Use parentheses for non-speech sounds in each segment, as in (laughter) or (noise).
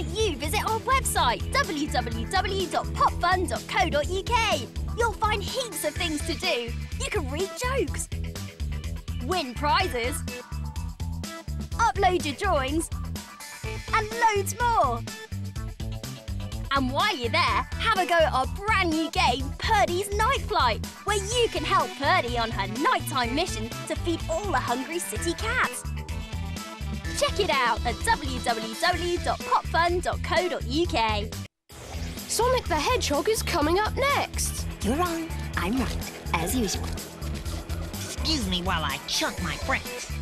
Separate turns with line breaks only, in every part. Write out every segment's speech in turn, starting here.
don't you visit our website, www.popfun.co.uk? You'll find heaps of things to do. You can read jokes, win prizes, upload your drawings, and loads more. And while you're there, have a go at our brand new game, Purrdy's Night Flight, where you can help Purdy on her nighttime mission to feed all the hungry city cats. Check it out at www.popfun.co.uk.
Sonic the Hedgehog is coming up next.
You're wrong. I'm right, as usual. Excuse me while I chunk my friends.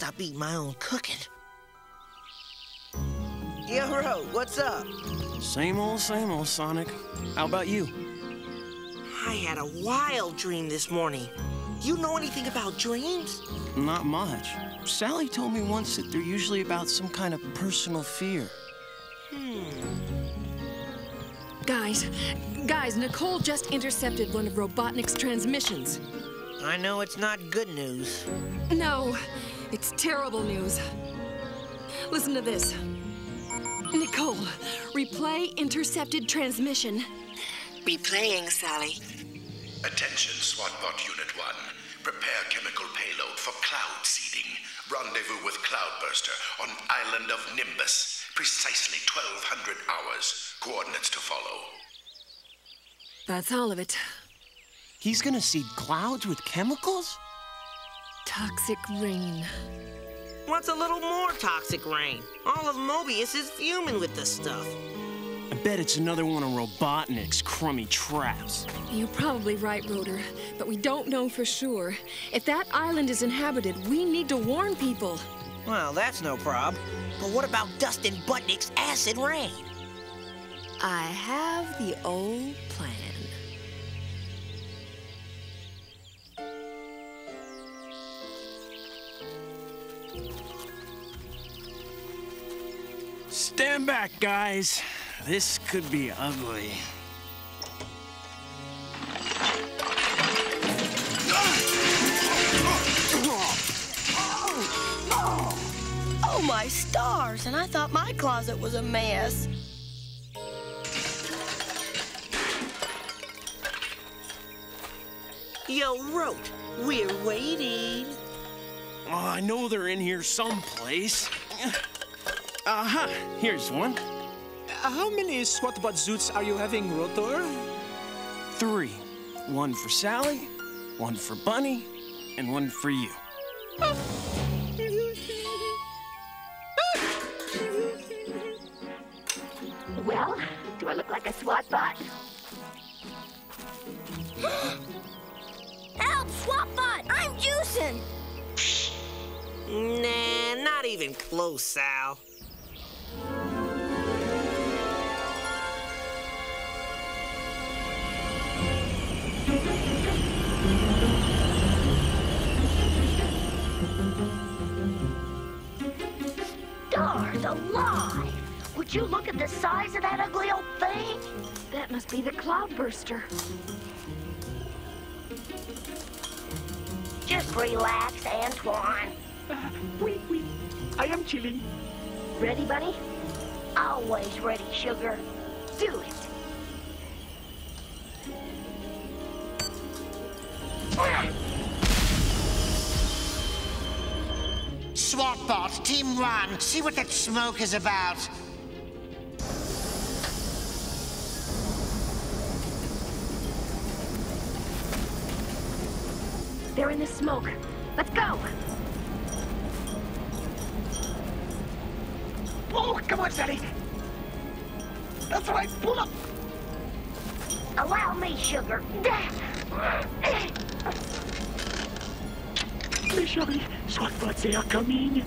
Stop eating my own cooking. Yo, what's up?
Same old, same old, Sonic. How about you?
I had a wild dream this morning. You know anything about dreams?
Not much. Sally told me once that they're usually about some kind of personal fear. Hmm.
Guys, guys, Nicole just intercepted one of Robotnik's transmissions.
I know it's not good news.
No, it's terrible news. Listen to this. Nicole, replay intercepted transmission.
Replaying, Sally.
Attention, SWATbot Unit 1. Prepare chemical payload for cloud seeding. Rendezvous with Cloudburster on island of Nimbus. Precisely 1200 hours. Coordinates to follow.
That's all of it.
He's gonna seed clouds with chemicals?
Toxic rain.
What's a little more toxic rain? All of Mobius is fuming with this stuff.
I bet it's another one of Robotnik's crummy traps.
You're probably right, Rotor, but we don't know for sure. If that island is inhabited, we need to warn people.
Well, that's no prob. But what about Dustin Buttnik's acid rain?
I have the old plan.
Stand back, guys. This could be ugly.
Oh, my stars, and I thought my closet was a mess.
Yo, Rote, we're waiting.
Oh, I know they're in here someplace. Aha, here's one.
Uh, how many SWATbot zoots are you having, Rotor?
Three. One for Sally, one for Bunnie, and one for you.
Well, do I look like a SWAT bot? (gasps)
Help, SWATbot! I'm juicing!
Nah, not even close, Sal.
Stars alive! Would you look at the size of that ugly old thing?
That must be the Cloudburster.
Just relax, Antoine.
Wait, wait. I am chilling.
Ready, buddy? Always ready, sugar. Do it.
SWATbot, Team One, see what that smoke is about.
They're in the smoke. Let's go!
Oh, come on, Sally. That's right, pull up.
Allow me, sugar.
Please, Shelby. SWATbots, they are coming.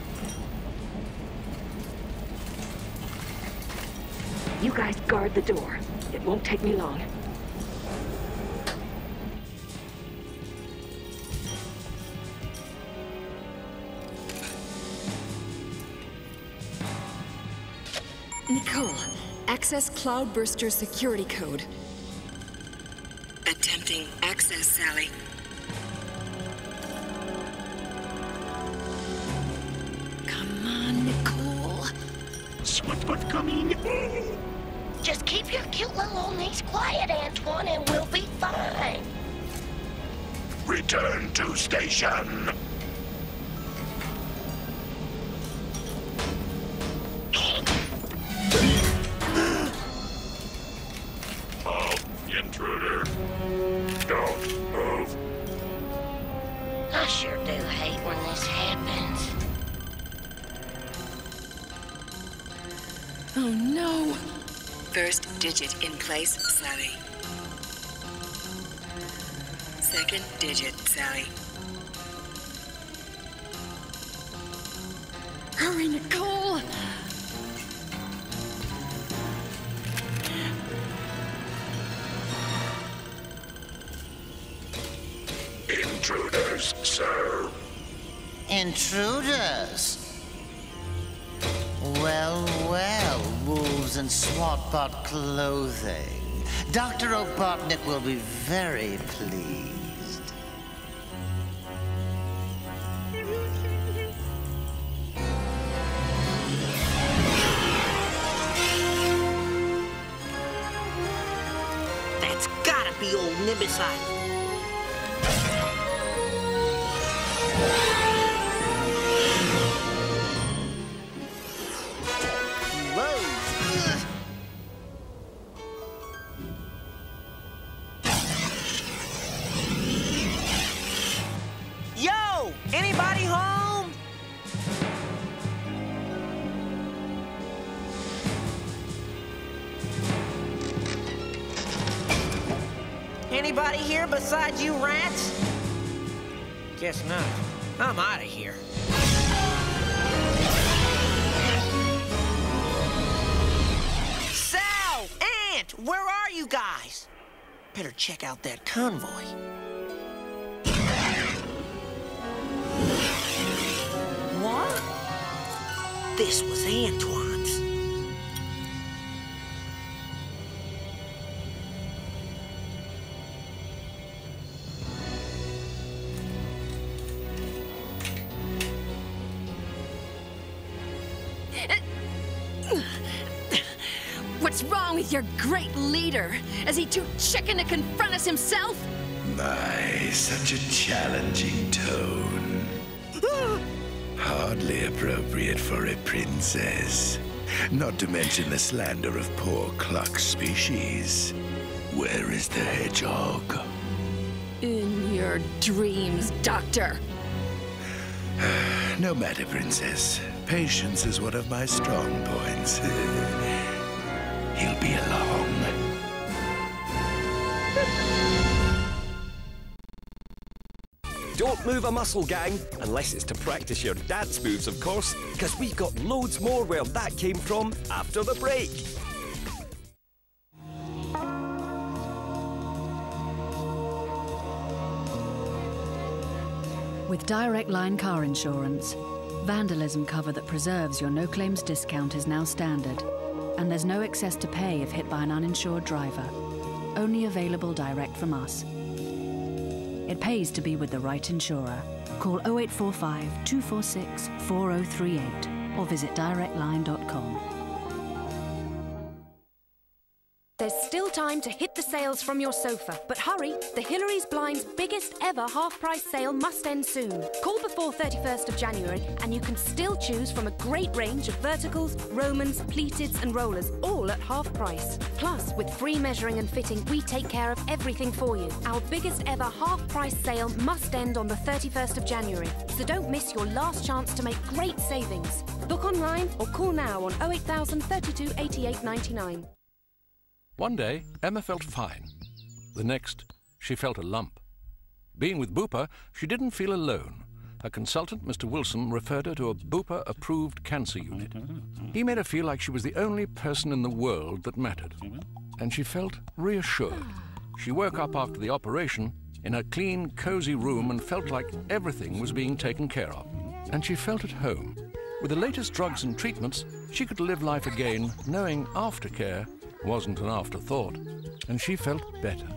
You guys guard the door. It won't take me long.
Access Cloudburster security code. Attempting access, Sally. Come on, Nicole.
SWATbot coming.
Just keep your cute little old niece quiet, Antoine, and we'll be fine.
Return to station.
SWATbot clothing. Dr. Robotnik will be very pleased.
Convoy.
Your great leader? Is he too chicken to confront us himself?
My, such a challenging tone. (gasps) Hardly appropriate for a princess. Not to mention the slander of poor Cluck's species. Where is the hedgehog?
In your dreams, Doctor. (sighs)
No matter, princess. Patience is one of my strong points. (laughs) He'll be along.
Don't move a muscle, gang, unless it's to practice your dance moves, of course, because we've got loads more where that came from after the break.
With Direct Line car insurance, vandalism cover that preserves your no claims discount is now standard, and there's no excess to pay if hit by an uninsured driver. Only available direct from us. It pays to be with the right insurer. Call 0845 246 4038 or visit directline.com.
time to hit the sales from your sofa, but hurry, the Hillary's Blinds biggest ever half-price sale must end soon. Call before 31st of January and you can still choose from a great range of verticals, Romans, pleateds and rollers, all at half price. Plus, with free measuring and fitting, we take care of everything for you. Our biggest ever half-price sale must end on the 31st of January, so don't miss your last chance to make great savings. Book online or call now on 08000 32 88 99.
One day, Emma felt fine. The next, she felt a lump. Being with Bupa, she didn't feel alone. Her consultant, Mr. Wilson, referred her to a Bupa approved cancer unit. He made her feel like she was the only person in the world that mattered. And she felt reassured. She woke up after the operation in her clean, cozy room and felt like everything was being taken care of. And she felt at home. With the latest drugs and treatments, she could live life again knowing aftercare wasn't an afterthought, and she felt better.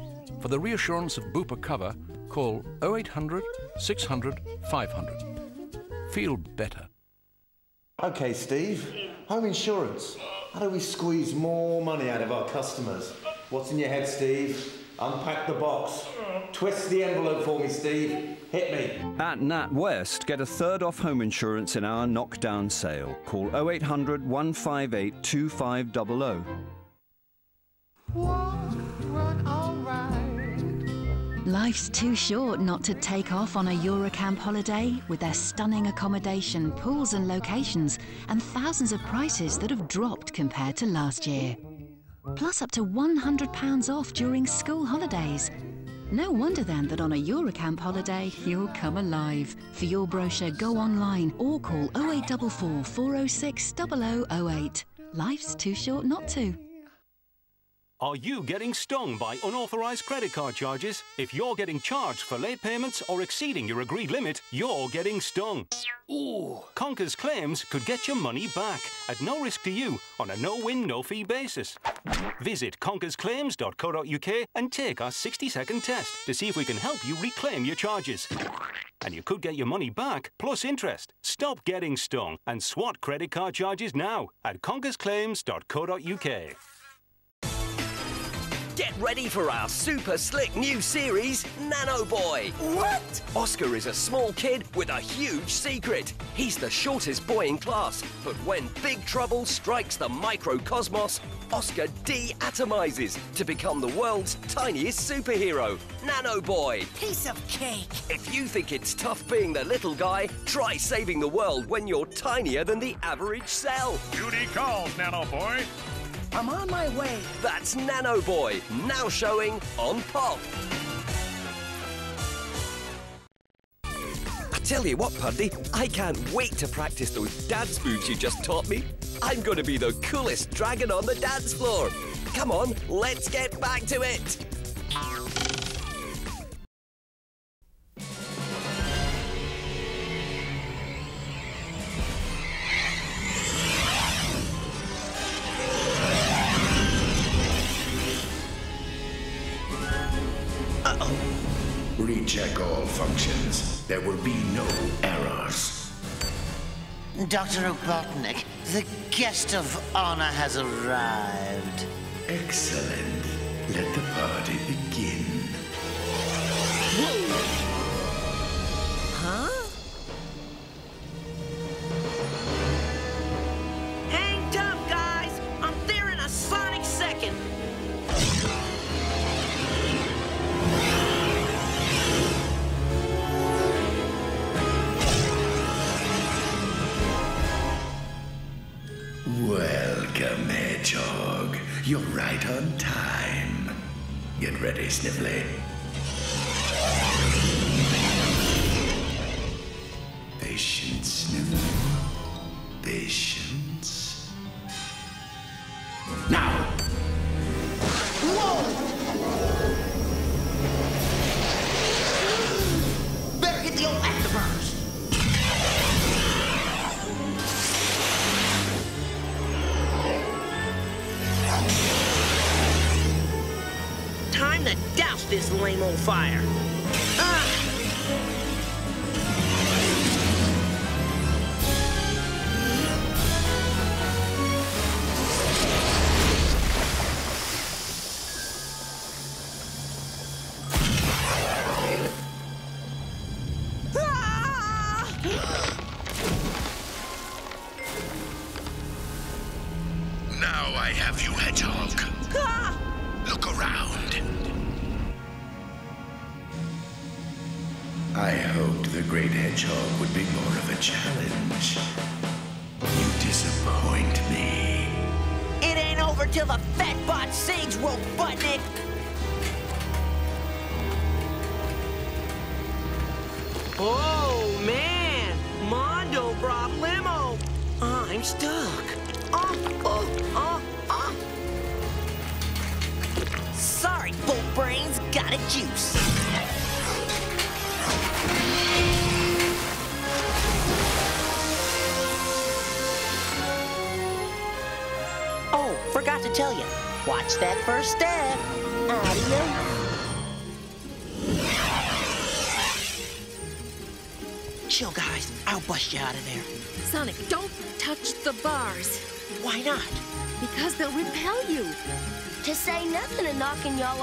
For the reassurance of Bupa cover, call 0800 600 500. Feel better.
Okay, Steve. Home insurance. How do we squeeze more money out of our customers? What's in your head, Steve? Unpack the box. Twist the envelope for me, Steve. Hit me.
At NatWest, get a third off home insurance in our knockdown sale. Call 0800 158 2500.
Life's too short not to take off on a Eurocamp holiday with their stunning accommodation, pools and locations, and thousands of prices that have dropped compared to last year. Plus up to £100 off during school holidays. No wonder then that on a Eurocamp holiday, you'll come alive. For your brochure, go online or call 0844 406 0008. Life's too short not to.
Are you getting stung by unauthorized credit card charges? If you're getting charged for late payments or exceeding your agreed limit, you're getting stung. Ooh. Conker's Claims could get your money back at no risk to you on a no-win, no-fee basis. Visit conkersclaims.co.uk and take our 60-second test to see if we can help you reclaim your charges. And you could get your money back plus interest. Stop getting stung and swat credit card charges now at conkersclaims.co.uk.
Get ready for our super slick new series, Nano Boy.
What?
Oscar is a small kid with a huge secret. He's the shortest boy in class, but when big trouble strikes the microcosmos, Oscar de-atomizes to become the world's tiniest superhero, Nano Boy.
Piece of cake.
If you think it's tough being the little guy, try saving the world when you're tinier than the average cell.
Duty calls, Nano Boy.
I'm on my way.
That's Nano Boy, now showing on Pop. I tell you what, Puddy, I can't wait to practice those dance moves you just taught me. I'm going to be the coolest dragon on the dance floor. Come on, let's get back to it.
Recheck all functions. There will be no errors.
Dr. Robotnik, the guest of honor has arrived.
Excellent. Let the party begin. (laughs) You're right on time. Get ready, Snively. Patience, Snively. Patience. Now!
Douse this lame old fire.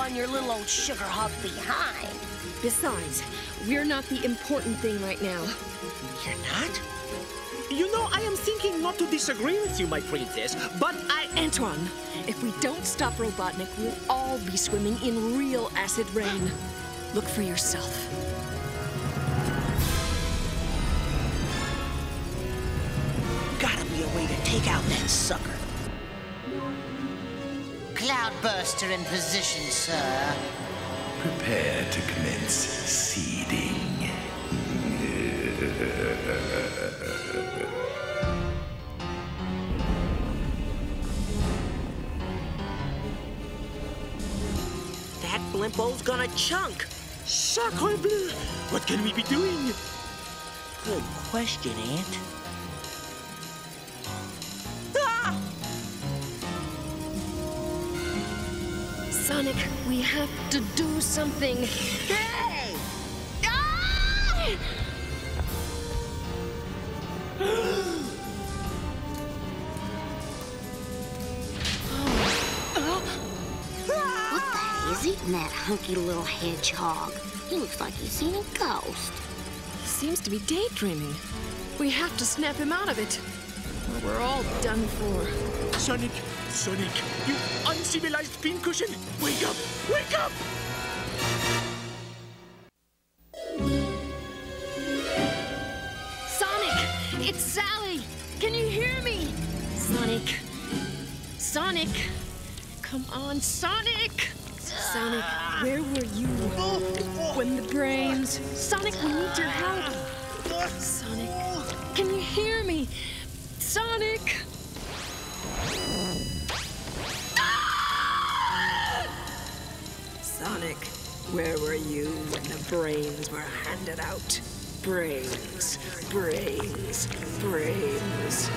On your little old sugar hog behind.
Besides, we're not the important thing right now.
You're not?
You know, I am thinking not to disagree with you, my princess, but I.
Antoine, if we don't stop Robotnik, we'll all be swimming in real acid rain. Look for yourself.
Gotta be a way to take out that sucker.
Cloudburster in position, sir.
Prepare to commence seeding.
That blimpo's gonna chunk.
Sacre bleu! What can we be doing?
Good question, Ant.
Sonic, we have to do something.
Hey!
What the hell is eating that hunky little hedgehog? He looks like he's seen a ghost.
He seems to be daydreaming. We have to snap him out of it. We're all done for.
Sonic, Sonic, you uncivilized pincushion! Wake up! Wake up!
Sonic! It's Sally! Can you hear me? Sonic! Sonic! Come on, Sonic! Sonic, where were you when the brains. Sonic, we need your help! Sonic, can you hear me? Sonic! Sonic, where were you when the brains were handed out? Brains, brains, brains.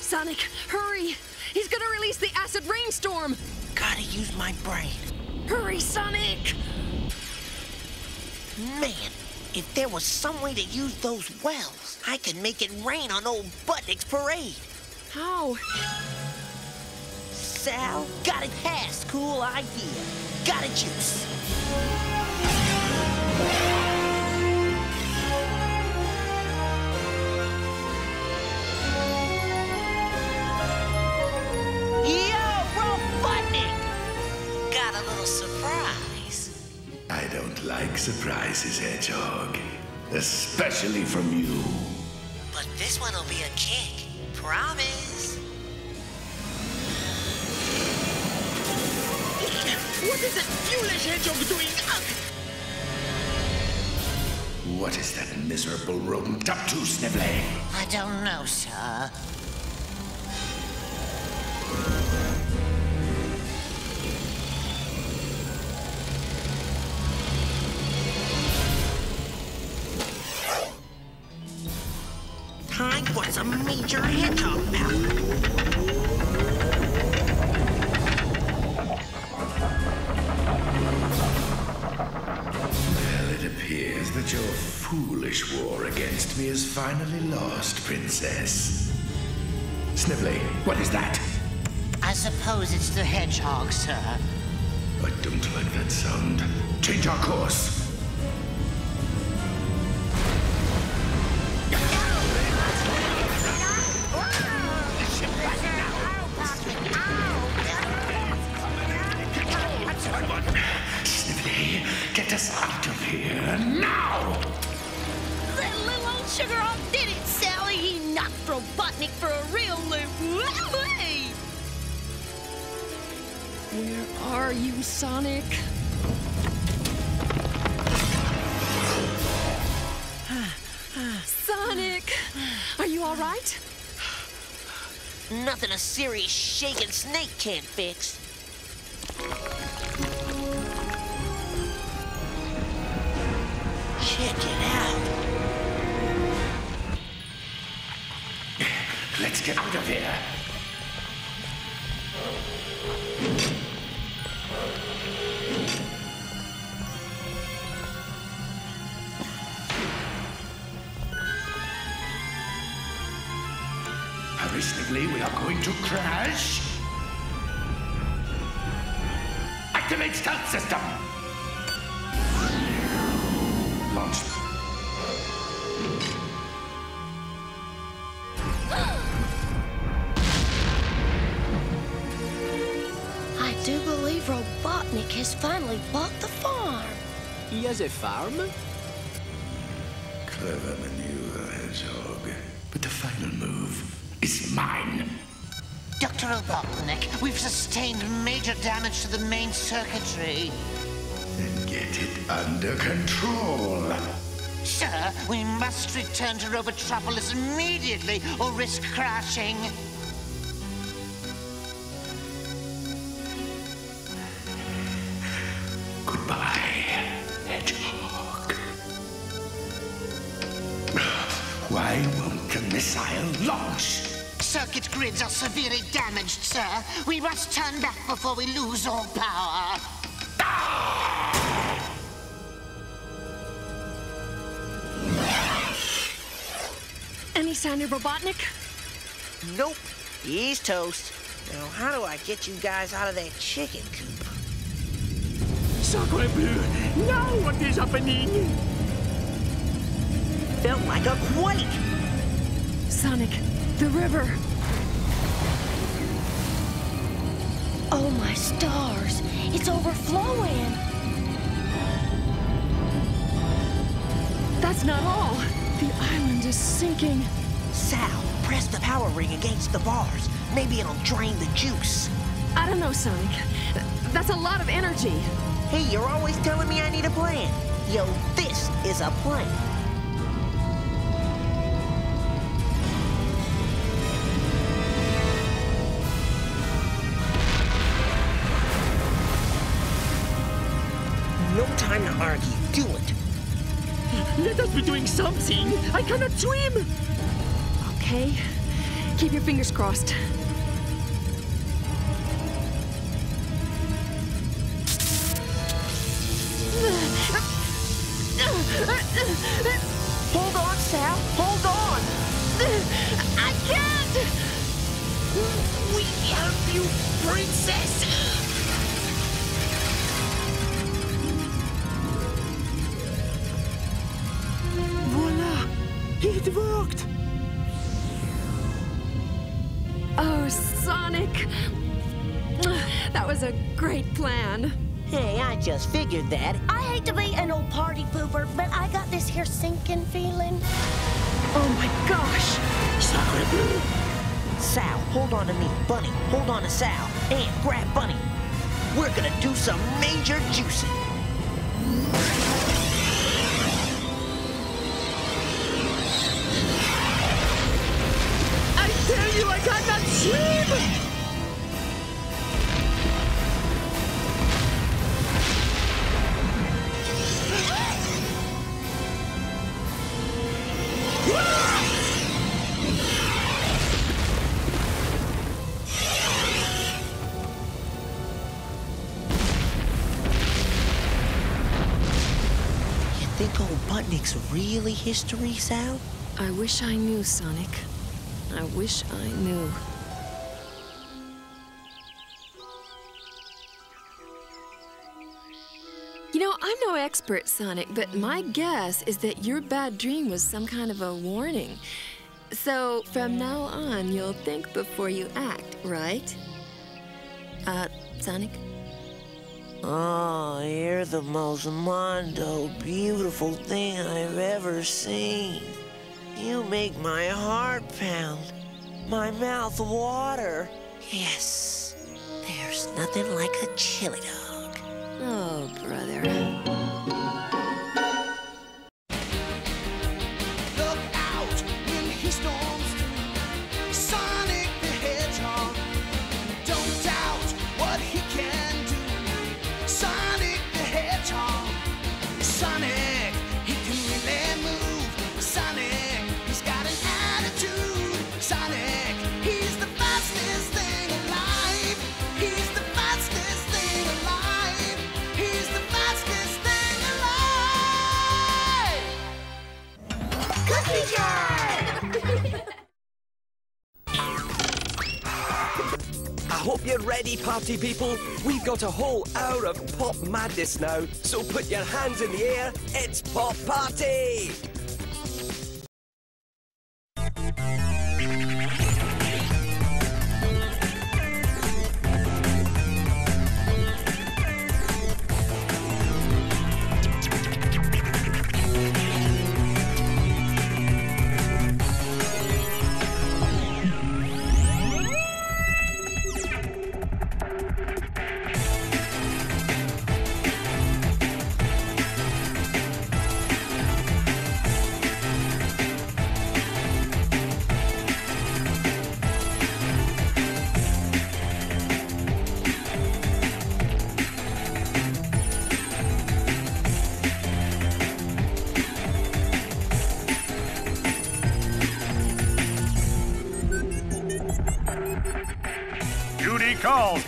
Sonic, hurry! He's gonna release the acid rainstorm!
Gotta use my brain.
Hurry, Sonic!
Man, if there was some way to use those wells, I could make it rain on old Buttnik's parade.
How?
Sal, got it past. Cool idea. Got a juice. Yo, Robotnik! Got a little surprise.
I don't like surprises, Hedgehog. Especially from you.
But this one will be a kick. Promise.
What is that foolish hedgehog doing?
What is that miserable rodent up to, Snively?
I don't know, sir.
Time for some major hedgehog power.
Well, it appears that your foolish war against me is finally lost, Princess. Snively, what is that?
I suppose it's the hedgehog, sir.
I don't like that sound. Change our course.
Are you, Sonic? Sonic! Are you all right?
Nothing a serious shaking snake can't fix.
Farm?
Clever maneuver, Hedgehog. But the final move is mine.
Dr. Robotnik, we've sustained major damage to the main circuitry.
Then get it under control.
Sir, we must return to Robotropolis immediately or risk crashing. We must turn back before we lose all power.
Any sign of Robotnik?
Nope. He's toast. Now, how do I get you guys out of that chicken coop?
Sacre bleu! Now what is happening?
Felt like a quake.
Sonic, the river.
Oh my stars, it's overflowing.
That's not all. The island is sinking.
Sal, press the power ring against the bars. Maybe it'll drain the juice.
I don't know, Sonic. That's a lot of energy.
Hey, you're always telling me I need a plan. Yo, this is a plan.
Be doing something. I cannot swim.
Okay. Keep your fingers crossed.
Hold on, Sal. Hold on.
I can't!
We help you, princess.
Plan.
Hey, I just figured that.
I hate to be an old party pooper, but I got this here sinking feeling.
Oh my gosh!
Sacre bleu! Sal, hold on to me. Bunnie, hold on to Sal. And grab Bunnie. We're gonna do some major juicing.
I tell you, I cannot swim!
You really history, Sal?
I wish I knew, Sonic. I wish I knew. You know, I'm no expert, Sonic, but my guess is that your bad dream was some kind of a warning. So from now on, you'll think before you act, right? Uh, Sonic?
Oh, you're the most mondo beautiful thing I've ever seen. You make my heart pound, my mouth water. Yes, there's nothing like a chili dog.
Oh, brother.
Party people. We've got a whole hour of pop madness now, so put your hands in the air. It's Pop Party!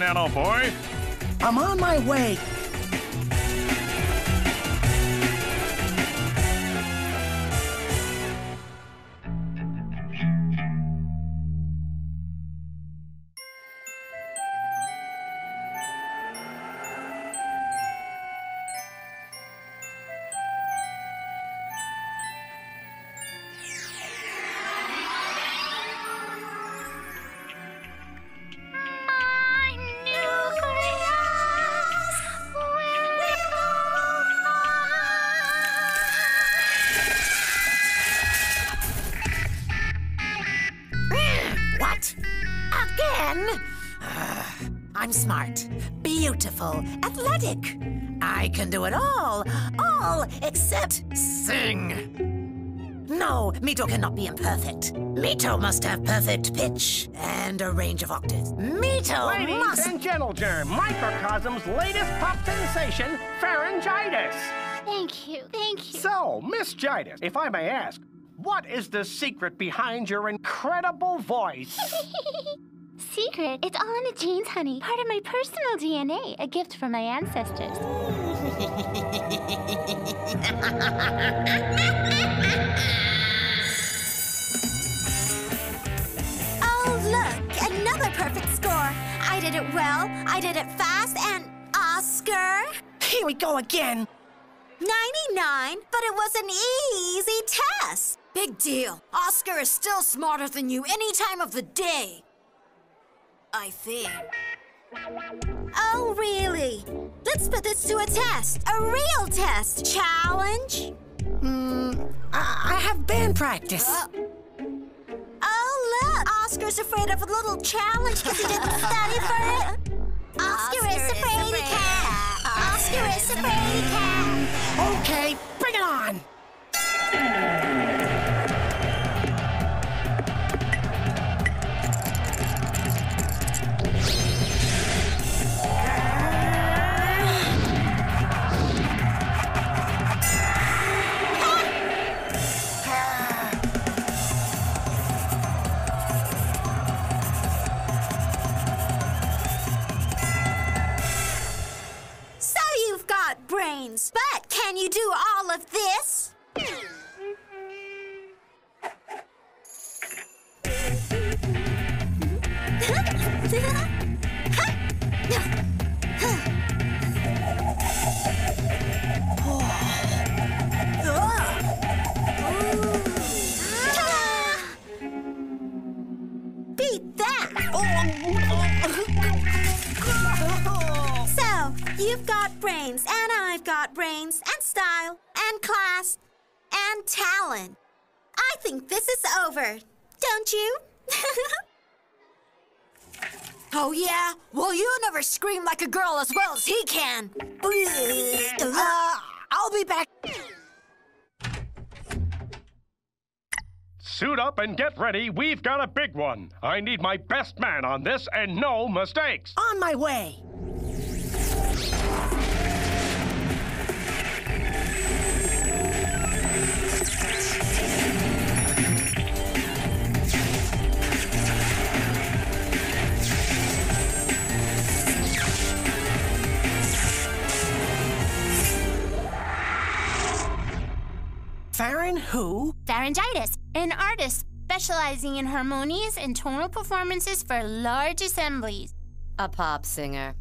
Nano Boy.
I'm on my way.
Cannot be imperfect. Mito must have perfect pitch and a range of octaves. Mito
Ladies
must.
and gentlemen, Microcosm's latest pop sensation, pharyngitis.
Thank you, thank you.
So, Miss Gitis, if I may ask, what is the secret behind your incredible voice? (laughs)
Secret, it's all in the genes, honey. Part of my personal DNA, a gift from my ancestors. (laughs)
perfect score. I did it well, I did it fast, and Oscar?
Here we go again.
99, but it was an easy test.
Big deal. Oscar is still smarter than you any time of the day. I think.
Oh, really? Let's put this to a test. A real test. Challenge?
Hmm,
I, I have band practice.
Look! Oscar's afraid of a little challenge because he didn't study for it. Oscar, is a fraidy cat. Oscar is a fraidy cat.
Okay, bring it on.
Got but can you do all of this? Beat that! so, you've got brains, and I've got brains, and style, and class, and talent. I think this is over, don't you? (laughs)
Oh, yeah? Well, you never scream like a girl as well as he can.
Uh, I'll be back.
Suit up and get ready. We've got a big one. I need my best man on this and no mistakes.
On my way. Farron who?
Pharyngitis, an artist specializing in harmonious and tonal performances for large assemblies.
A pop singer.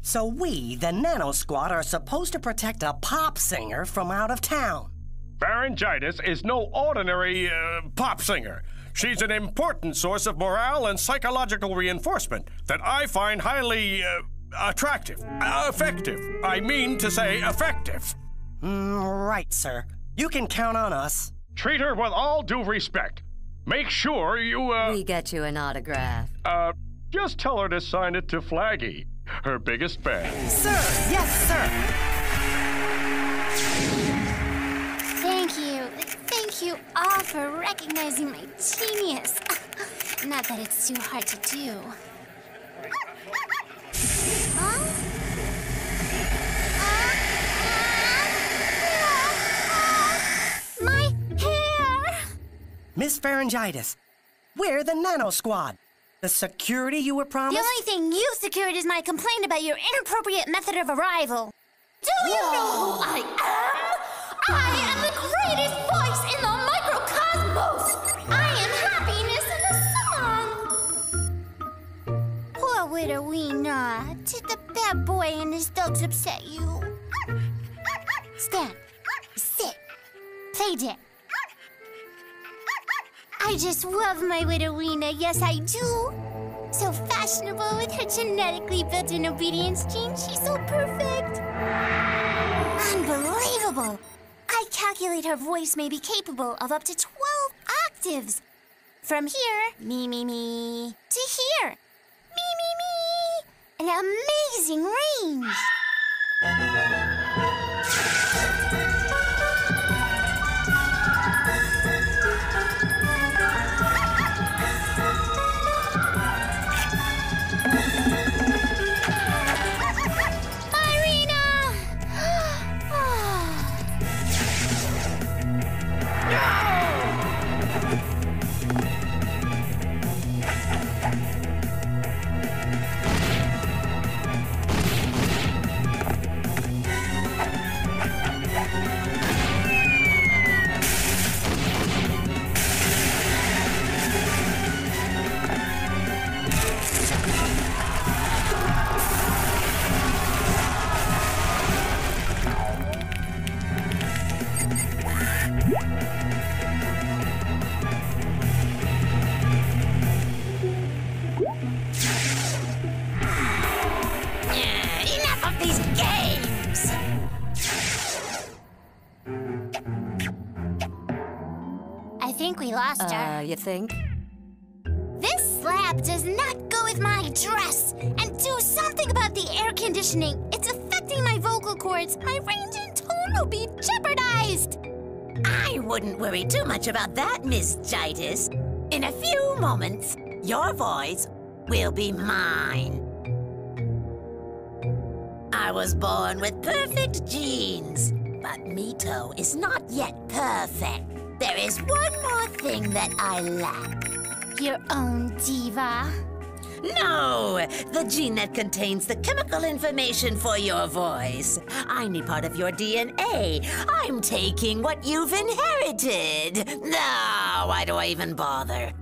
So we, the Nano Squad, are supposed to protect a pop singer from out of town.
Pharyngitis is no ordinary uh, pop singer. She's an important source of morale and psychological reinforcement that I find highly uh, attractive, uh, effective. I mean to say effective.
Mm, right, sir. You can count on us.
Treat her with all due respect. Make sure you, uh.
We get you an autograph.
Uh, just tell her to sign it to Flaggy, her biggest fan.
Sir, yes, sir.
Thank you. Thank you all for recognizing my genius. (laughs) Not that it's too hard to do. (laughs) Huh?
Miss Pharyngitis, we're the Nano Squad. The security you were promised?
The only thing you secured is my complaint about your inappropriate method of arrival. Do you know who I am? I am the greatest voice in the microcosmos! I am happiness in a song! Poor Widowina. Did the bad boy and his dogs upset you? Stand. Sit. Play dead. I just love my Widowina, yes I do. So fashionable with her genetically built-in obedience gene, she's so perfect. Unbelievable! I calculate her voice may be capable of up to 12 octaves. From here, me, me, me, to here, me, me, me. An amazing range.
You think?
This slab does not go with my dress. And do something about the air conditioning. It's affecting my vocal cords. My range and tone will be jeopardized.
I wouldn't worry too much about that, Miss Jitis. In a few moments, your voice will be mine. I was born with perfect genes, but Mito is not yet perfect. There is one more thing that I lack.
Your own diva?
No, the gene that contains the chemical information for your voice. I need part of your DNA. I'm taking what you've inherited. No, why do I even bother?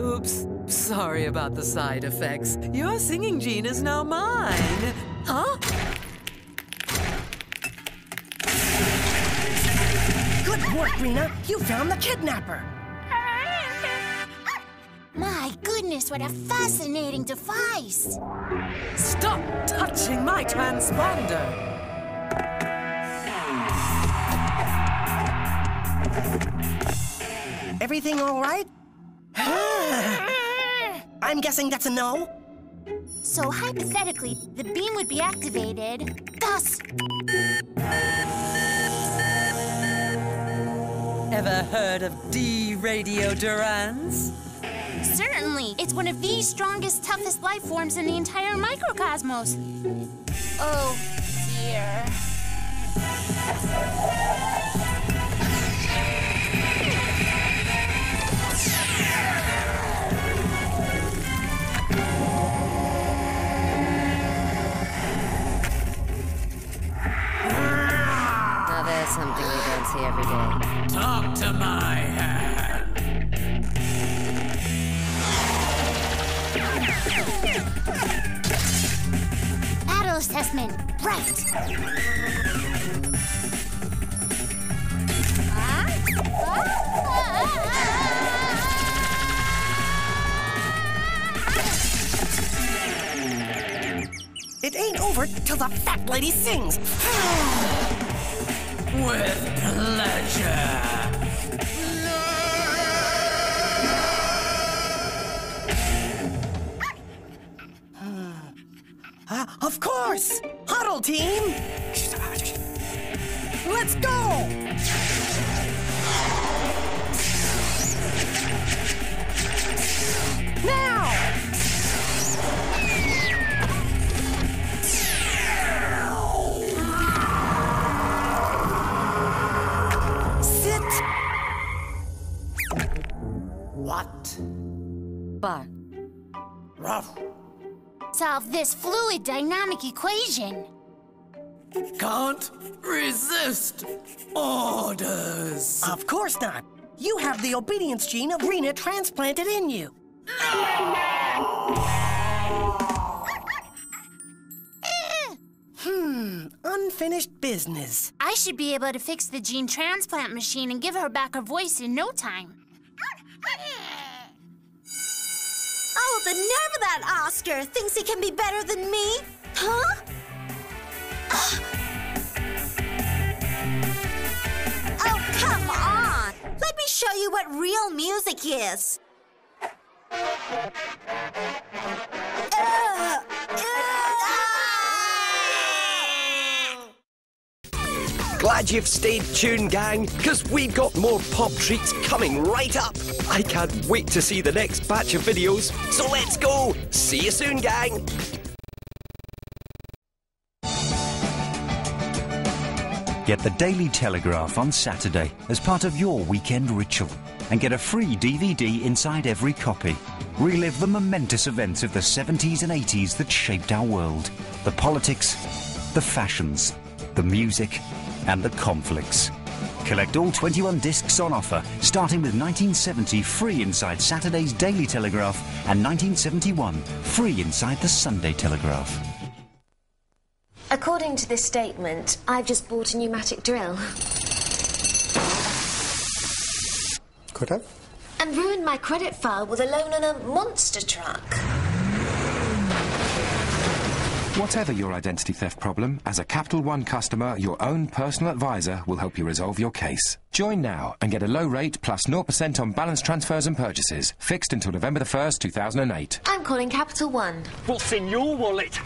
Oops. Sorry about the side effects. Your singing gene is now mine. Huh?
Good work, Rena. You found the kidnapper.
My goodness, what a fascinating device.
Stop touching my transponder.
Everything all right? (sighs) I'm guessing that's a no.
So hypothetically, the beam would be activated. Thus,
Ever heard of D Radio Durans?
certainly, it's one of the strongest, toughest life forms in the entire microcosmos. Oh, dear.
Now there's something you don't see every day.
Talk to my hand.
Battle assessment, right.
It ain't over till the fat lady sings. (sighs) (laughs)
With pleasure.
Uh, of course! Huddle team! Let's go! Now!
Bar.
Ruff.
Solve this fluid dynamic equation.
Can't resist orders.
Of course not. You have the obedience gene of Rena transplanted in you. Hmm, unfinished business.
I should be able to fix the gene transplant machine and give her back her voice in no time.
Oh, the nerve of that Oscar thinks he can be better than me. Huh? (gasps) oh, come on. Let me show you what real music is. Ugh.
Glad you've stayed tuned, gang, because we've got more pop treats coming right up. I can't wait to see the next batch of videos, so let's go. See you soon, gang.
Get the Daily Telegraph on Saturday as part of your weekend ritual and get a free DVD inside every copy. Relive the momentous events of the 70s and 80s that shaped our world. The politics, the fashions, the music, and the conflicts. Collect all 21 discs on offer, starting with 1970 free inside Saturday's Daily Telegraph and 1971 free inside the Sunday Telegraph.
According to this statement, I've just bought a pneumatic drill
Could have?
and ruined my credit file with a loan on a monster truck.
Whatever your identity theft problem, as a Capital One customer, your own personal advisor will help you resolve your case. Join now and get a low rate plus 0% on balance transfers and purchases, fixed until November the 1st, 2008.
I'm calling Capital One.
What's in your wallet?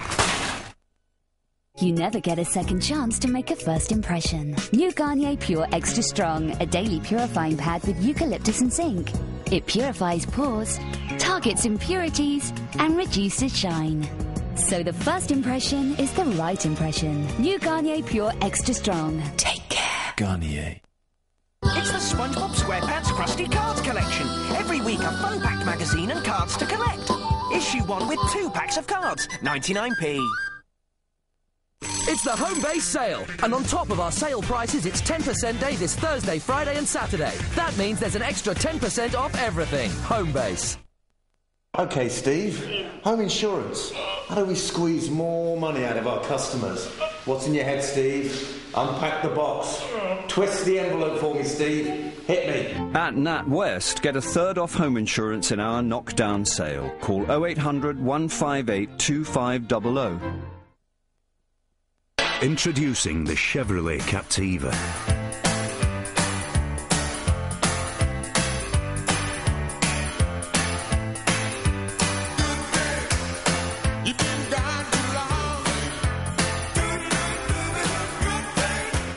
You never get a second chance to make a first impression. New Garnier Pure Extra Strong, a daily purifying pad with eucalyptus and zinc. It purifies pores, targets impurities, and reduces shine. So the first impression is the right impression. New Garnier Pure Extra Strong. Take care.
Garnier.
It's the SpongeBob SquarePants Krusty Cards Collection. Every week a fun packed magazine and cards to collect. Issue one with two packs of cards, 99p.
It's the Homebase sale, and on top of our sale prices, it's 10% day this Thursday, Friday, and Saturday. That means there's an extra 10% off everything. Homebase.
Okay, Steve. Home insurance. How do we squeeze more money out of our customers? What's in your head, Steve? Unpack the box. Twist the envelope for me, Steve. Hit me.
At NatWest, get a third off home insurance in our knockdown sale. Call 0800 158 2500.
Introducing the Chevrolet Captiva.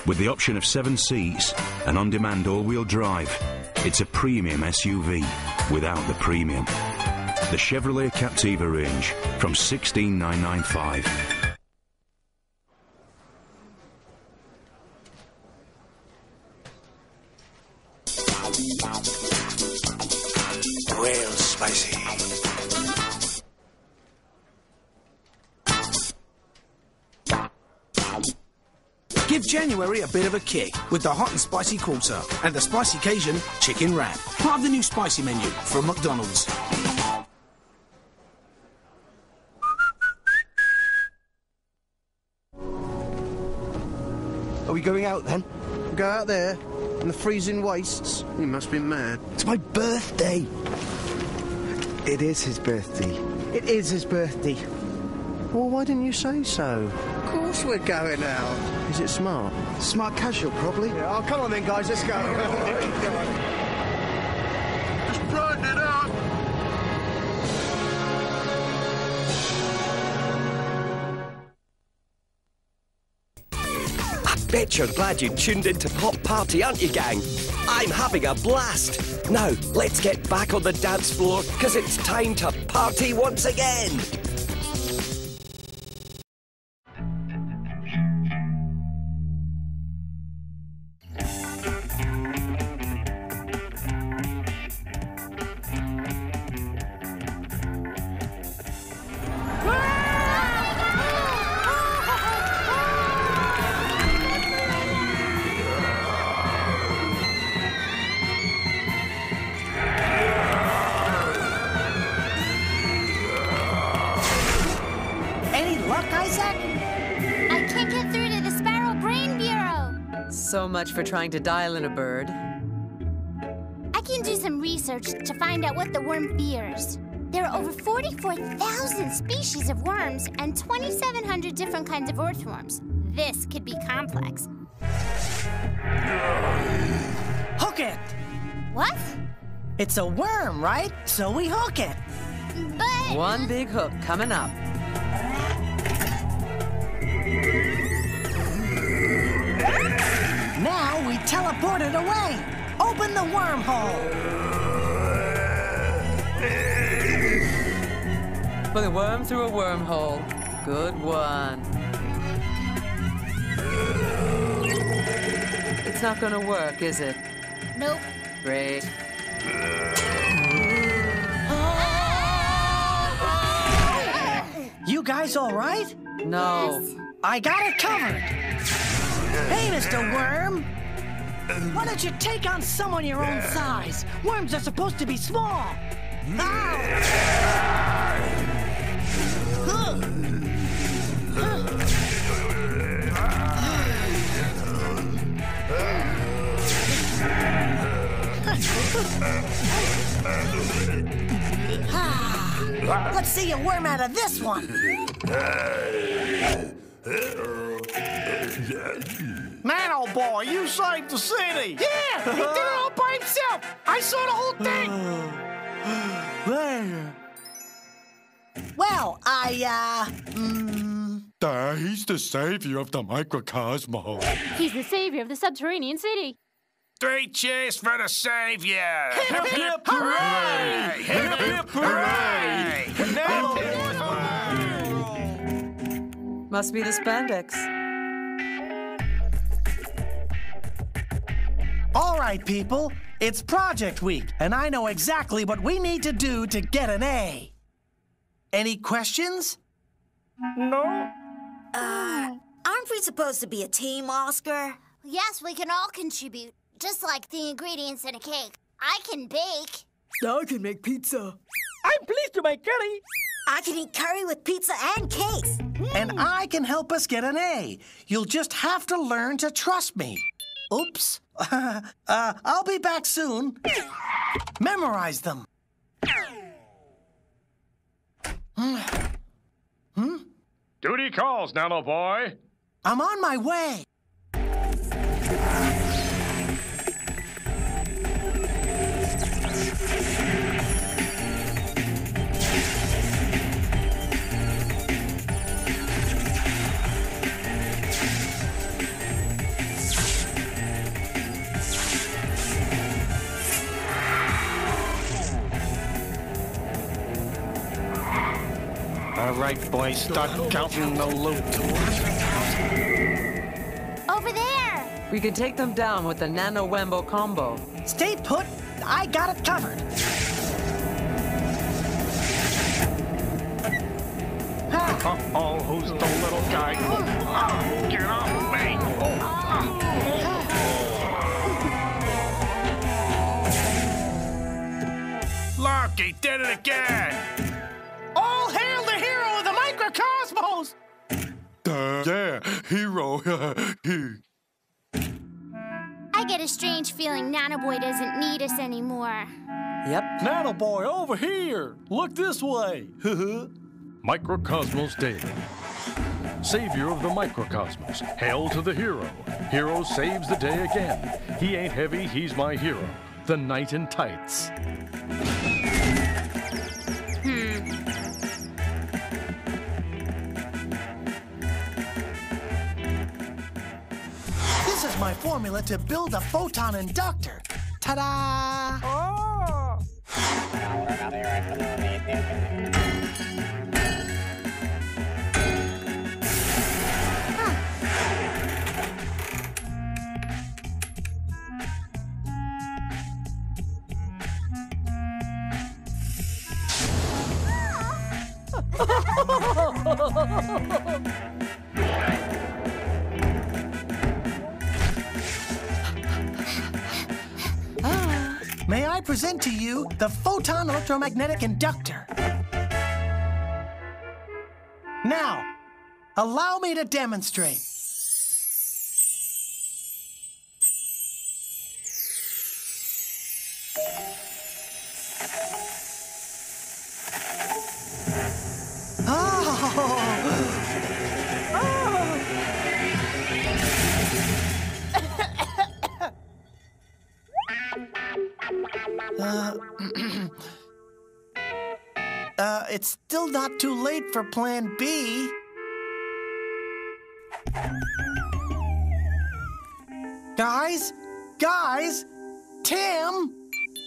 With the option of seven seats and on-demand all-wheel drive, it's a premium SUV without the premium. The Chevrolet Captiva range from 16995.
January a bit of a kick with the hot and spicy quarter and the spicy Cajun chicken wrap. Part of the new spicy menu from McDonald's.
Are we going out then? We Go out there in the freezing wastes? You must be mad. It's my birthday. It is his birthday. It is his birthday. Well, why didn't you say so? Of course we're going out. Is it smart? Smart casual, probably. Yeah, oh, come on then, guys, let's go. (laughs)
Just brighten it up.
I bet you're glad you tuned into Pop Party, aren't you, gang? I'm having a blast. Now, let's get back on the dance floor, because it's time to party once again.
Much for trying to dial in a bird.
I can do some research to find out what the worm fears. There are over 44,000 species of worms and 2,700 different kinds of earthworms. This could be complex.
Hook it!
What?
It's a worm, right? So we hook it.
But.
One big hook coming up.
Now we teleport it away. Open the wormhole.
Put a worm through a wormhole. Good one. It's not gonna work, is it?
Nope.
Great.
You guys all right?
No.
I got it covered. Hey, Mr. Worm. Why don't you take on someone your own size? Worms are supposed to be small. (laughs) Ah. Let's see you worm out of this one.
Man, oh boy, you saved the city!
Yeah, he did it all by himself. I saw the whole thing. (sighs)
There.
Well, I, uh, mm,
Uh, he's the savior of the microcosmos.
He's the savior of the subterranean city.
Three cheers for the savior!
Hip, hip, hooray! Hip, hip, hooray!
Must be the spandex.
all right, people. It's project week, and I know exactly what we need to do to get an A. Any questions?
No.
Uh, aren't we supposed to be a team, Oscar?
Yes, we can all contribute, just like the ingredients in a cake. I can bake.
I can make pizza.
I'm pleased to make curry.
I can eat curry with pizza and cakes.
And I can help us get an A. You'll just have to learn to trust me. Oops. (laughs) uh, I'll be back soon. Memorize them. Hmm?
Duty calls, Nano Boy.
I'm on my way.
Right, boys, start counting the loot.
Over there!
We can take them down with the Nano Wembo combo.
Stay put. I got it covered.
Uh-oh, who's the little guy? Oh, get off me! Look, he did it again!
Yeah, hero. (laughs) he.
I get a strange feeling Nanoboy doesn't need us anymore.
Yep.
Nano boy, over here. Look this way. (laughs)
Microcosmos Day. Savior of the microcosmos. Hail to the hero. Hero saves the day again. He ain't heavy, he's my hero. The knight in tights.
My formula to build a photon inductor. Ta-da! (laughs) May I present to you the photon electromagnetic inductor? Now, allow me to demonstrate. Uh, (clears throat) uh, it's still not too late for Plan B. Guys? Guys? Tim?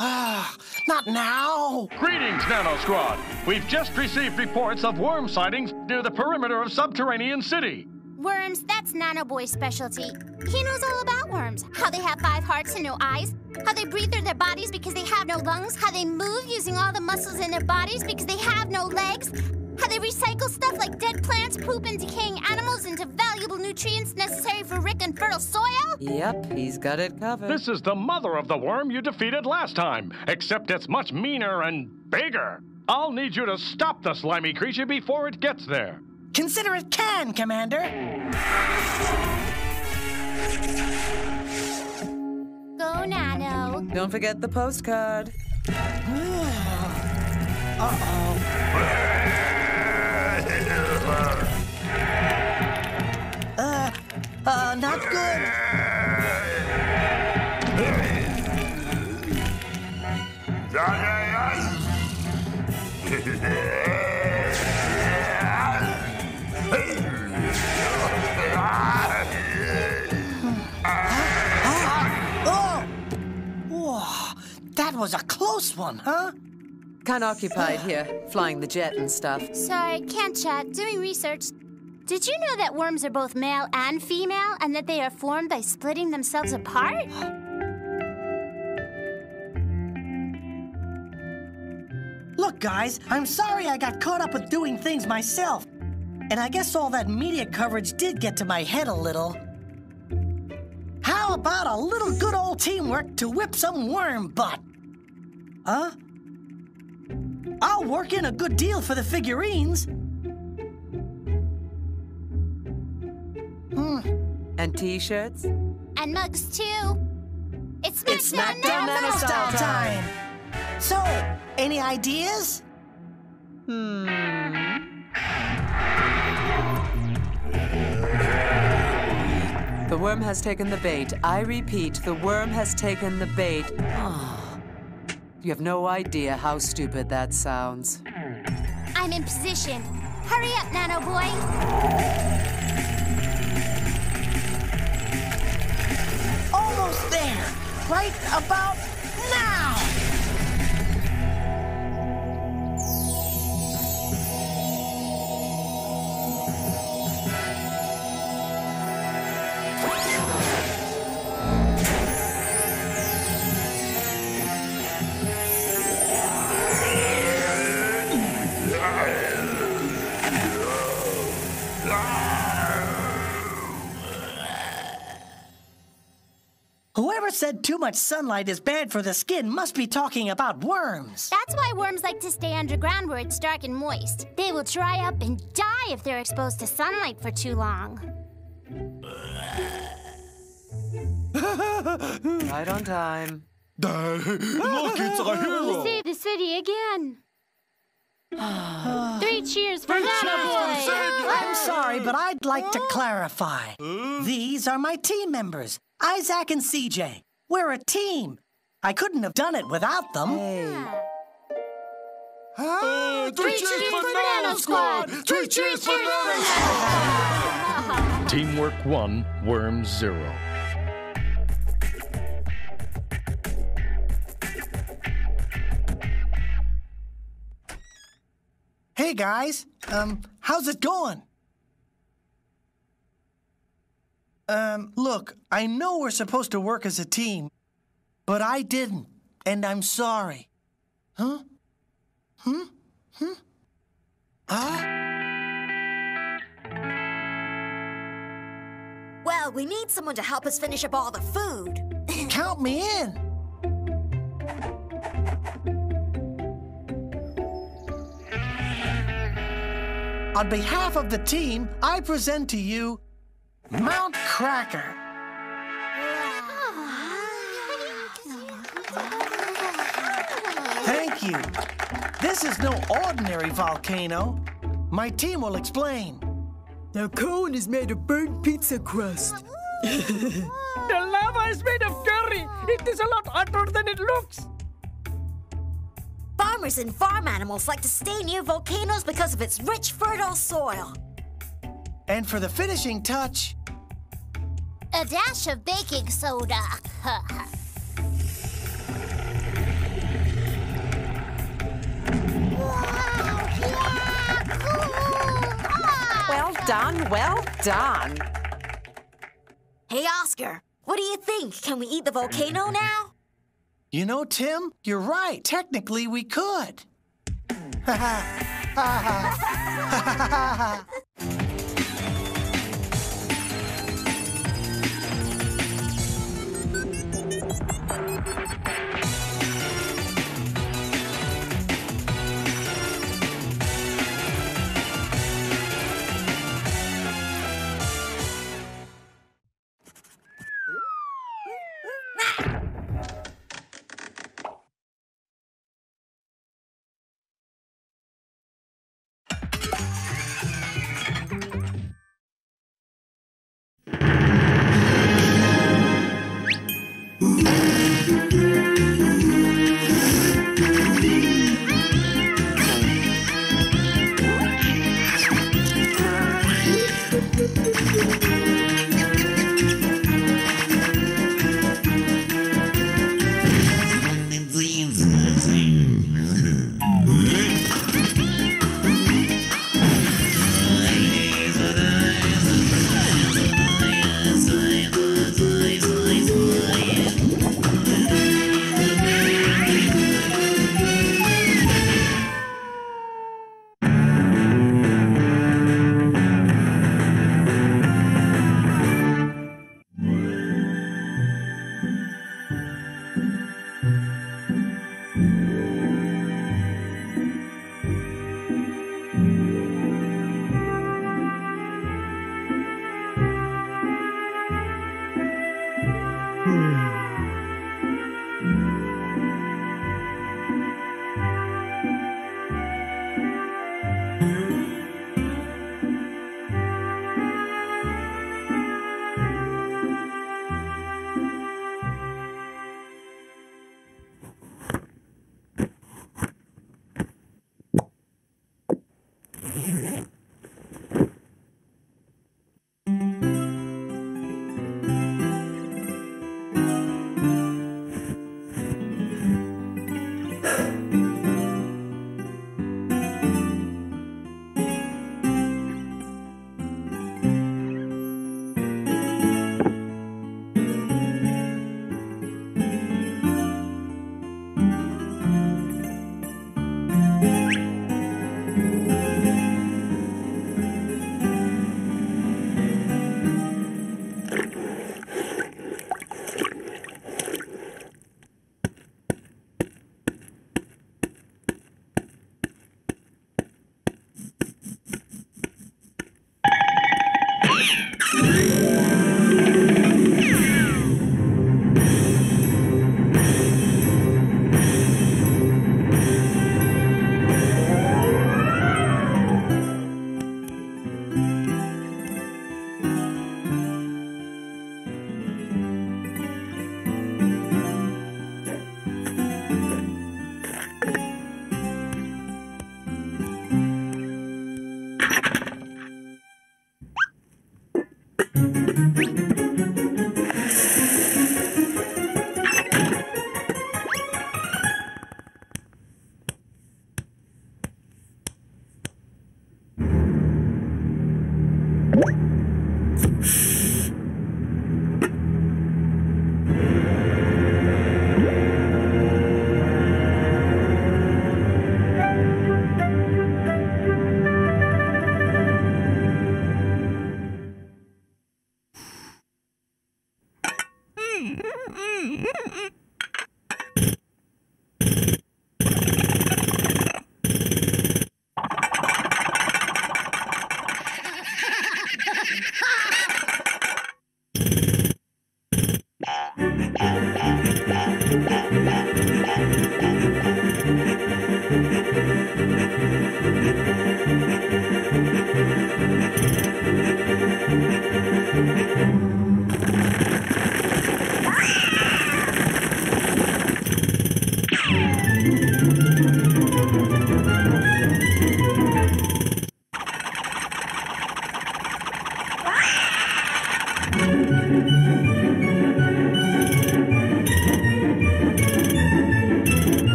Ah, not now.
Greetings, Nano Squad. We've just received reports of worm sightings near the perimeter of Subterranean City.
Worms, that's Nano Boy's specialty. He knows all about worms. How they have five hearts and no eyes. How they breathe through their bodies because they have no lungs. How they move using all the muscles in their bodies because they have no legs. How they recycle stuff like dead plants, poop, and decaying animals into valuable nutrients necessary for rich and fertile soil.
Yep, he's got it covered.
This is the mother of the worm you defeated last time, except it's much meaner and bigger. I'll need you to stop the slimy creature before it gets there.
Consider it can, Commander.
Go, Nano.
Don't forget the postcard. (sighs)
Uh oh. uh, not good. (laughs) (laughs) that was a close one, huh?
Kind of occupied here, flying the jet and stuff.
Sorry, can't chat. Doing research. Did you know that worms are both male and female and that they are formed by splitting themselves apart?
Look, guys, I'm sorry I got caught up with doing things myself. And I guess all that media coverage did get to my head a little. How about a little good old teamwork to whip some worm butt? Huh? I'll work in a good deal for the figurines. Hmm.
And t-shirts?
And mugs, too. It's Smackdown,
It's Smackdown
Nano
Nano Style
time.
time. So, any ideas? Hmm...
The worm has taken the bait. I repeat, the worm has taken the bait. (gasps) you have no idea how stupid that sounds.
I'm in position. Hurry up, Nano Boy.
Almost there. Right about now. Much sunlight is bad for the skin must be talking about worms.
That's why worms like to stay underground where it's dark and moist. They will dry up and die if they're exposed to sunlight for too long. (laughs)
right on time. (laughs)
Look, it's a
We
hero.
saved the city again. (sighs) Three cheers for Nano Boy!
I'm sorry, but I'd like to clarify. These are my team members, Isaac and CJ. We're a team. I couldn't have done it without them.
Uh,
Three cheers for Nano Squad!
Three cheers for Nano
Teamwork 1, Worms 0.
Hey guys, um, how's it going? Um, look, I know we're supposed to work as a team, but I didn't, and I'm sorry. Huh? Hmm? Hmm? Huh?
Well, we need someone to help us finish up all the food. (laughs)
Count me in. On behalf of the team, I present to you Mount Cracker. Thank you. This is no ordinary volcano. My team will explain.
The cone is made of burnt pizza crust. (laughs)
The lava is made of curry. It is a lot hotter than it looks.
Farmers and farm animals like to stay near volcanoes because of its rich, fertile soil.
And for the finishing touch,
A dash of baking soda. (laughs) Ah.
Well done. done, well done.
Hey, Oscar, what do you think? Can we eat the volcano (laughs) now?
You know, Tim, you're right. Technically, we could. (laughs)
Thank you.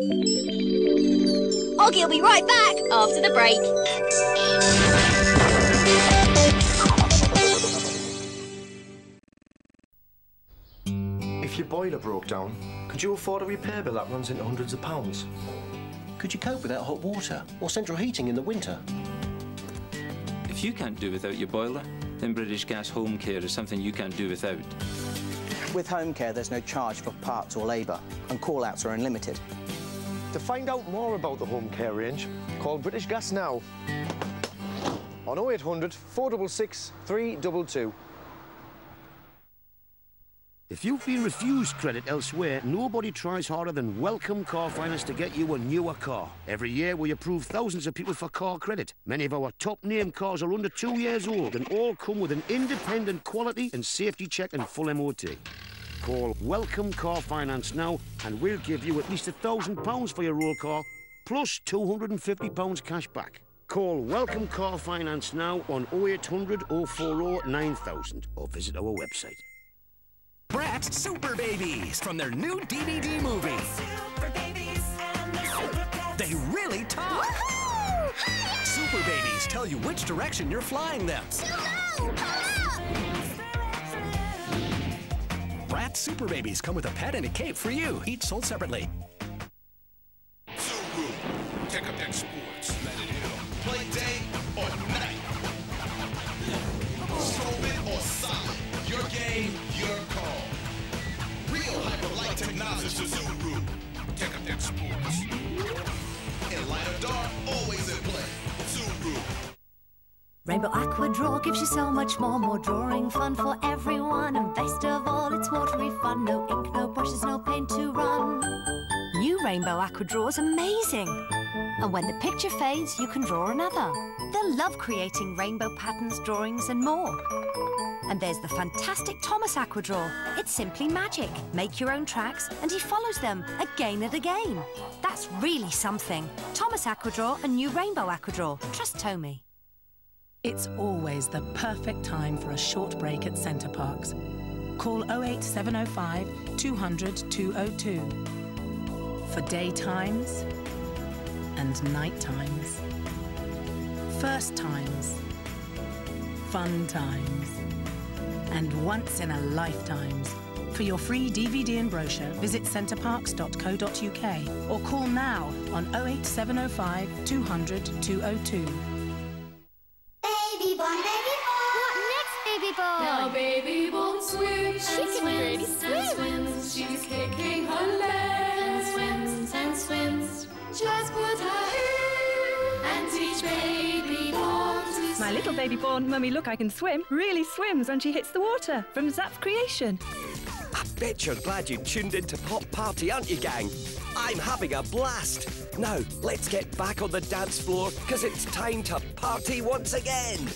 Oggy will be right back after the break.
If your boiler broke down, could you afford a repair bill that runs into hundreds of pounds? Could you cope without hot water or central heating in the winter?
If you can't do without your boiler, then British Gas Home Care is something you can't do without.
With home care, there's no charge for parts or labour, and call-outs are unlimited.
To find out more about the home care range, call British Gas now on 0800 466 322.
If you've been refused credit elsewhere, nobody tries harder than Welcome Car Finance to get you a newer car. Every year we approve thousands of people for car credit. Many of our top name cars are under two years old and all come with an independent quality and safety check and full MOT. Call Welcome Car Finance now and we'll give you at least a thousand pounds for your old car plus £250 cash back. Call Welcome Car Finance now on 0800 040 9000 or visit our website.
Bratz Super Babies from their new DVD movie. They really talk. Super Babies tell you which direction you're flying them. Bratz Super Babies come with a pet and a cape for you, each sold separately.
Let it Play day or night. Or solid. Your game, your call. Real hyper-light technology. In light dark, always.
Rainbow Aqua Draw gives you so much more, more drawing fun for everyone. And best of all, it's watery fun. No ink, no brushes, no paint to run. New Rainbow Aqua Draw is amazing. And when the picture fades, you can draw another. They'll love creating rainbow patterns, drawings, and more. And there's the fantastic Thomas Aquadraw. It's simply magic. Make your own tracks, and he follows them again and again. That's really something. Thomas Aquadraw and new Rainbow Aquadraw. Trust Tomy.
It's always the perfect time for a short break at Center Parcs. Call 08705 200 202 for daytimes and night times. First times, fun times, and once in a lifetimes. For your free DVD and brochure, visit centerparcs.co.uk or call now on 08705 200 202.
Baby Born, baby Born. What next, baby Born?
Now baby won't swim
She
and
can really
swims and swims. She's kicking her legs and swims and swims. Just put her in and teach baby Born to swim.
My little baby born, Mummy Look I Can Swim, really swims when she hits the water from Zapf Creation.
I bet you're glad you tuned into Pop Party, aren't you, gang? I'm having a blast. Now, let's get back on the dance floor, because it's time to party once again.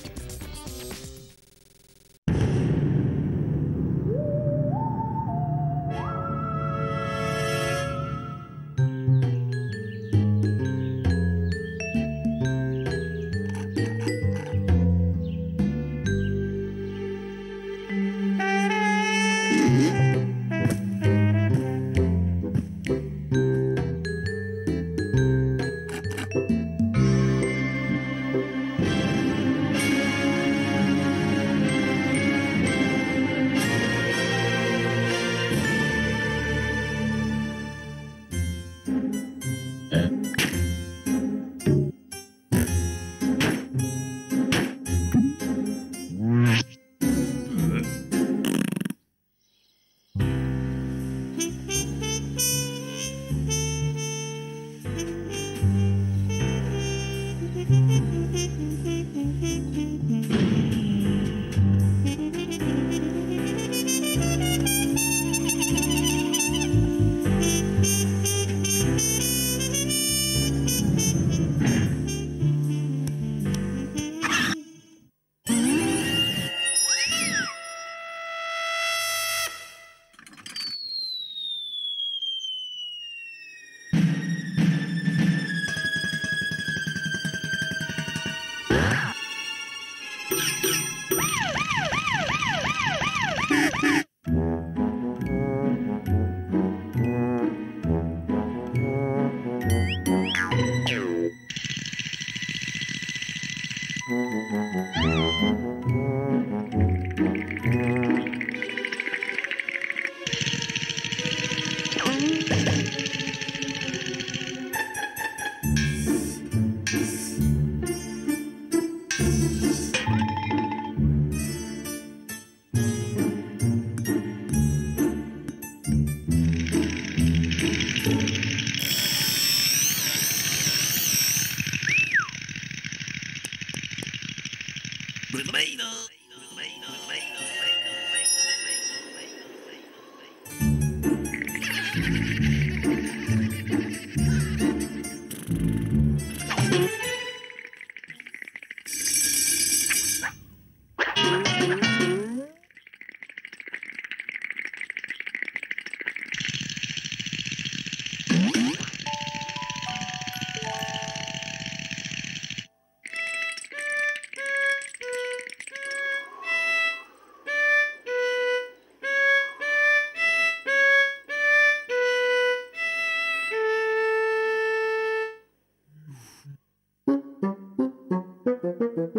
Thank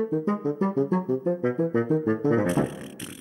you.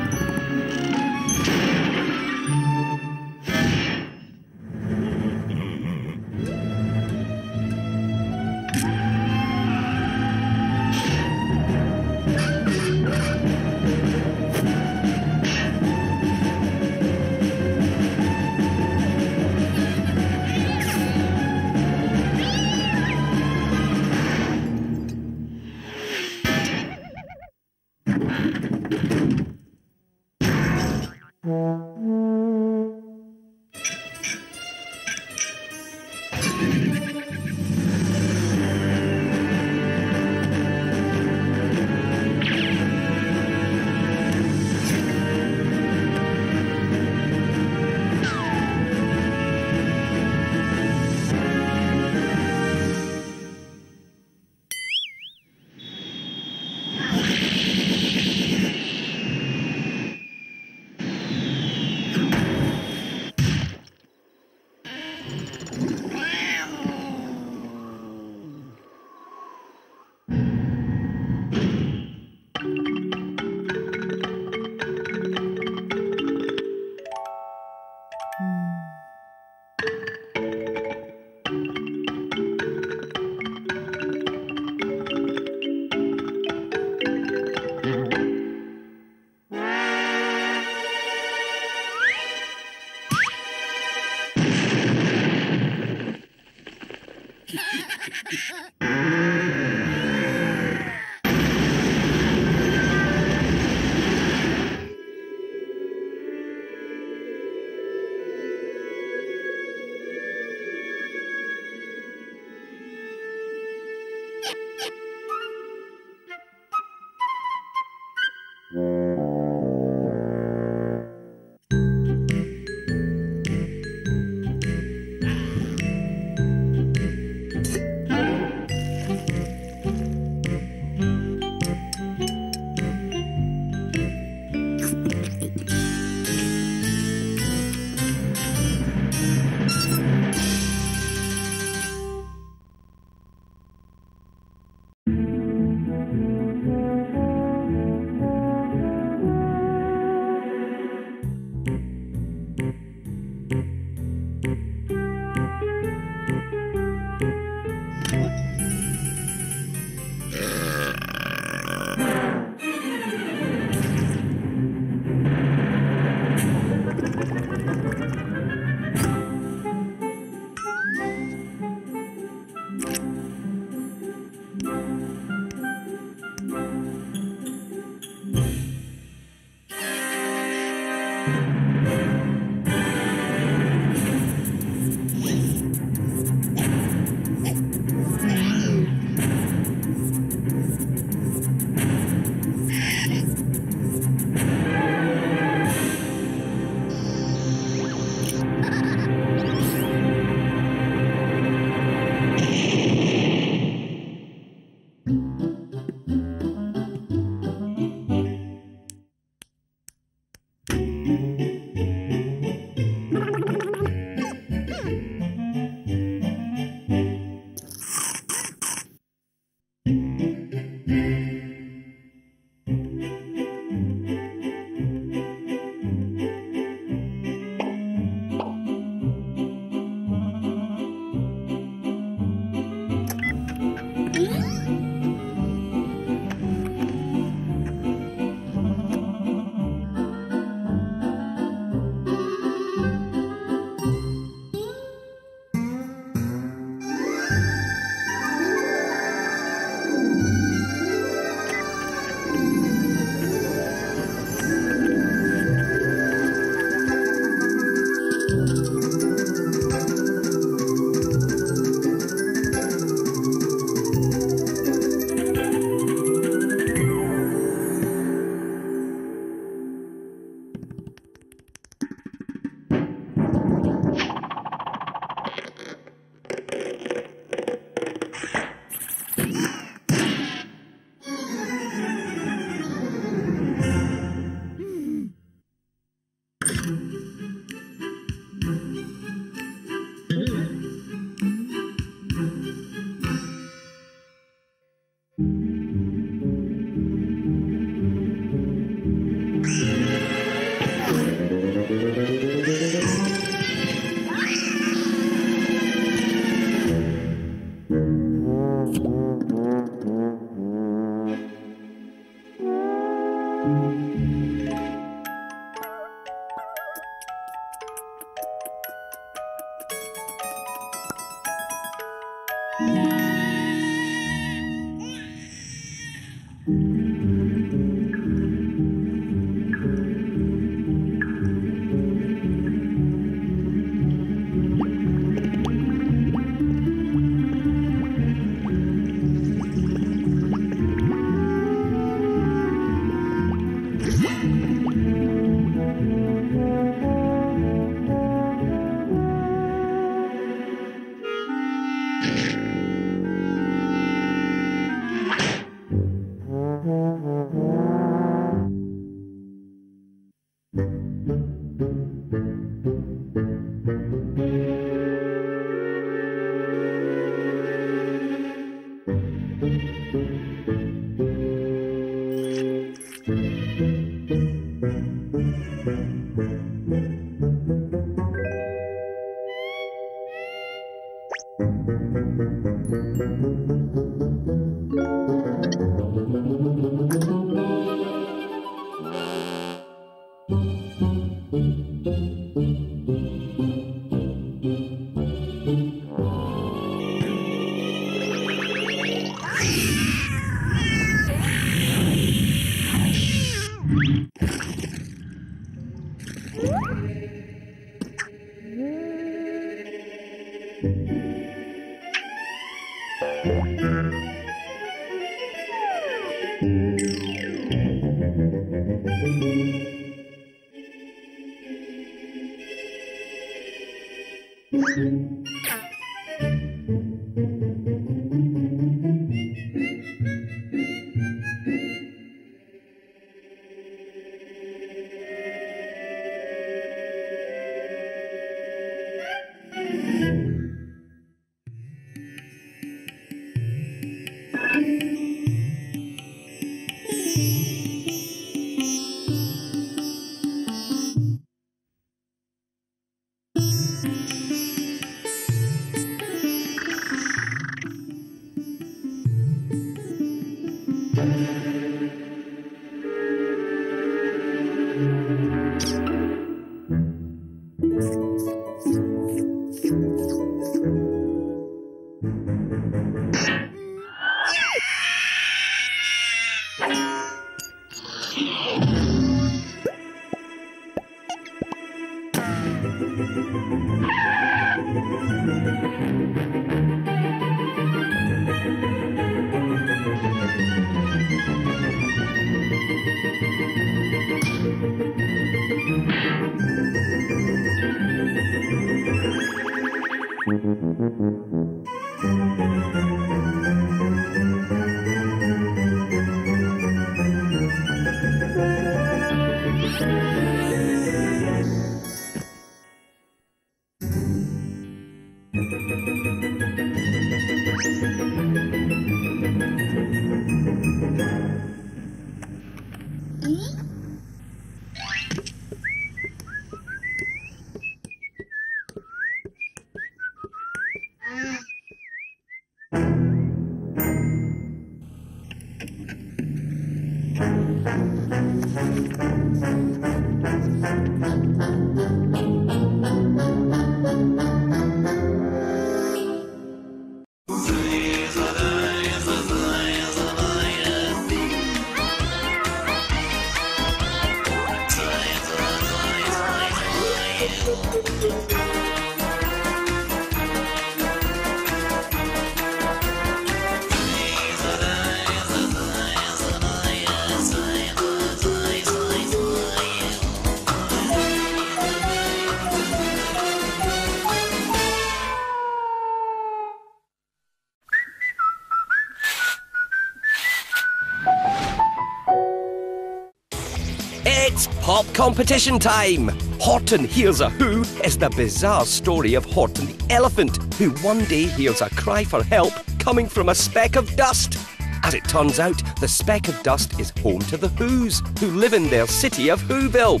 Pop competition time! Horton Hears a Who is the bizarre story of Horton the elephant, who one day hears a cry for help coming from a speck of dust. As it turns out, the speck of dust is home to the Who's, who live in their city of Whoville.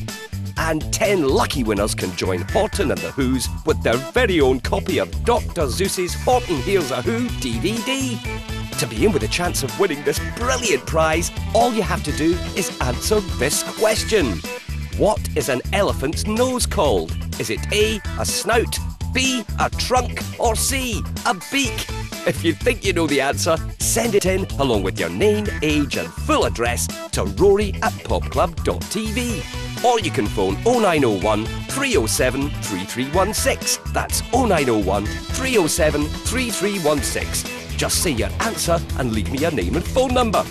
And 10 lucky winners can join Horton and the Who's with their very own copy of Dr. Seuss's Horton Hears a Who DVD. To be in with a chance of winning this brilliant prize, all you have to do is answer this question. Is an elephant's nose called? Is it A, a snout, B, a trunk, or C, a beak? If you think you know the answer, send it in along with your name, age, and full address to rorry at popclub.tv. Or you can phone 0901 307 3316. That's 0901 307 3316. Just say your answer and leave me your name and phone number.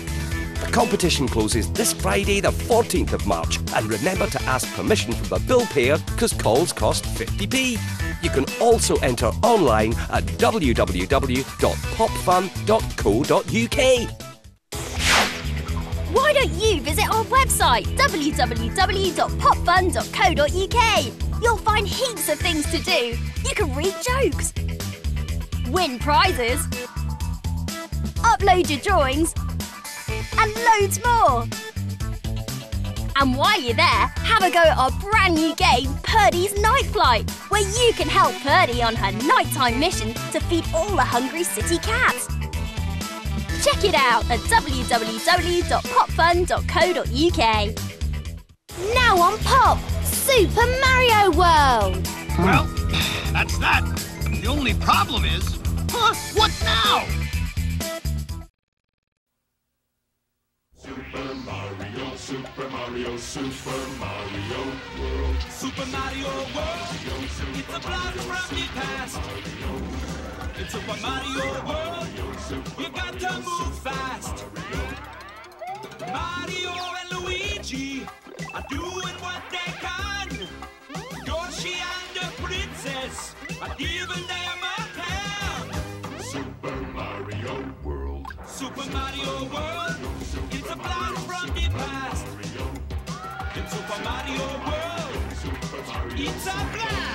The competition closes this Friday, the 14th of March, and remember to ask permission from the bill payer because calls cost 50p. You can also enter online at www.popfun.co.uk.
Why don't you visit our website www.popfun.co.uk? You'll find heaps of things to do. You can read jokes, win prizes, upload your drawings, and loads more.
And while you're there, have a go at our brand new game, Purrdy's Night Flight, where you can help Purrdy on her nighttime mission to feed all the hungry city cats. Check it out at www.popfun.co.uk. Now on Pop, Super Mario World.
Well, that's that. The only problem is, huh, what now?
Super Mario, Super Mario, Super Mario World.
Super Mario World. It's a blast from the past. In Super Mario World, you got to move fast. Mario and Luigi are doing what they can. Yoshi and the princess are giving them a hand.
Super Mario World.
Super Mario World, it's a blast from the past. In Super Mario World, it's a blast.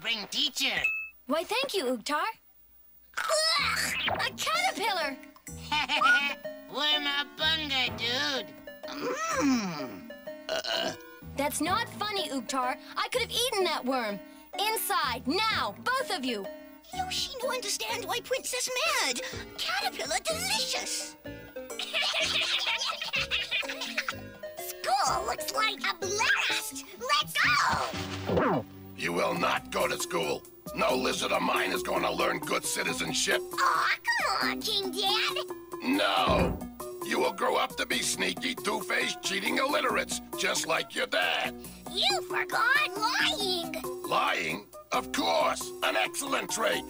Bring teacher.
Why, thank you, Oogtar. a caterpillar!
Worma bunga, dude. Mm.
That's not funny, Oogtar. I could have eaten that worm. Inside, now, both of you.
Yoshi no understand why Princess mad. Caterpillar delicious. (laughs) School looks like a blast. Let's go.
You will not go to school. No lizard of mine is going to learn good citizenship.
Aw, come on, King Dad.
No. You will grow up to be sneaky, two-faced, cheating illiterates, just like your dad.
You forgot lying.
Lying? Of course. An excellent trait.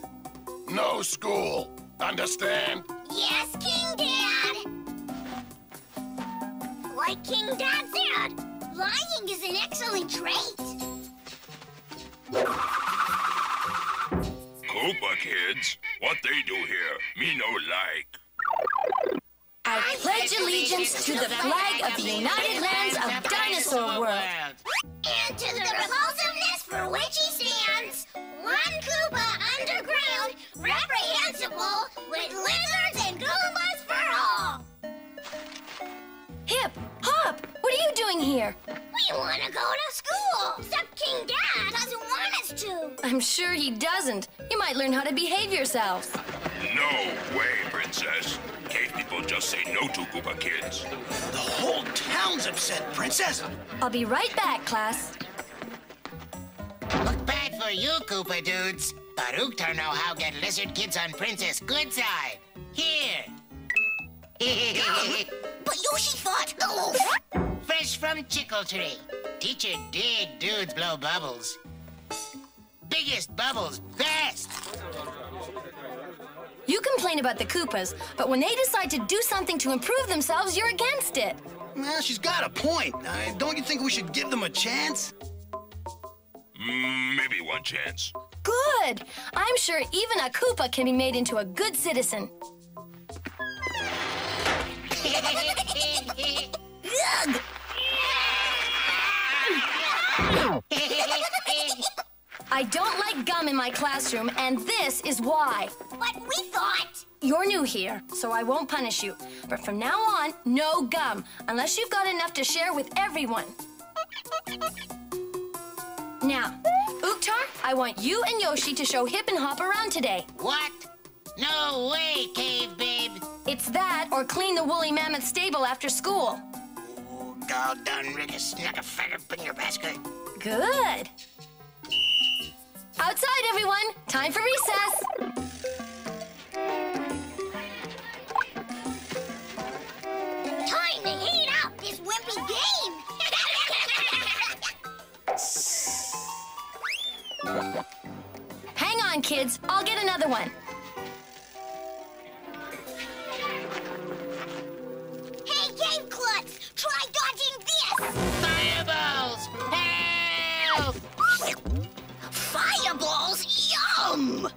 No school. Understand?
Yes, King Dad. Like King Dad said, lying is an excellent trait.
Koopa kids, what they do here, me no like.
I pledge allegiance to the flag of the United Lands of Dinosaur World.
And to the repulsiveness for which he stands. One Koopa underground, reprehensible, with lizards
you doing here?
We want to go to school, except King Dad doesn't want us to.
I'm sure he doesn't. You might learn how to behave yourselves.
No way, Princess. Cave people just say no to Koopa kids.
The whole town's upset, Princess.
I'll be right back, class.
Look bad for you, Koopa dudes. But Oogtar know how get lizard kids on Princess good side. Here. (laughs)
but Yoshi thought, oh.
Fresh from Chickle Tree. Teacher dig dudes blow bubbles. Biggest bubbles, best.
You complain about the Koopas, but when they decide to do something to improve themselves, you're against it.
Well, she's got a point. Uh, don't you think we should give them a chance?
Mm, maybe one chance.
Good. I'm sure even a Koopa can be made into a good citizen. (laughs)
Ugh. (laughs)
I don't like gum in my classroom, and this is why.
But we thought.
You're new here, so I won't punish you. But from now on, no gum, unless you've got enough to share with everyone. Now, Oogtar, I want you and Yoshi to show Hip and Hop around today.
What? No way, Cave Babe.
It's that or clean the woolly mammoth stable after school.
Go done, rig a snack a faggot in your basket.
Good. Outside, everyone. Time for recess.
Time to heat up this wimpy game.
Hang on, kids. I'll get another one.
hey, Cave Klutz, try dodging this.
Fireballs! Help!
Fireballs, yum!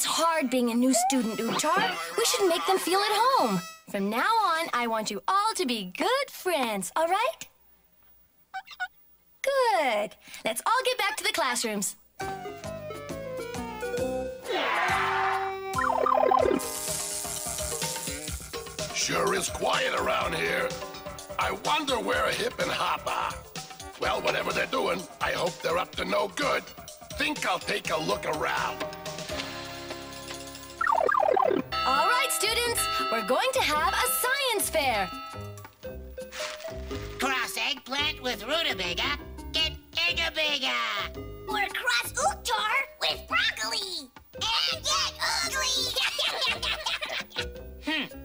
It's hard being a new student, Oogtar. We should make them feel at home. From now on, I want you all to be good friends, all right? Good. Let's all get back to the classrooms.
Sure is quiet around here. I wonder where Hip and Hop are. Well, whatever they're doing, I hope they're up to no good. Think I'll take a look around.
All right, students, we're going to have a science fair.
Cross eggplant with rutabaga, get eggabaga.
Or cross Oogtar with broccoli. And get ugly. (laughs)
hmm.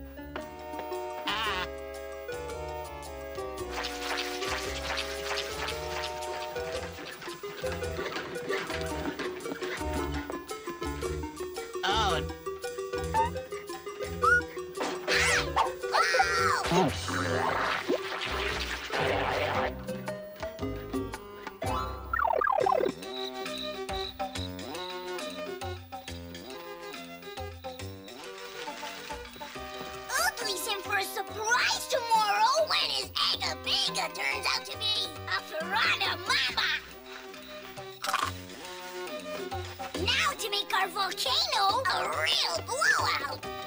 Volcano a real blowout.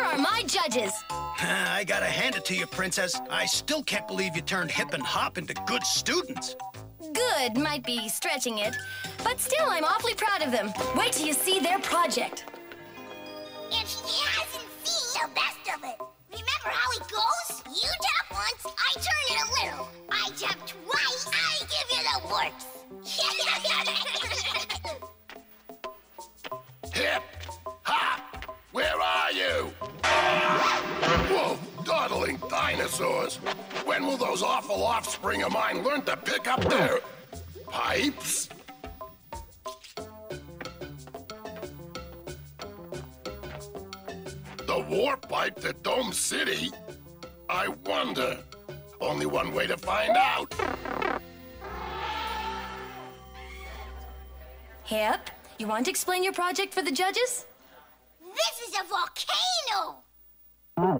And here are my judges.
I gotta hand it to you, Princess. I still can't believe you turned Hip and Hop into good students.
Good might be stretching it, but still I'm awfully proud of them. Wait till you see their project.
If she hasn't seen the best of it. Remember how it goes? You tap once, I turn it a little. I tap twice, I give you the works. (laughs)
Hip! Are you? Whoa, dawdling dinosaurs! When will those awful offspring of mine learn to pick up their pipes? The warp pipe to Dome City? I wonder. Only one way to find out.
Hip, you want to explain your project for the judges?
This is a volcano!
Hmm.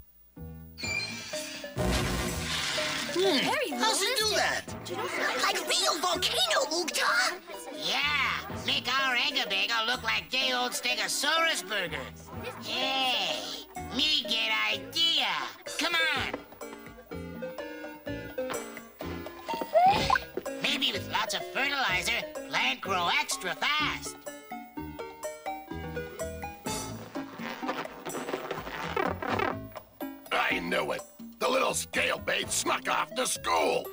How's it do that? Like real volcano, Oogtar!
Yeah, make our eggabaga look like day old Stegosaurus burger. Hey, me get idea. Come on. Maybe with lots of fertilizer, plant grow extra fast.
I knew it. The little scale bait snuck off to school.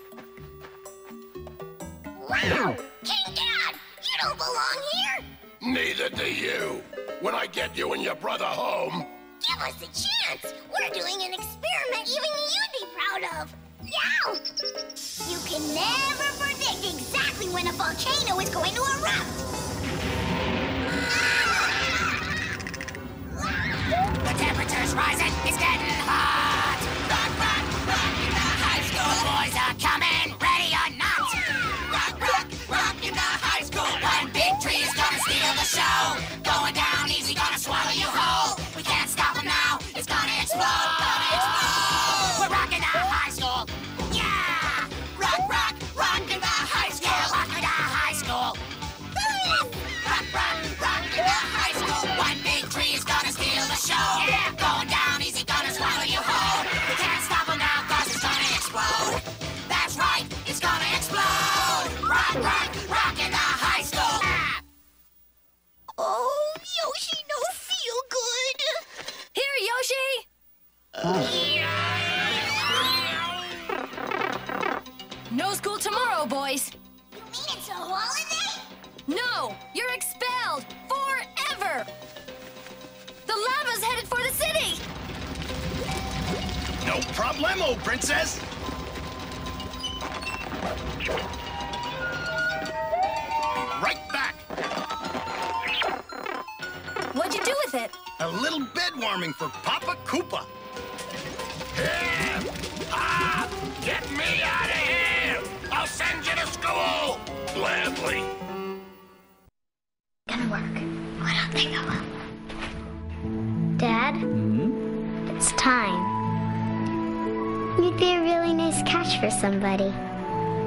Wow! King Dad, you don't belong here!
Neither do you. When I get you and your brother home,
Give us a chance! We're doing an experiment even you'd be proud of! Yow! You can never predict exactly when a volcano is going to erupt!
The temperature's rising. It's getting hot. Oh, Yoshi, no feel good. Here, Yoshi. Uh.
No school tomorrow, boys.
You mean it's a holiday?
No, you're expelled forever. The lava's headed for the city.
No problemo, princess. Right back.
It?
A little bed warming for Papa Koopa. Ah! Get me out of here! I'll send you to school! Gladly.
Gonna work. Why don't they go up? Dad? Hmm? It's time. You'd be a really nice catch for somebody.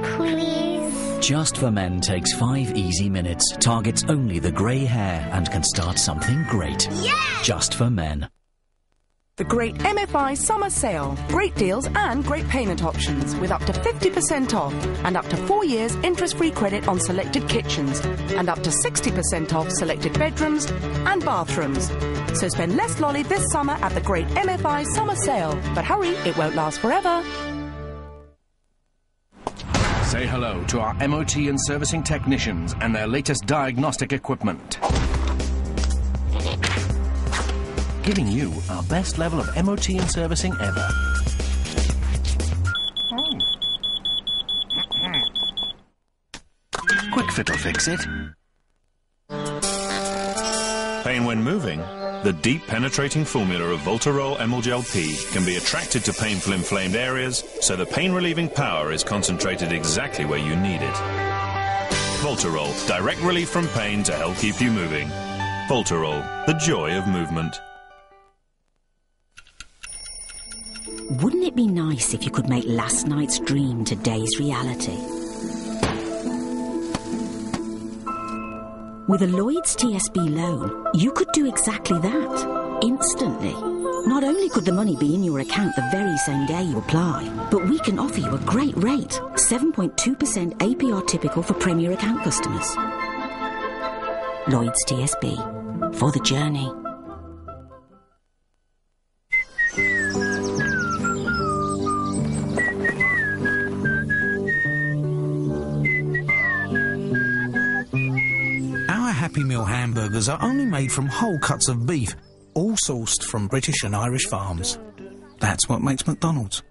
Please?
Just for Men takes five easy minutes, targets only the grey hair, and can start something great. Just for Men.
The great MFI summer sale. Great deals and great payment options with up to 50% off and up to four years interest free credit on selected kitchens and up to 60% off selected bedrooms and bathrooms. So spend less lolly this summer at the great MFI summer sale. But hurry, it won't last forever.
Say hello to our MOT and servicing technicians and their latest diagnostic equipment. Giving you our best level of MOT and servicing ever. Kwik Fit will fix it.
Pain when moving? The deep penetrating formula of Voltarol Emulgel P can be attracted to painful inflamed areas, so the pain relieving power is concentrated exactly where you need it. Voltarol, direct relief from pain to help keep you moving. Voltarol, the joy of movement.
Wouldn't it be nice if you could make last night's dream today's reality? With a Lloyds TSB loan, you could do exactly that, instantly. Not only could the money be in your account the very same day you apply, but we can offer you a great rate 7.2% APR typical for Premier account customers. Lloyds TSB, for the journey.
Hamburgers are only made from whole cuts of beef, all sourced from British and Irish farms. That's what makes McDonald's.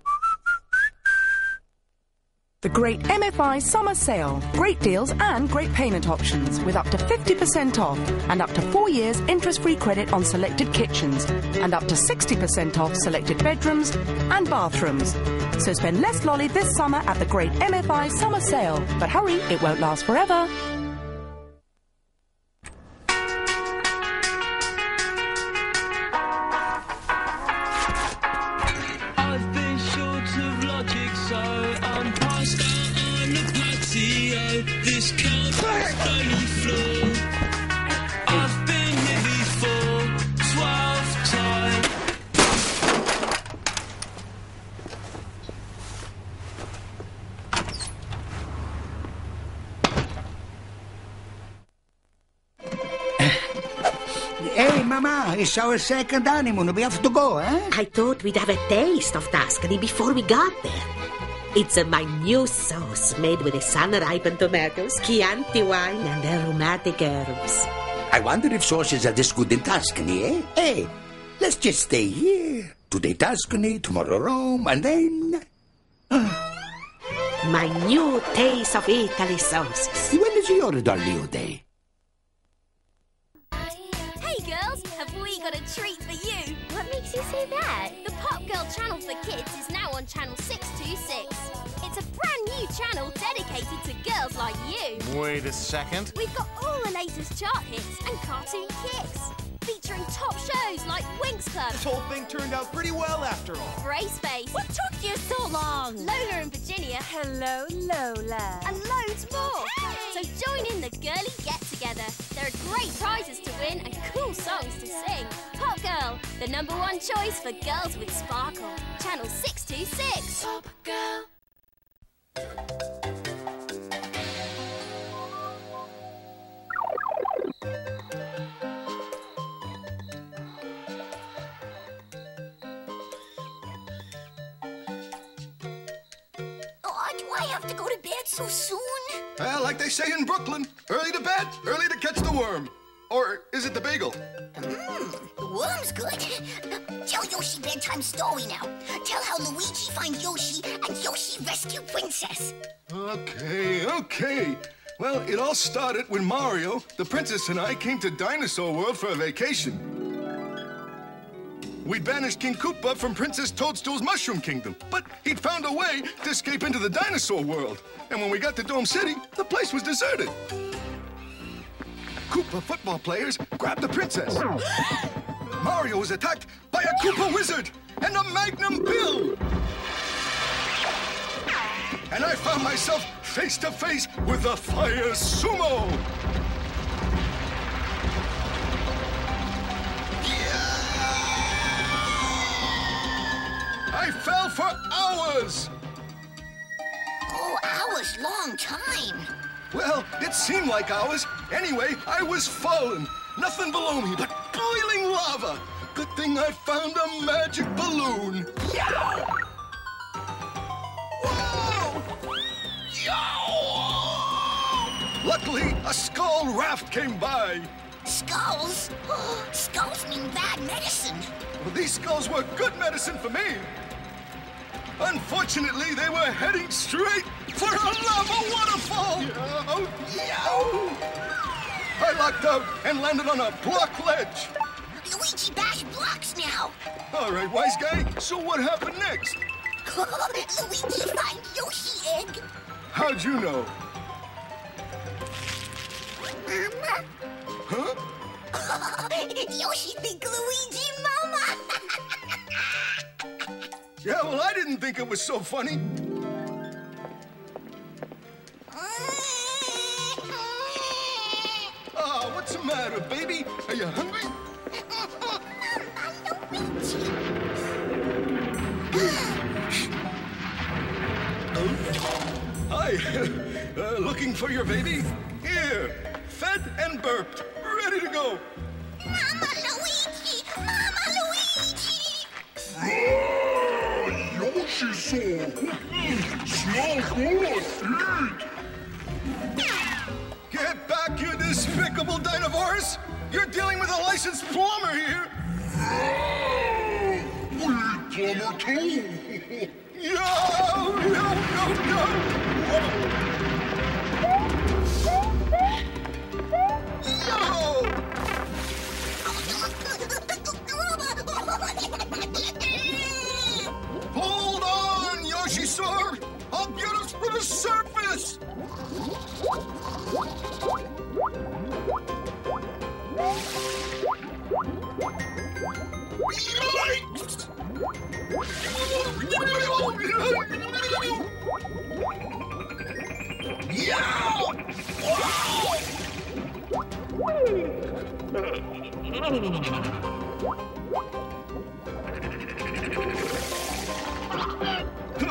The great MFI summer sale. Great deals and great payment options with up to 50% off and up to four years interest free credit on selected kitchens and up to 60% off selected bedrooms and bathrooms. So spend less lolly this summer at the great MFI summer sale. But hurry, it won't last forever.
Our second honeymoon. We have to go, eh?
I thought we'd have a taste of Tuscany before we got there. It's a my new sauce made with the sun-ripened tomatoes, Chianti wine, and aromatic herbs.
I wonder if sauces are this good in Tuscany, eh? Hey, let's just stay here. Today Tuscany, tomorrow Rome, and then...
My new taste of Italy sauces.
When is your Dolmio Day?
What makes you say that? The Pop Girl channel for kids is now on channel 626. It's a brand new channel dedicated to girls like you.
Wait a second.
We've got all the latest chart hits and cartoon kicks, featuring top shows like Winx Club.
This whole thing turned out pretty well after all.
Braceface. What took you so long? Lola and Virginia. Hello, Lola. And loads more. So join in the girly get together. There are great prizes to win and cool songs to sing. Pop Girl, the number one choice for girls with sparkle. Channel 626. Pop Girl.
Have to go to bed so soon?
Well, like they say in Brooklyn, early to bed, early to catch the worm. Or is it the bagel?
Mmm, the worm's good. Tell Yoshi bedtime story now. Tell how Luigi finds Yoshi and Yoshi rescue Princess.
Okay, okay. Well, it all started when Mario, the princess, and I came to Dinosaur World for a vacation. We banished King Koopa from Princess Toadstool's Mushroom Kingdom, but he'd found a way to escape into the dinosaur world. And when we got to Dome City, the place was deserted. Koopa football players grabbed the princess. (gasps) Mario was attacked by a Koopa wizard and a Magnum Bill. And I found myself face to face with the Fire Sumo. I fell for hours.
Oh, hours, long time.
Well, it seemed like hours. Anyway, I was falling. Nothing below me but boiling lava. Good thing I found a magic balloon. Whoa! Yow! Luckily, a skull raft came by.
Skulls? (gasps) Skulls mean bad medicine.
Well, these skulls were good medicine for me. Unfortunately, they were heading straight for a lava waterfall. Yow! Oh, Yow! I locked out and landed on a block ledge.
Luigi bash blocks now.
All right, wise guy. So what happened next? (laughs)
Luigi find Yoshi egg.
How'd you know?
Mama. (laughs)
Huh?
Yoshi think Luigi mama. (laughs)
Yeah, well, I didn't think it was so funny. Oh, what's the matter, baby? Are you hungry? Hi. Uh, looking for your baby? Here. Fed and burped. Ready to go.
Yoshi saw. Small full of feet.
Get back, you despicable Dinosaurus! You're dealing with a licensed plumber here!
We plumber too. (laughs)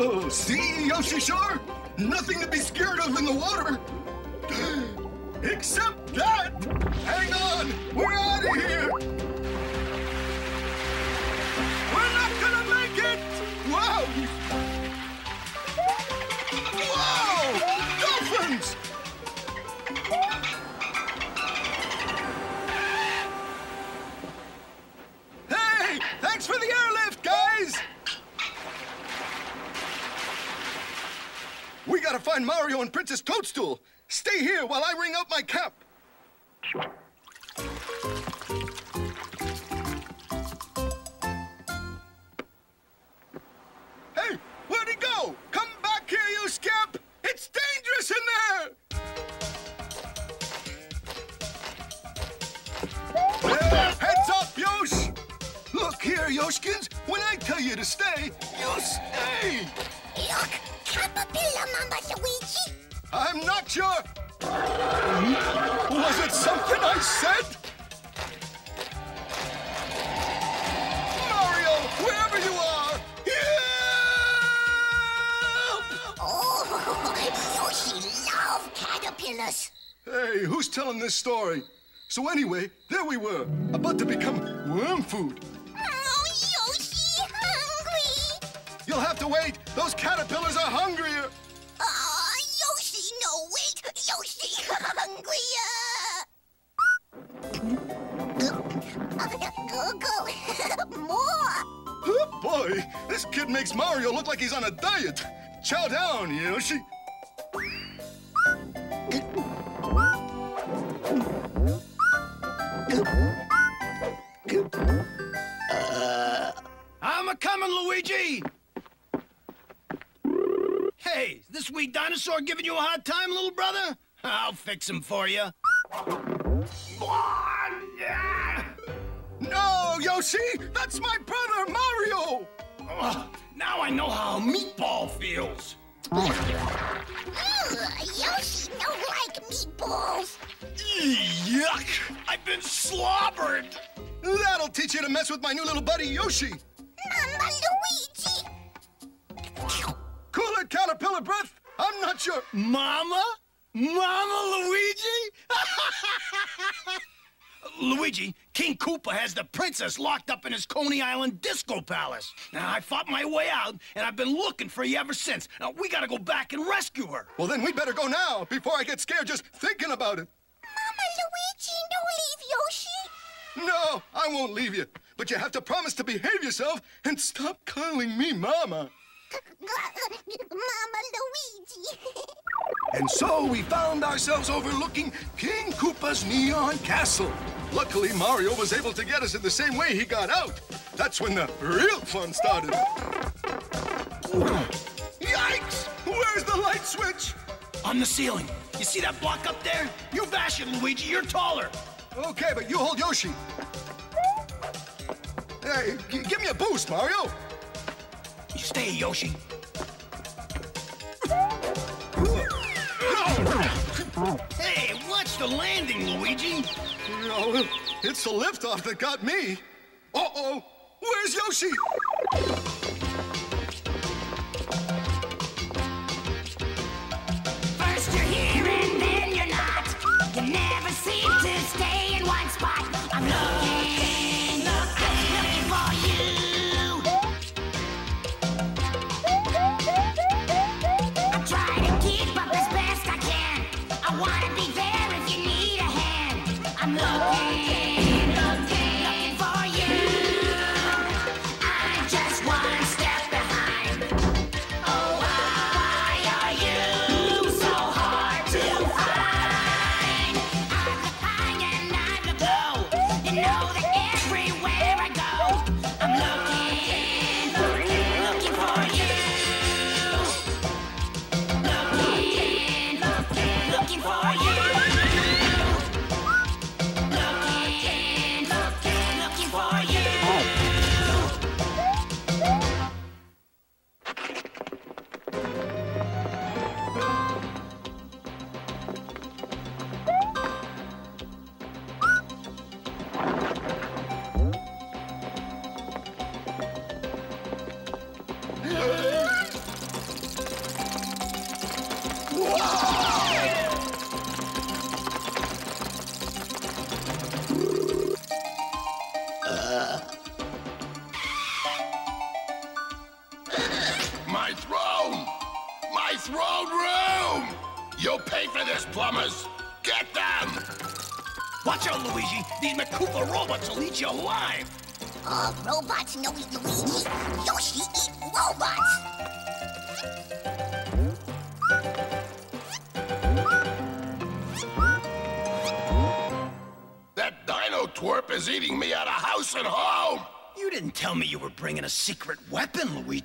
Oh, see, Yoshi Shore? Nothing to be scared of in the water. Except that! Hang on! We're out of here! Gonna! Wow! Wow! Dolphins! Hey! Thanks for the airlift, guys! We gotta find Mario and Princess Toadstool. Stay here while I ring out my cap. It's dangerous in there! Heads up, Yosh! Look here, Yoshkins. When I tell you to stay, you stay!
Look, caterpillar, Mama Luigi.
I'm not sure. Was it something I said? Mario, wherever you are, help!
Oh, (laughs) 12 caterpillars.
Hey, who's telling this story? So anyway, there we were, about to become worm food.
Oh, Yoshi, hungry.
You'll have to wait. Those caterpillars are hungrier. Ah, Yoshi, no, wait. Yoshi, (laughs) hungrier. (laughs) More.
Oh,
boy, this kid makes Mario look like he's on a diet. Chow down, Yoshi.
Uh, I'm a coming, Luigi! Hey, this wee dinosaur giving you a hard time, little brother? I'll fix him for you.
No, Yoshi! That's my brother, Mario!
Oh, now I know how a meatball feels.
Ugh, Yoshi don't like meatballs.
Yuck! I've been slobbered!
That'll teach you to mess with my new little buddy, Yoshi.
Mama Luigi.
Cool it, caterpillar breath. I'm not sure.
Mama? Mama Luigi? (laughs) Luigi, King Koopa has the princess locked up in his Coney Island disco palace. Now, I fought my way out, and I've been looking for you ever since. Now, we gotta go back and rescue her.
Well, then we better go now before I get scared just thinking about it.
Mama Luigi, don't leave Yoshi.
No, I won't leave you. But you have to promise to behave yourself and stop calling me Mama.
Mama Luigi.
And so we found ourselves overlooking King Koopa's neon castle. Luckily, Mario was able to get us in the same way he got out. That's when the real fun started. Yikes! Where's the light switch?
On the ceiling. You see that block up there? You bash it, Luigi. You're taller.
Okay, but you hold Yoshi. Hey, g- give me a boost, Mario.
You stay, Yoshi. Hey, watch the landing, Luigi.
No, it's the liftoff that got me. Uh-oh, where's Yoshi?
First you're here and then you're not. You never seem to stay in one spot. I'm looking,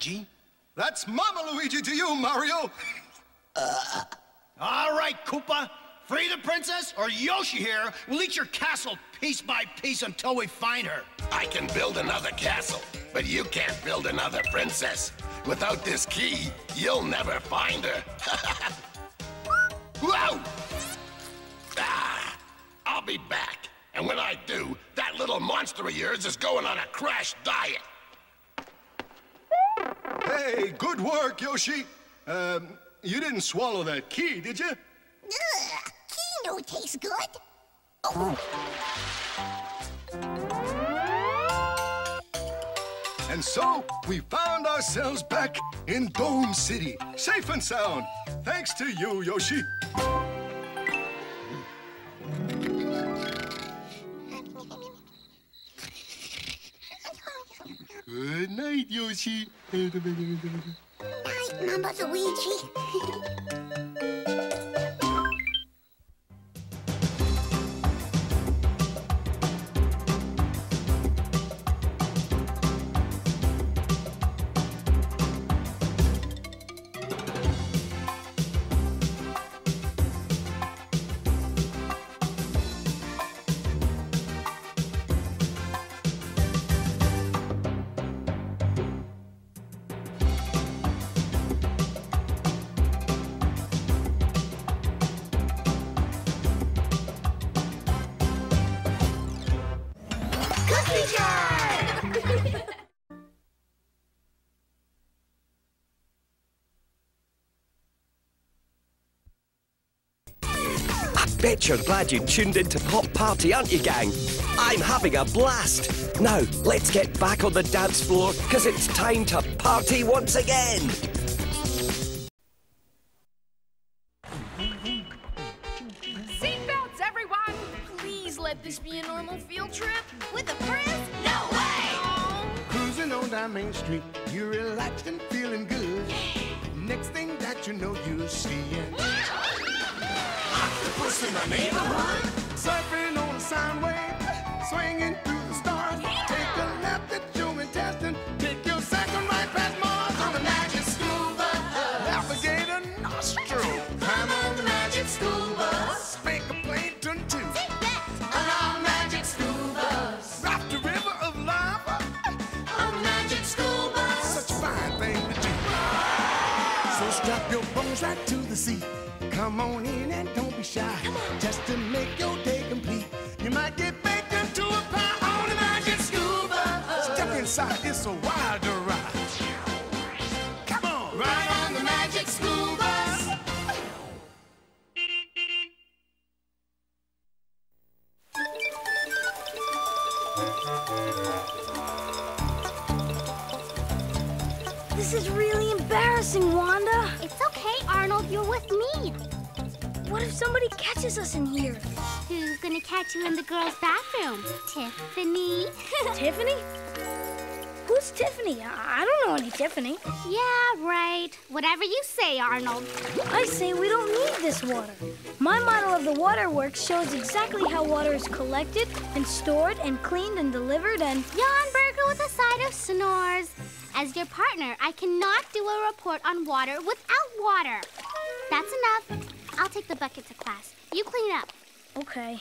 Luigi.
That's Mama Luigi to you, Mario.
All right, Koopa. Free the princess, or Yoshi here will eat your castle piece by piece until we find her.
I can build another castle, but you can't build another princess. Without this key, you'll never find her. (laughs) Whoa! Ah, I'll be back. And when I do, that little monster of yours is going on a crash diet.
Hey, good work, Yoshi. Um, you didn't swallow that key, did you?
Ugh, key no tastes good. Oh,
And so we found ourselves back in Dome City, safe and sound. Thanks to you, Yoshi. Good night, Yoshi.
Night, Mama Luigi.
You're glad you tuned into Pop Party, aren't you, gang? I'm having a blast. Now, let's get back on the dance floor, because it's time to party once again.
Seatbelts, everyone! Please let this be a normal field trip.
With a prince? No way!
Cruising on down Main Street, you're relaxed and feeling good. Next thing that you know, you're seeing octopus in the neighborhood, surfing on a sound wave, swinging through the stars. Take a left and don't shy. Just to make your day complete. You might get baked into a pie on the magic school bus. Step inside, it's a wild ride. Come on, ride on the magic school bus.
This is really embarrassing, Wanda.
It's okay, Arnold. You're with me.
What if somebody catches us in here?
Who's gonna catch you in the girls' bathroom? Tiffany. (laughs)
Tiffany? Who's Tiffany? I don't know any Tiffany.
Yeah, right. Whatever you say, Arnold.
I say we don't need this water. My model of the waterworks shows exactly how water is collected and stored and cleaned and delivered and.
Jan Burger with a side of snores. As your partner, I cannot do a report on water without water. That's enough. I'll take the bucket to class. You clean up.
Okay.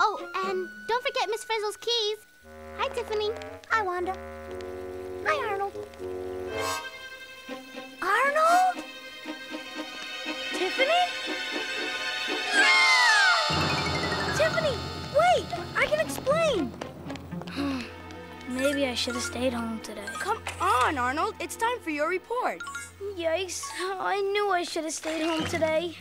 Oh, and don't forget Miss Frizzle's keys. Hi, Tiffany. Hi, Wanda. Hi, Arnold.
Arnold? Tiffany? Tiffany, wait! I can explain. (sighs) Maybe I should have stayed home today.
Come on, Arnold. It's time for your report.
Yikes. I knew I should have stayed home today.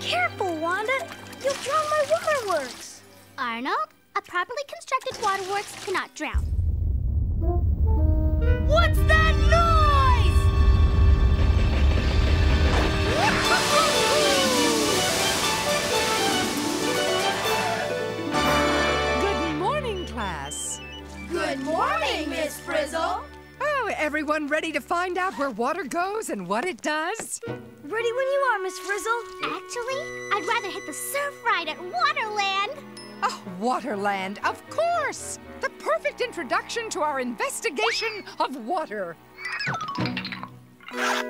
Careful, Wanda. You'll drown my waterworks.
Arnold, a properly constructed waterworks cannot drown.
What's that noise?
Miss Frizzle.
Oh, everyone ready to find out where water goes and what it does?
Ready when you are, Miss Frizzle.
Actually, I'd rather hit the surf ride at Waterland.
Oh, Waterland, of course! The perfect introduction to our investigation of water.
Are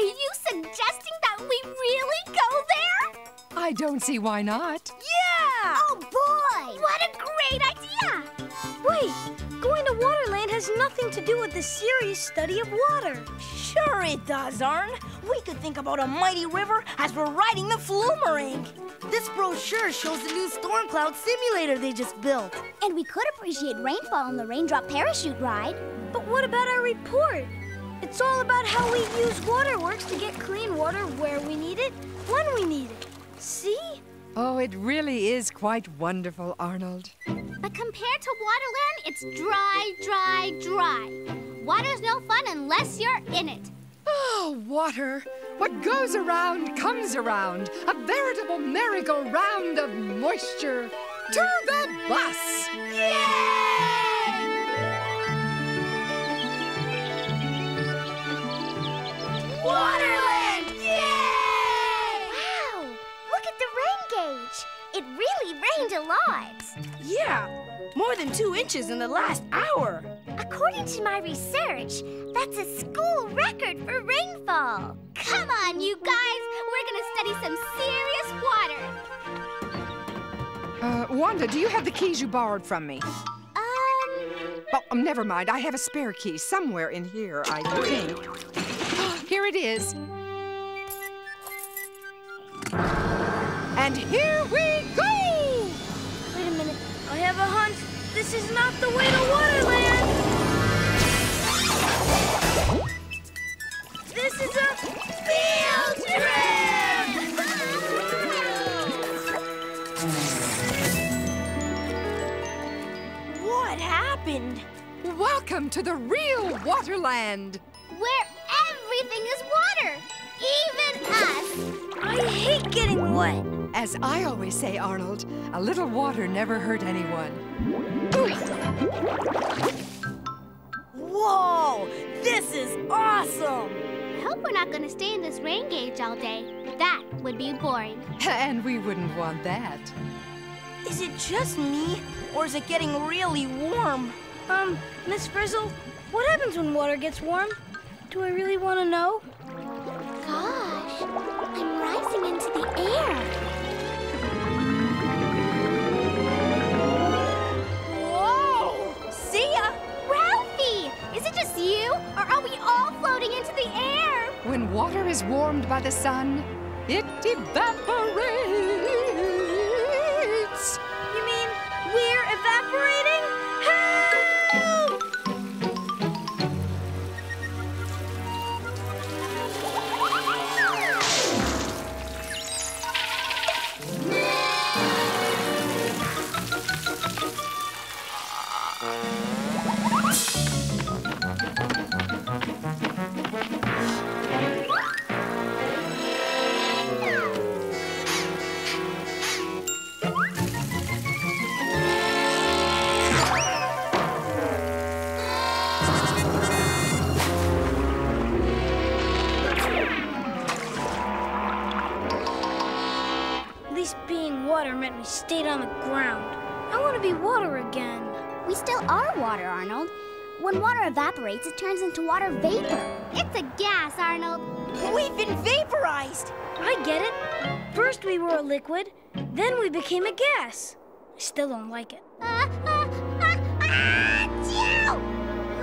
you suggesting that we really go there?
I don't see why not.
Yeah!
Oh boy! What a great idea!
Wait, going to Waterland has nothing to do with the serious study of water.
Sure it does, Arn. We could think about a mighty river as we're riding the Flumerang. This brochure shows the new storm cloud simulator they just built.
And we could appreciate rainfall on the raindrop parachute ride.
But what about our report? It's all about how we use waterworks to get clean water where we need it, when we need it. See?
Oh, it really is quite wonderful, Arnold.
But compared to Waterland, it's dry, dry, dry. Water's no fun unless you're in it.
Oh, water. What goes around comes around. A veritable merry-go-round of moisture. To the bus!
Waterland! Yay! Rain gauge. It really rained a lot.
Yeah, more than two inches in the last hour.
According to my research, that's a school record for rainfall. Come on, you guys. We're going to study some serious water.
Uh, Wanda, do you have the keys you borrowed from me?
Um,
Oh, um, never mind. I have a spare key somewhere in here, I think. here it is. And here we go!
Wait a minute. I have a hunch. This is not the way to Waterland. This is a field trip. What happened?
Welcome to the real Waterland.
where everything is water, even us.
I hate getting wet.
As I always say, Arnold, a little water never hurt anyone.
Whoa! This is awesome!
I hope we're not going to stay in this rain gauge all day. That would be boring. (laughs)
And we wouldn't want that.
Is it just me, or is it getting really warm?
Um, Miss Frizzle, what happens when water gets warm? Do I really want to know?
Gosh, I'm rising into the air.
Whoa! See ya!
Ralphie, is it just you, or are we all floating into the air?
When water is warmed by the sun, it evaporates.
You mean we're evaporating? We stayed on the ground. I want to be water again.
We still are water, Arnold. When water evaporates, it turns into water vapor. It's a gas, Arnold.
We've been vaporized!
I get it. First we were a liquid, then we became a gas. I still don't like it.
Ah, ah, ah, ah, achoo!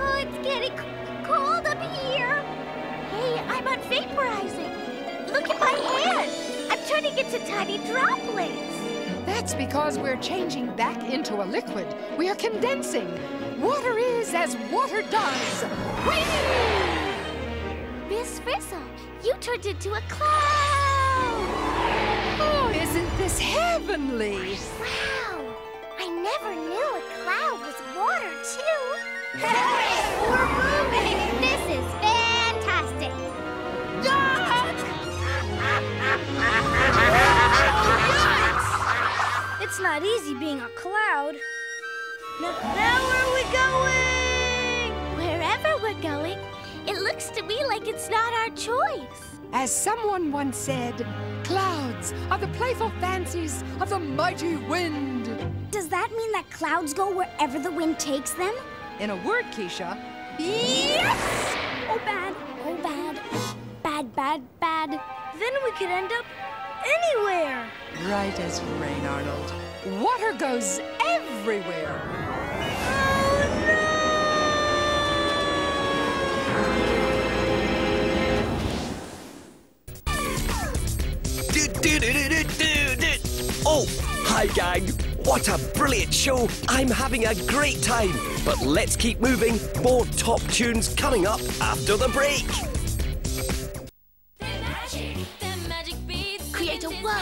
Oh, it's getting cold up here. Hey, I'm unvaporizing. Look at my hand. I'm turning into tiny droplets.
That's because we're changing back into a liquid. We are condensing. Water is as water does. Whee!
Miss Frizzle, you turned into a cloud.
Oh, isn't this heavenly?
Wow, I never knew a cloud was water, too. (laughs)
We're moving!
It's not easy being a cloud. Now, now where are we going?
Wherever we're going, it looks to me like it's not our choice.
As someone once said, clouds are the playful fancies of the mighty wind.
Does that mean that clouds go wherever the wind takes them?
In a word, Keisha,
Yes! Oh, bad. Oh, bad. Bad, bad, bad.
Then we could end up anywhere.
right as rain, Arnold. Water goes everywhere.
Oh, hi, gang. What a brilliant show. I'm having a great time. But let's keep moving. More top tunes coming up after the break.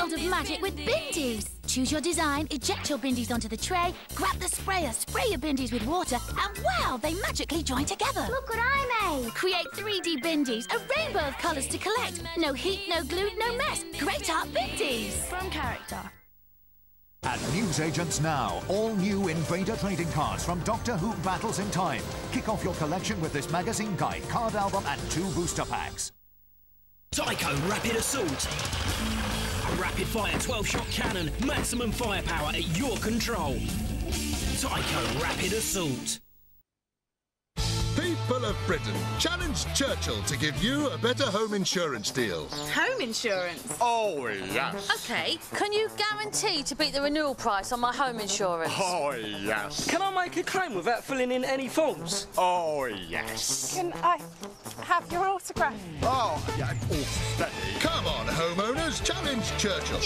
World of magic with Bindeez.
Choose your design, eject your Bindeez onto the tray, grab the sprayer, spray your Bindeez with water, and wow, they magically join together.
Look what I made.
Create 3D Bindeez, a rainbow of colours to collect. No heat, no glue, no mess. Great art Bindeez.
From character.
At Newsagents Now, all new Invader trading cards from Doctor Who Battles in Time. Kick off your collection with this magazine guide, card album, and two booster packs.
Tyco Rapid Assault. Rapid fire 12 shot cannon, maximum firepower at your control. Tyco Rapid Assault.
People of Britain, challenge Churchill to give you a better home insurance deal.
Home insurance?
Oh, yes.
Okay, can you guarantee to beat the renewal price on my home insurance?
Oh, yes.
Can I make a claim without filling in any forms?
Oh, yes.
Can I have your autograph?
Oh, yeah, steady. Come on, homeowners, challenge Churchill.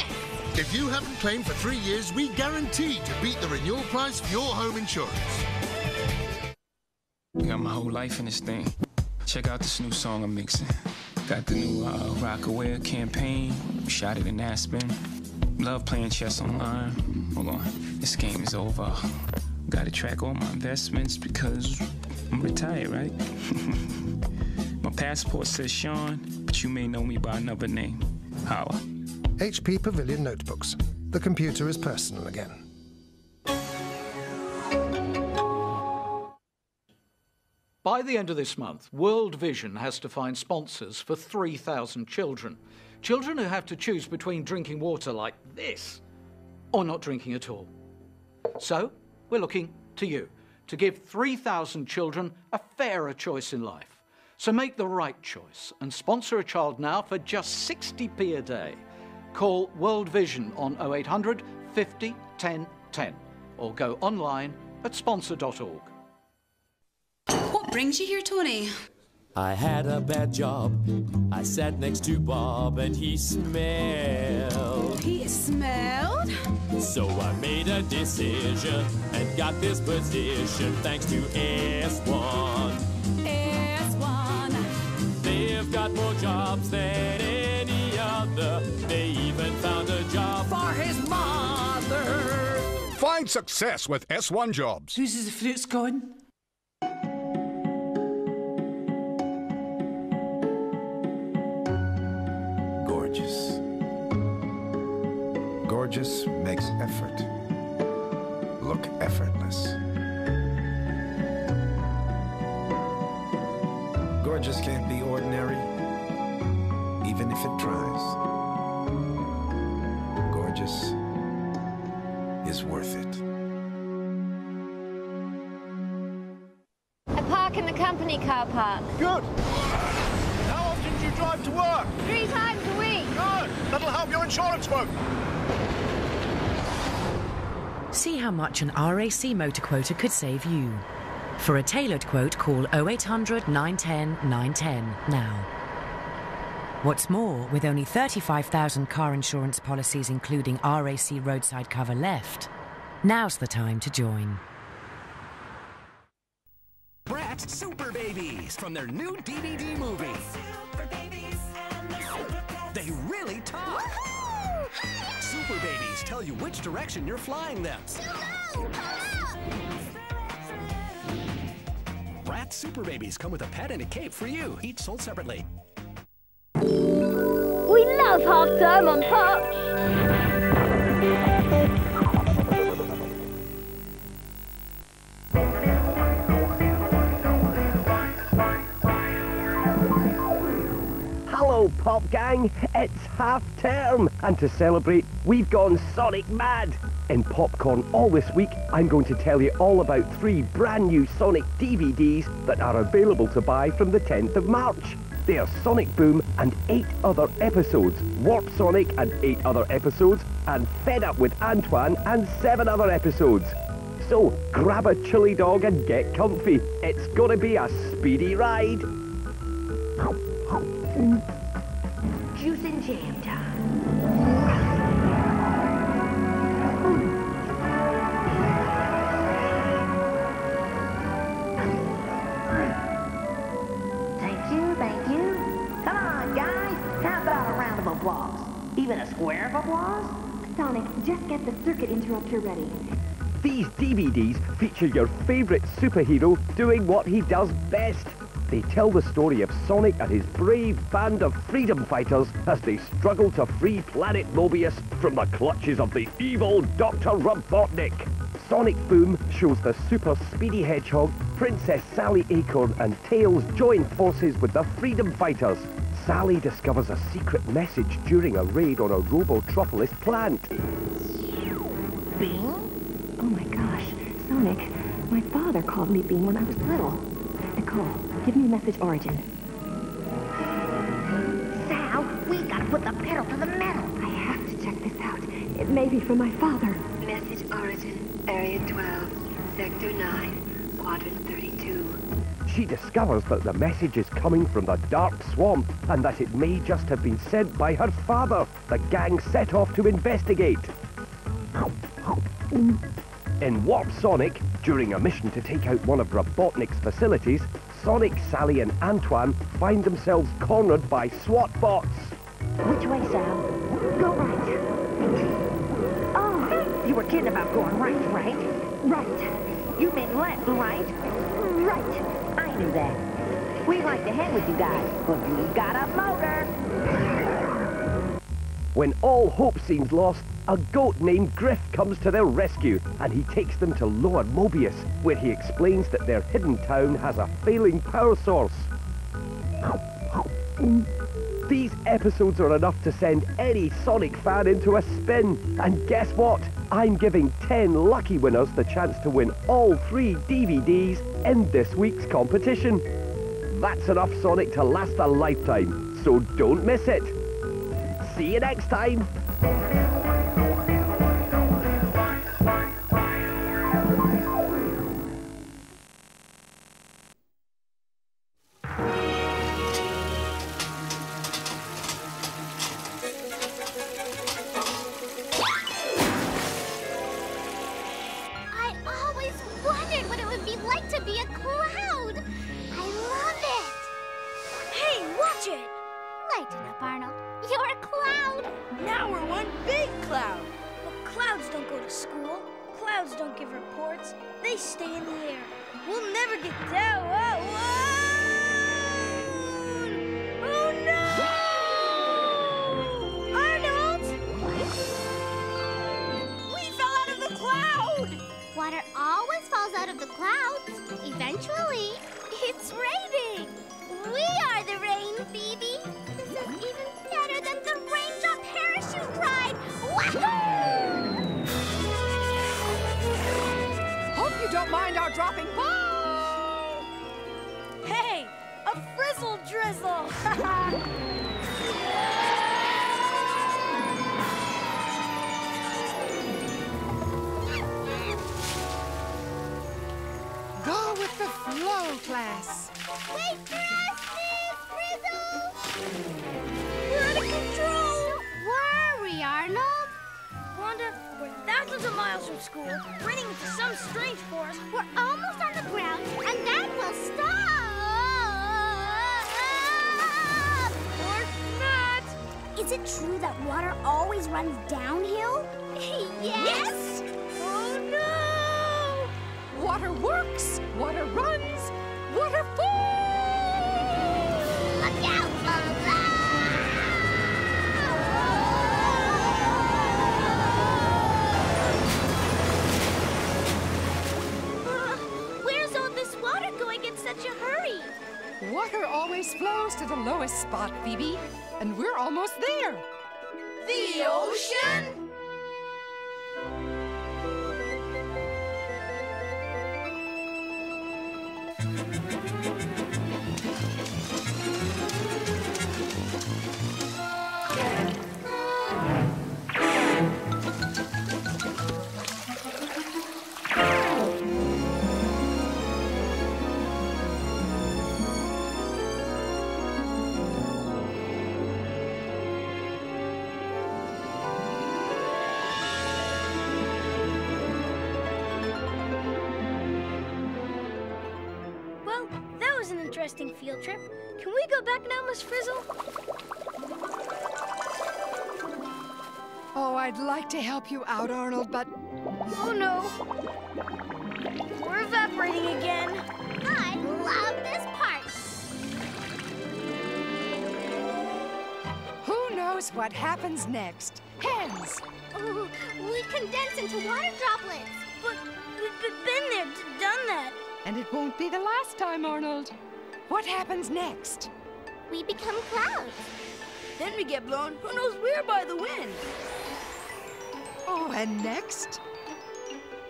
If you haven't claimed for three years, we guarantee to beat the renewal price for your home insurance.
Got my whole life in this thing. Check out this new song I'm mixing. Got the new uh, Rocawear campaign. Shot it in Aspen. Love playing chess online. Hold on, this game is over. Got to track all my investments because I'm retired, right? (laughs) my passport says Shawn, but you may know me by another name. Holla.
HP Pavilion Notebooks. The computer is personal again.
By the end of this month, World Vision has to find sponsors for 3,000 children. Children who have to choose between drinking water like this or not drinking at all. So, we're looking to you to give 3,000 children a fairer choice in life. So make the right choice and sponsor a child now for just 60p a day. Call World Vision on 0800 50 10 10 or go online at sponsor.org.
What brings you here, Tony?
I had a bad job. I sat next to Bob and he smelled.
He smelled?
So I made a decision and got this position thanks to S1.
S1.
They've got more jobs than any other. They even found a job
For his mother.
Find success with S1 Jobs.
Who's the fruits going?
Gorgeous. Gorgeous makes effort look effortless. Gorgeous can't be ordinary, even if it tries. Gorgeous is worth it.
I park in the company car park.
Good. How often do you drive to work?
Three times a week.
Good. That'll help your insurance quote.
See how much an RAC motor quota could save you. For a tailored quote, call 0800 910 910 now. What's more, with only 35,000 car insurance policies including RAC roadside cover left, now's the time to join.
Bratz Super Babies from their new DVD movie. Super Babies tell you which direction you're flying them. Bratz Super Babies come with a pet and a cape for you, each sold separately.
We love half term on Pops.
Pop Gang. It's half term, and to celebrate, we've gone Sonic mad. In Popcorn all this week, I'm going to tell you all about three brand new Sonic DVDs that are available to buy from the 10th of March. They are Sonic Boom and eight other episodes, Warp Sonic and eight other episodes, and Fed Up with Antoine and seven other episodes. So grab a chili dog and get comfy. It's gonna be a speedy ride.
Juice and jam time.
Thank you, thank you. Come on, guys. How about a round of applause? Even a square of applause?
Sonic, just get the circuit interrupter ready.
These DVDs feature your favourite superhero doing what he does best. They tell the story of Sonic and his brave band of freedom fighters as they struggle to free planet Mobius from the clutches of the evil Dr. Robotnik. Sonic Boom shows the super speedy hedgehog, Princess Sally Acorn and Tails join forces with the freedom fighters. Sally discovers a secret message during a raid on a Robotropolis plant.
Bean? Oh my gosh, Sonic, my father called me Bean when I was little. Nicole, give me message origin.
Sal, we gotta put the pedal to the metal.
I have to check this out. It may be from my father.
Message origin, Area 12, Sector 9, Quadrant 32.
She discovers that the message is coming from the dark swamp and that it may just have been sent by her father. The gang set off to investigate. In Warp Sonic, during a mission to take out one of Robotnik's facilities, Sonic, Sally and Antoine find themselves cornered by SWAT bots.
Which way, Sal? Go right. Oh, you were kidding about going right, right? Right. You meant left, right? Right. I knew that. We like to hang with you guys, but we got a motor.
When all hope seems lost, a goat named Griff comes to their rescue and he takes them to Lower Mobius, where he explains that their hidden town has a failing power source. These episodes are enough to send any Sonic fan into a spin. And guess what? I'm giving 10 lucky winners the chance to win all three DVDs in this week's competition. That's enough Sonic to last a lifetime, so don't miss it. See you next time.
Always
flows to the lowest spot, Phoebe, and we're almost there.
The ocean?
Trip. Can we go back now, Miss Frizzle?
Oh, I'd like to help you out, Arnold, but
Oh no. We're evaporating again.
I love this part.
who knows what happens next? Hens!
Ooh, we condense into water droplets.
But we've been there, d- done that.
And it won't be the last time, Arnold. What happens next?
We become clouds.
Then we get blown who knows where by the wind.
Oh, and next?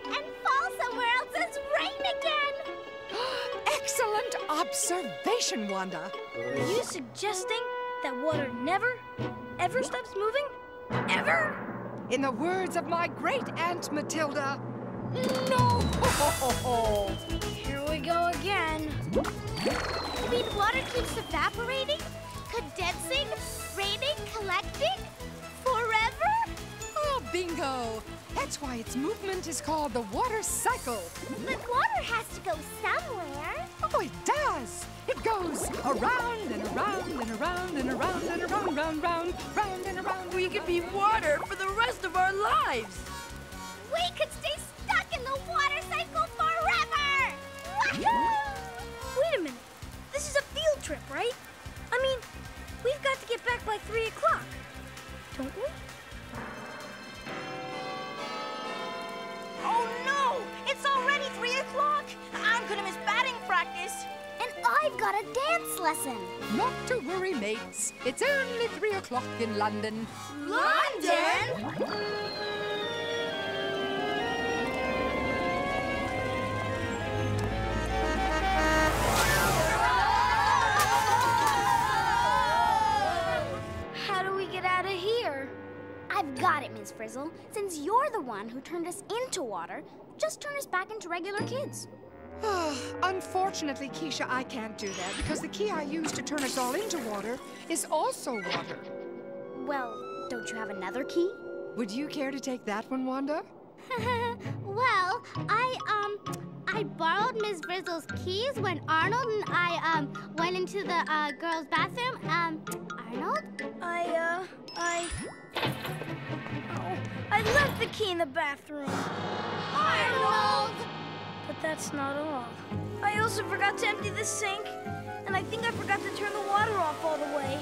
And fall somewhere else as rain again. (gasps)
Excellent observation, Wanda.
Are you suggesting that water never, ever stops moving? Ever?
In the words of my great Aunt Matilda,
No! (laughs) Here we go again.
You mean water keeps evaporating, condensing, raining, collecting, forever?
oh, bingo! That's why its movement is called the water cycle.
But water has to go somewhere.
Oh, it does! It goes around and around and around and around and around, round, round, round and around.
We could be water for the rest of our lives.
We could stay stuck in the water cycle forever! Wahoo! (laughs)
Wait a minute. This is a field trip, right? I mean, we've got to get back by 3 o'clock. Don't we? Oh no! It's already 3 o'clock! I'm gonna miss batting practice.
And I've got a dance lesson.
Not to worry, mates. It's only three o'clock in London.
London? How do we get out of here?
I've got it, Miss Frizzle. Since you're the one who turned us into water, just turn us back into regular kids. (sighs)
Unfortunately, Keisha, I can't do that because the key I use to turn us all into water is also water.
Well, don't you have another key?
Would you care to take that one, Wanda? (laughs)
well, I um I borrowed Miss Frizzle's keys when Arnold and I um went into the uh, girls' bathroom. Um, Arnold?
I, uh, I. Oh, I left the key in the bathroom.
Arnold!
But that's not all. I also forgot to empty the sink, and I think I forgot to turn the water off all the way.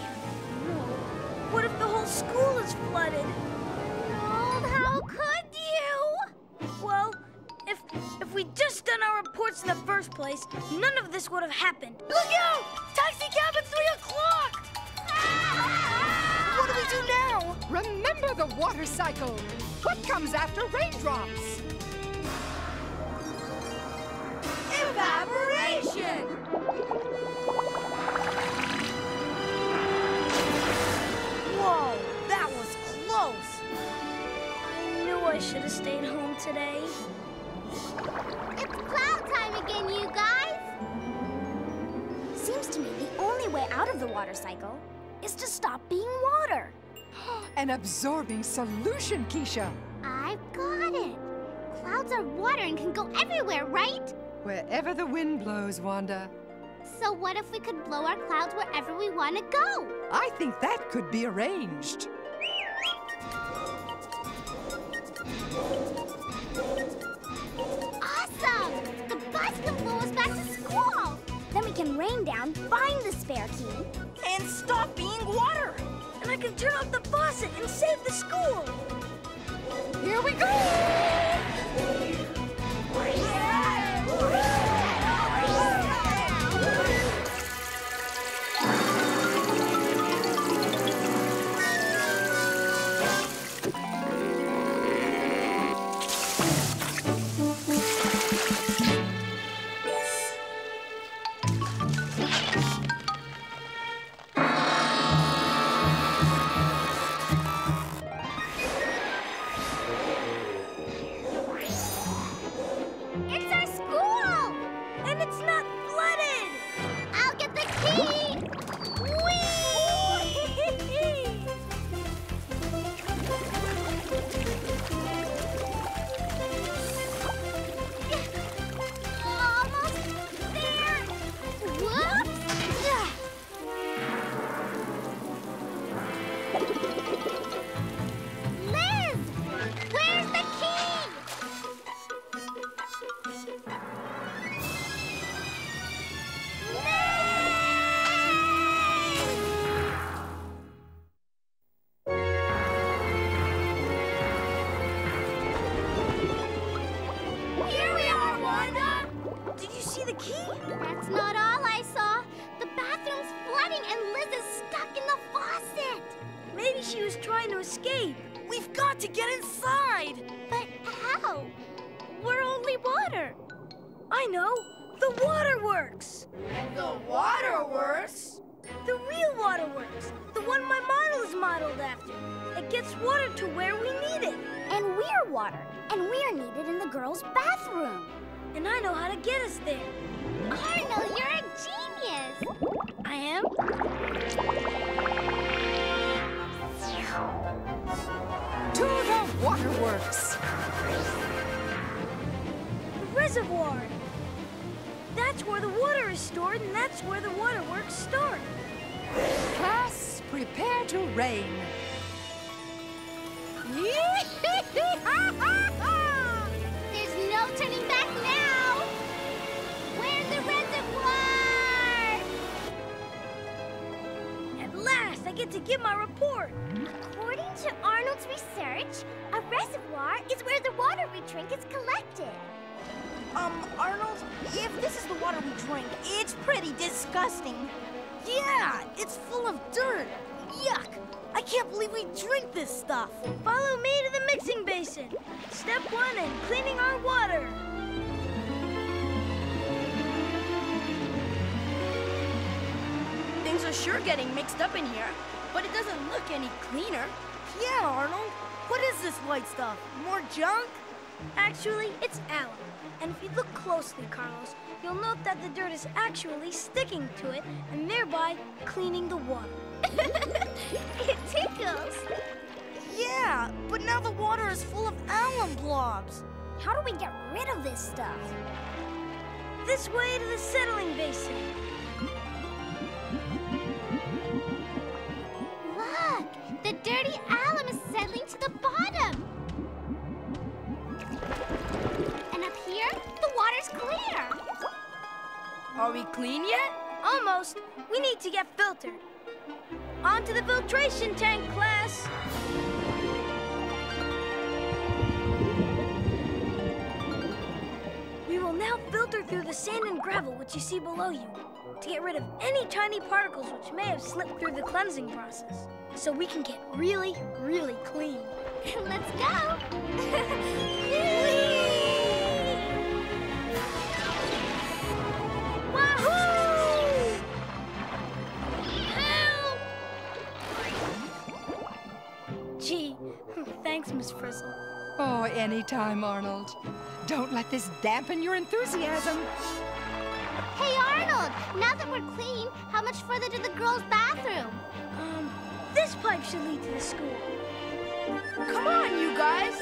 What if the whole school is flooded?
Could you?
Well, if if we'd just done our reports in the first place, none of this would have happened. Look out! Taxi cab at three o'clock!
What do we do now? Remember the water cycle. What comes after raindrops?
Evaporation! Whoa, that was close. I knew I should have stayed home today.
It's cloud time again, you guys! Seems to me the only way out of the water cycle is to stop being water. (gasps)
An absorbing solution, Keisha.
I've got it. Clouds are water and can go everywhere, right?
Wherever the wind blows, Wanda.
So what if we could blow our clouds wherever we want to go?
I think that could be arranged.
Awesome! The bus can blow us back to school. Then we can rain down, find the spare key.
And stop being water! And I can turn off the faucet and save the school!
Here we go!
It's up in here, but it doesn't look any cleaner.
Yeah, Arnold. What is this white stuff? More junk? Actually, it's alum. And if you look closely, Carlos, you'll note that the dirt is actually sticking to it and thereby cleaning the water. (laughs)
it tickles.
Yeah, but now the water is full of alum blobs.
How do we get rid of this stuff?
This way to the settling basin.
The dirty alum is settling to the bottom. And up here, the water's clear.
Are we clean yet?
Almost. We need to get filtered. Onto the filtration tank, class. We will now filter through the sand and gravel which you see below you to get rid of any tiny particles which may have slipped through the cleansing process so we can get really, really clean. (laughs)
Let's go! (laughs)
Wahoo!
Help!
Gee, (laughs) thanks, Miss Frizzle.
Oh, anytime, Arnold. Don't let this dampen your enthusiasm.
Hey, Arnold! Now that we're clean, how much further to the girls' bathroom?
This pipe should lead to the school.
Come on, you guys!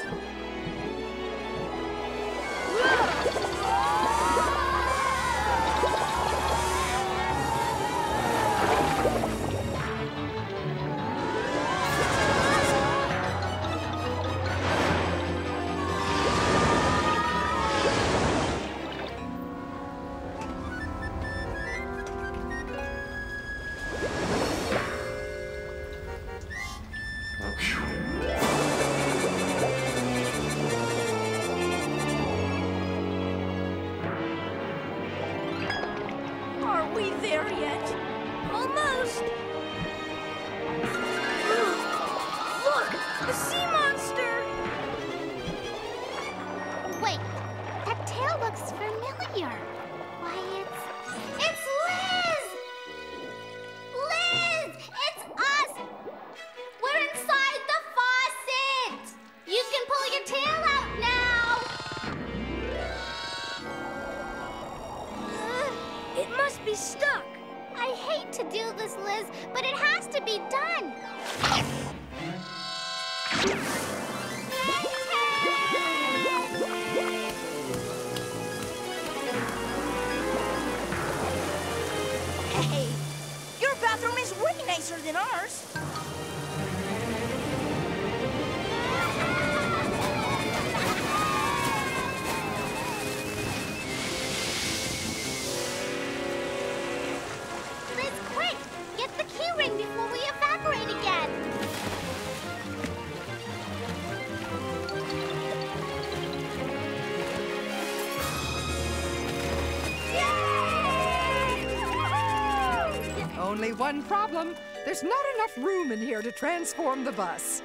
One problem. There's not enough room in here to transform the bus.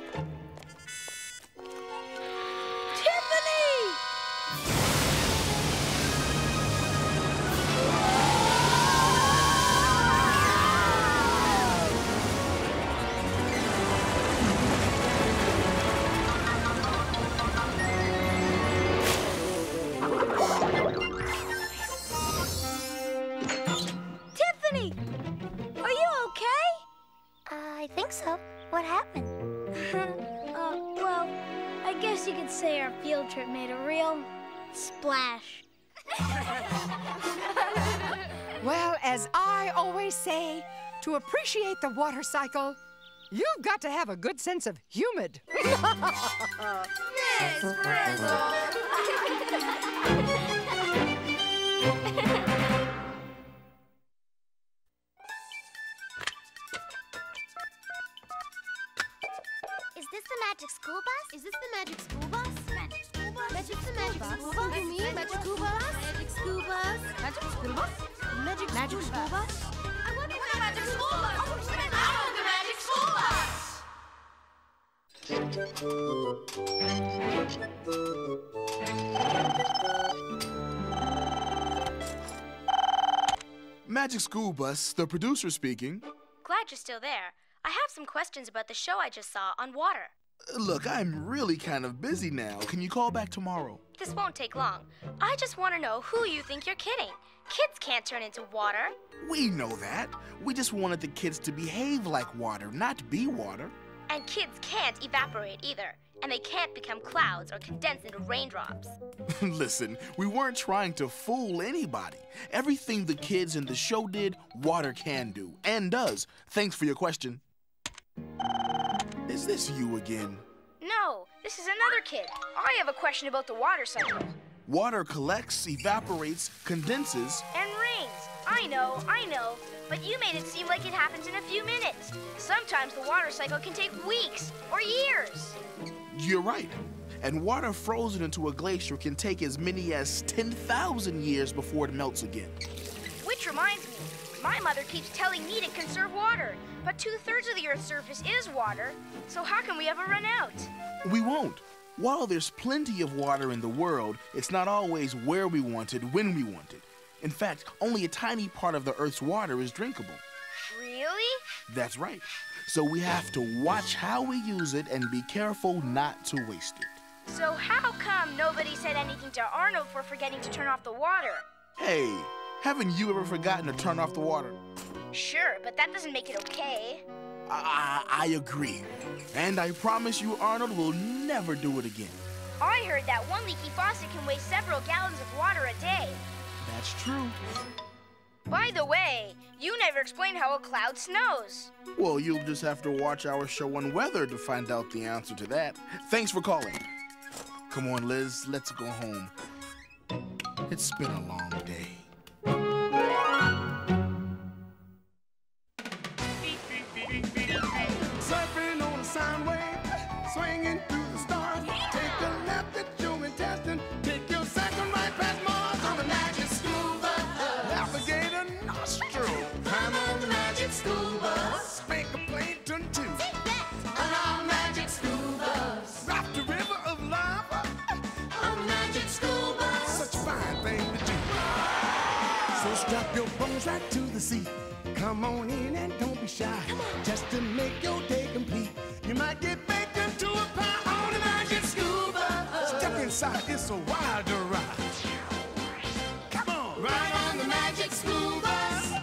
Appreciate water cycle, you've got to have a good sense of humid. (laughs)
Miss Frizzle! (laughs)
Is this the magic school bus? Is this the magic school bus? Magic school bus? Magic the magic school bus? You mean magic school bus? Magic school bus? Magic school bus? Magic
Magic school bus?
I want the magic school bus. The magic school bus.
Magic School Bus, the producer speaking.
Glad you're still there. I have some questions about the show I just saw on water.
Uh, look, I'm really kind of busy now. Can you call back tomorrow?
This won't take long. I just want to know who you think you're kidding. Kids can't turn into water.
We know that. We just wanted the kids to behave like water, not be water.
And kids can't evaporate either. And they can't become clouds or condense into raindrops. (laughs)
Listen, we weren't trying to fool anybody. Everything the kids in the show did, water can do, and does. Thanks for your question. Is this you again?
No, this is another kid. I have a question about the water cycle.
Water collects, evaporates, condenses.
And rains. I know, I know. But you made it seem like it happens in a few minutes. Sometimes the water cycle can take weeks or years.
You're right. And water frozen into a glacier can take as many as 10,000 years before it melts again.
Which reminds me, my mother keeps telling me to conserve water. But two thirds of the Earth's surface is water. So how can we ever run out?
We won't. While there's plenty of water in the world, it's not always where we want it when we want it. In fact, only a tiny part of the Earth's water is drinkable.
Really?
That's right. So we have to watch how we use it and be careful not to waste it.
So how come nobody said anything to Arnold for forgetting to turn off the water?
Hey, haven't you ever forgotten to turn off the water?
Sure, but that doesn't make it okay.
I, I agree. And I promise you, Arnold will never do it again.
I heard that one leaky faucet can waste several gallons of water a day.
That's true.
By the way, you never explained how a cloud snows.
Well, you'll just have to watch our show on weather to find out the answer to that. Thanks for calling. Come on, Liz, let's go home. It's been a long day.
Come on in and don't be shy. Just to make your day complete. You might get baked into a pie on the magic school bus. Step inside, it's a wild ride. Come on, ride on the magic school bus.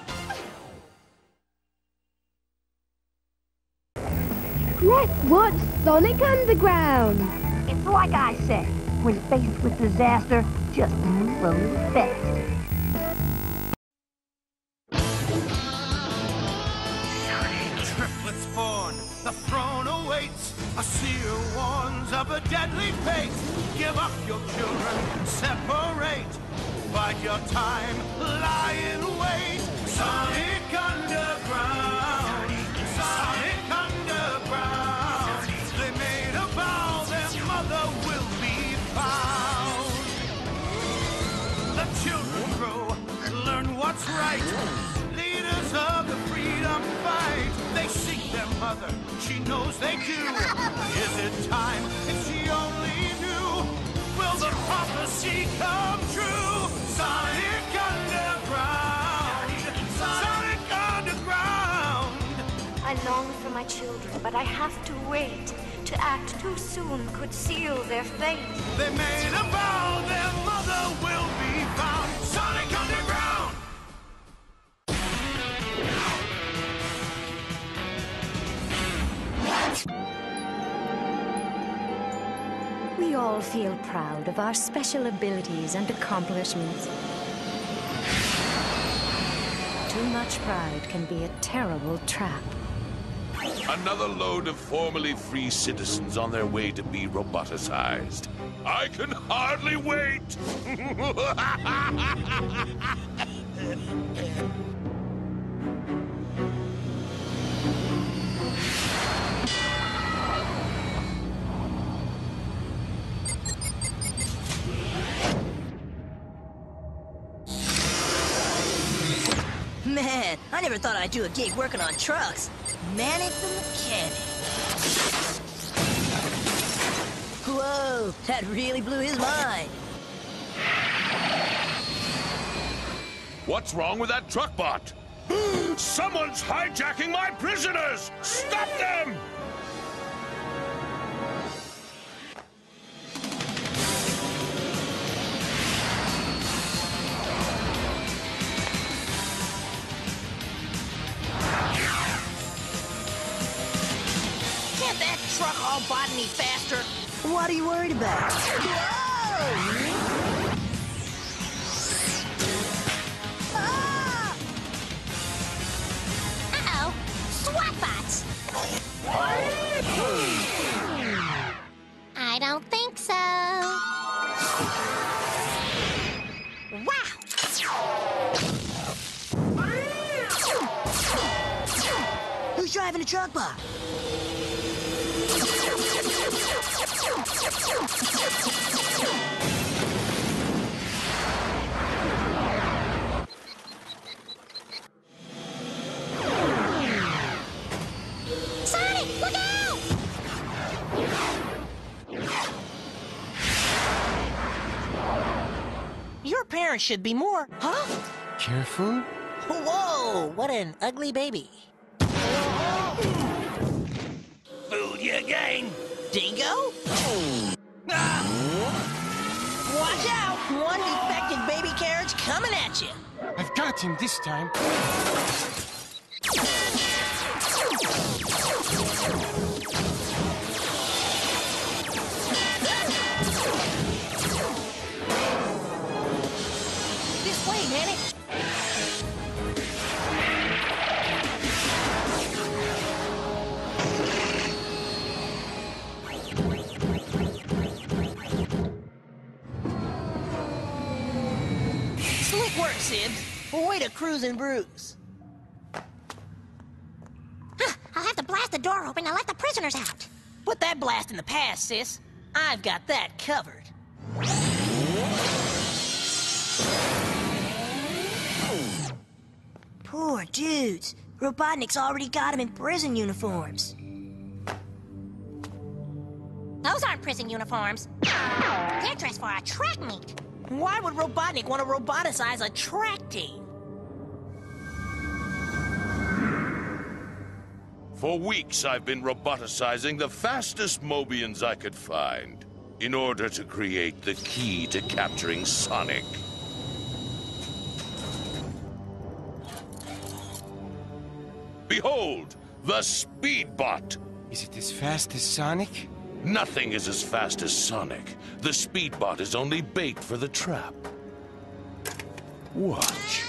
Let's watch Sonic Underground. It's like I said, when faced with disaster, just move a little fast.
Special abilities and accomplishments. Too much pride can be a terrible trap.
Another load of formerly free citizens on their way to be roboticized. I can hardly wait! (laughs)
I do a gig working on trucks. Manic the mechanic. Whoa, that really blew his mind.
What's wrong with that truck bot? (gasps) Someone's hijacking my prisoners! Stop them!
Worried about? Should be more, huh?
Careful.
Whoa, what an ugly baby.
Fooled you again.
Dingo? Ah! Watch out! One defective baby carriage coming at you.
I've got him this time.
Sibs. Way to cruise and bruise.
I'll have to blast the door open and let the prisoners out.
Put that blast in the past, sis. I've got that covered. Poor dudes. Robotnik's already got them in prison uniforms.
Those aren't prison uniforms. They're dressed for a track meet.
Why would Robotnik want to roboticize a track team?
For weeks, I've been roboticizing the fastest Mobians I could find in order to create the key to capturing Sonic. Behold, the Speedbot!
Is it as fast as Sonic?
Nothing is as fast as Sonic. The Speedbot is only bait for the trap. Watch.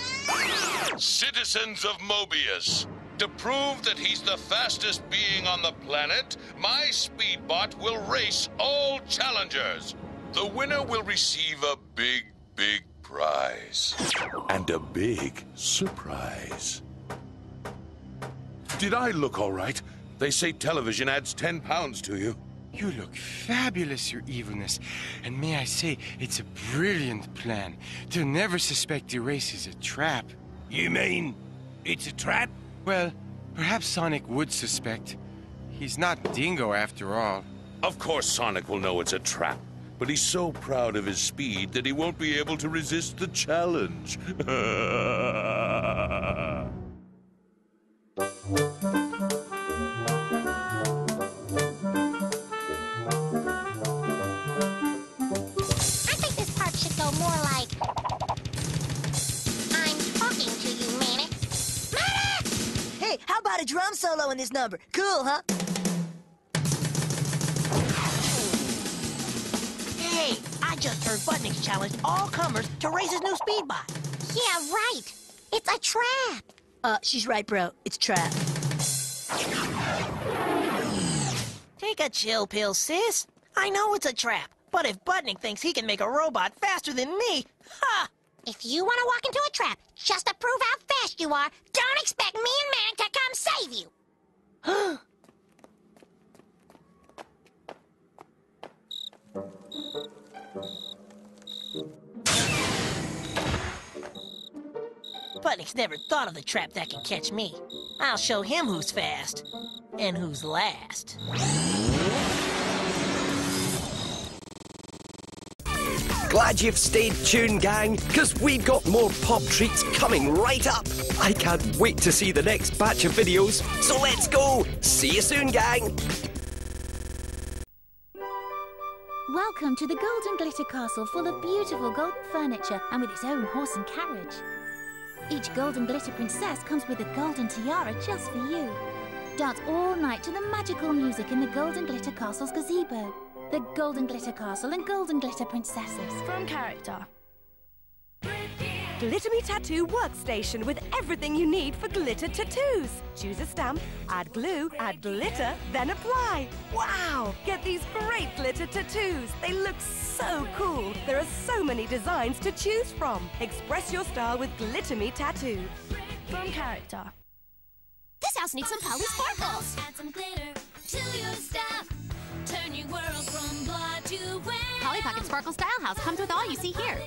Citizens of Mobius, to prove that he's the fastest being on the planet, my Speedbot will race all challengers. The winner will receive a big, big prize. And a big surprise. Did I look all right? They say television adds 10 pounds to you.
You look fabulous, your evilness. And may I say, it's a brilliant plan. They'll never suspect the race is a trap.
You mean it's a trap?
Well, Perhaps Sonic would suspect. He's not Dingo after all.
Of course Sonic will know it's a trap, but he's so proud of his speed that he won't be able to resist the challenge. (laughs)
solo number? Cool, huh? Hey, I just heard Buttnik's challenged all comers to race his new speed bot.
Yeah, right. It's a trap.
Uh, she's right, bro. It's a trap. Take a chill pill, sis. I know it's a trap, but if Buttnik thinks he can make a robot faster than me, ha!
If you want to walk into a trap just to prove how fast you are, don't expect me and Manic to come save you. (gasps)
Buttnik's never thought of the trap that can catch me. I'll show him who's fast and who's last.
Glad you've stayed tuned, gang, because we've got more pop treats coming right up. I can't wait to see the next batch of videos, so let's go. See you soon, gang.
Welcome to the Golden Glitter Castle full of beautiful golden furniture and with its own horse and carriage. Each Golden Glitter Princess comes with a golden tiara just for you. Dance all night to the magical music in the Golden Glitter Castle's gazebo. The Golden Glitter Castle and Golden Glitter Princesses.
From character. Glitter Me Tattoo Workstation with everything you need for glitter tattoos. Choose a stamp, add glue, add glitter, then apply. Wow! Get these great glitter tattoos. They look so cool. There are so many designs to choose from. Express your style with Glitter Me Tattoo. From character.
This house needs some Polly sparkles.
Add some glitter to your stuff. Turn your world from blah to gray.
Polly Pocket Sparkle Style House comes with all you see here.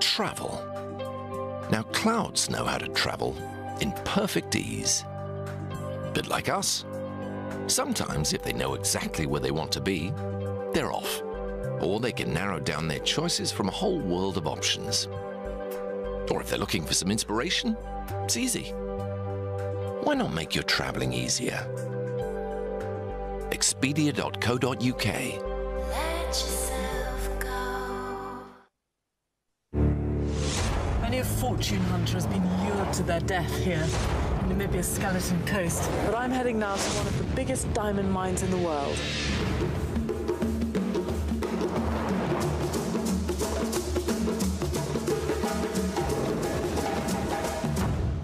Travel. Now, clouds know how to travel in perfect ease. But like us, sometimes if they know exactly where they want to be, they're off. Or they can narrow down their choices from a whole world of options. Or if they're looking for some inspiration, it's easy. Why not make your traveling easier? Expedia.co.uk
Let yourself go.
Many a fortune hunter has been lured to their death here on Namibia's Skeleton Coast. But I'm heading now to one of the biggest diamond mines in the world.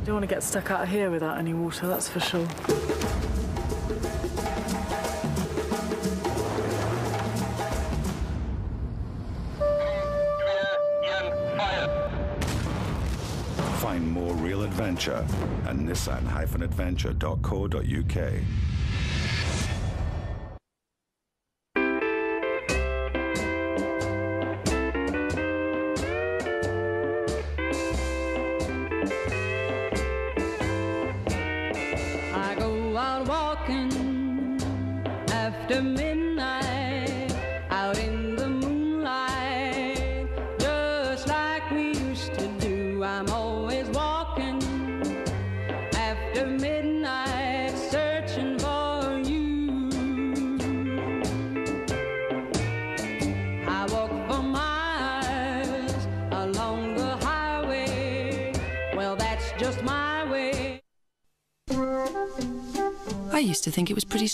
Don't want to get stuck out here without any water, that's for sure.
Adventure at nissan-adventure.co.uk.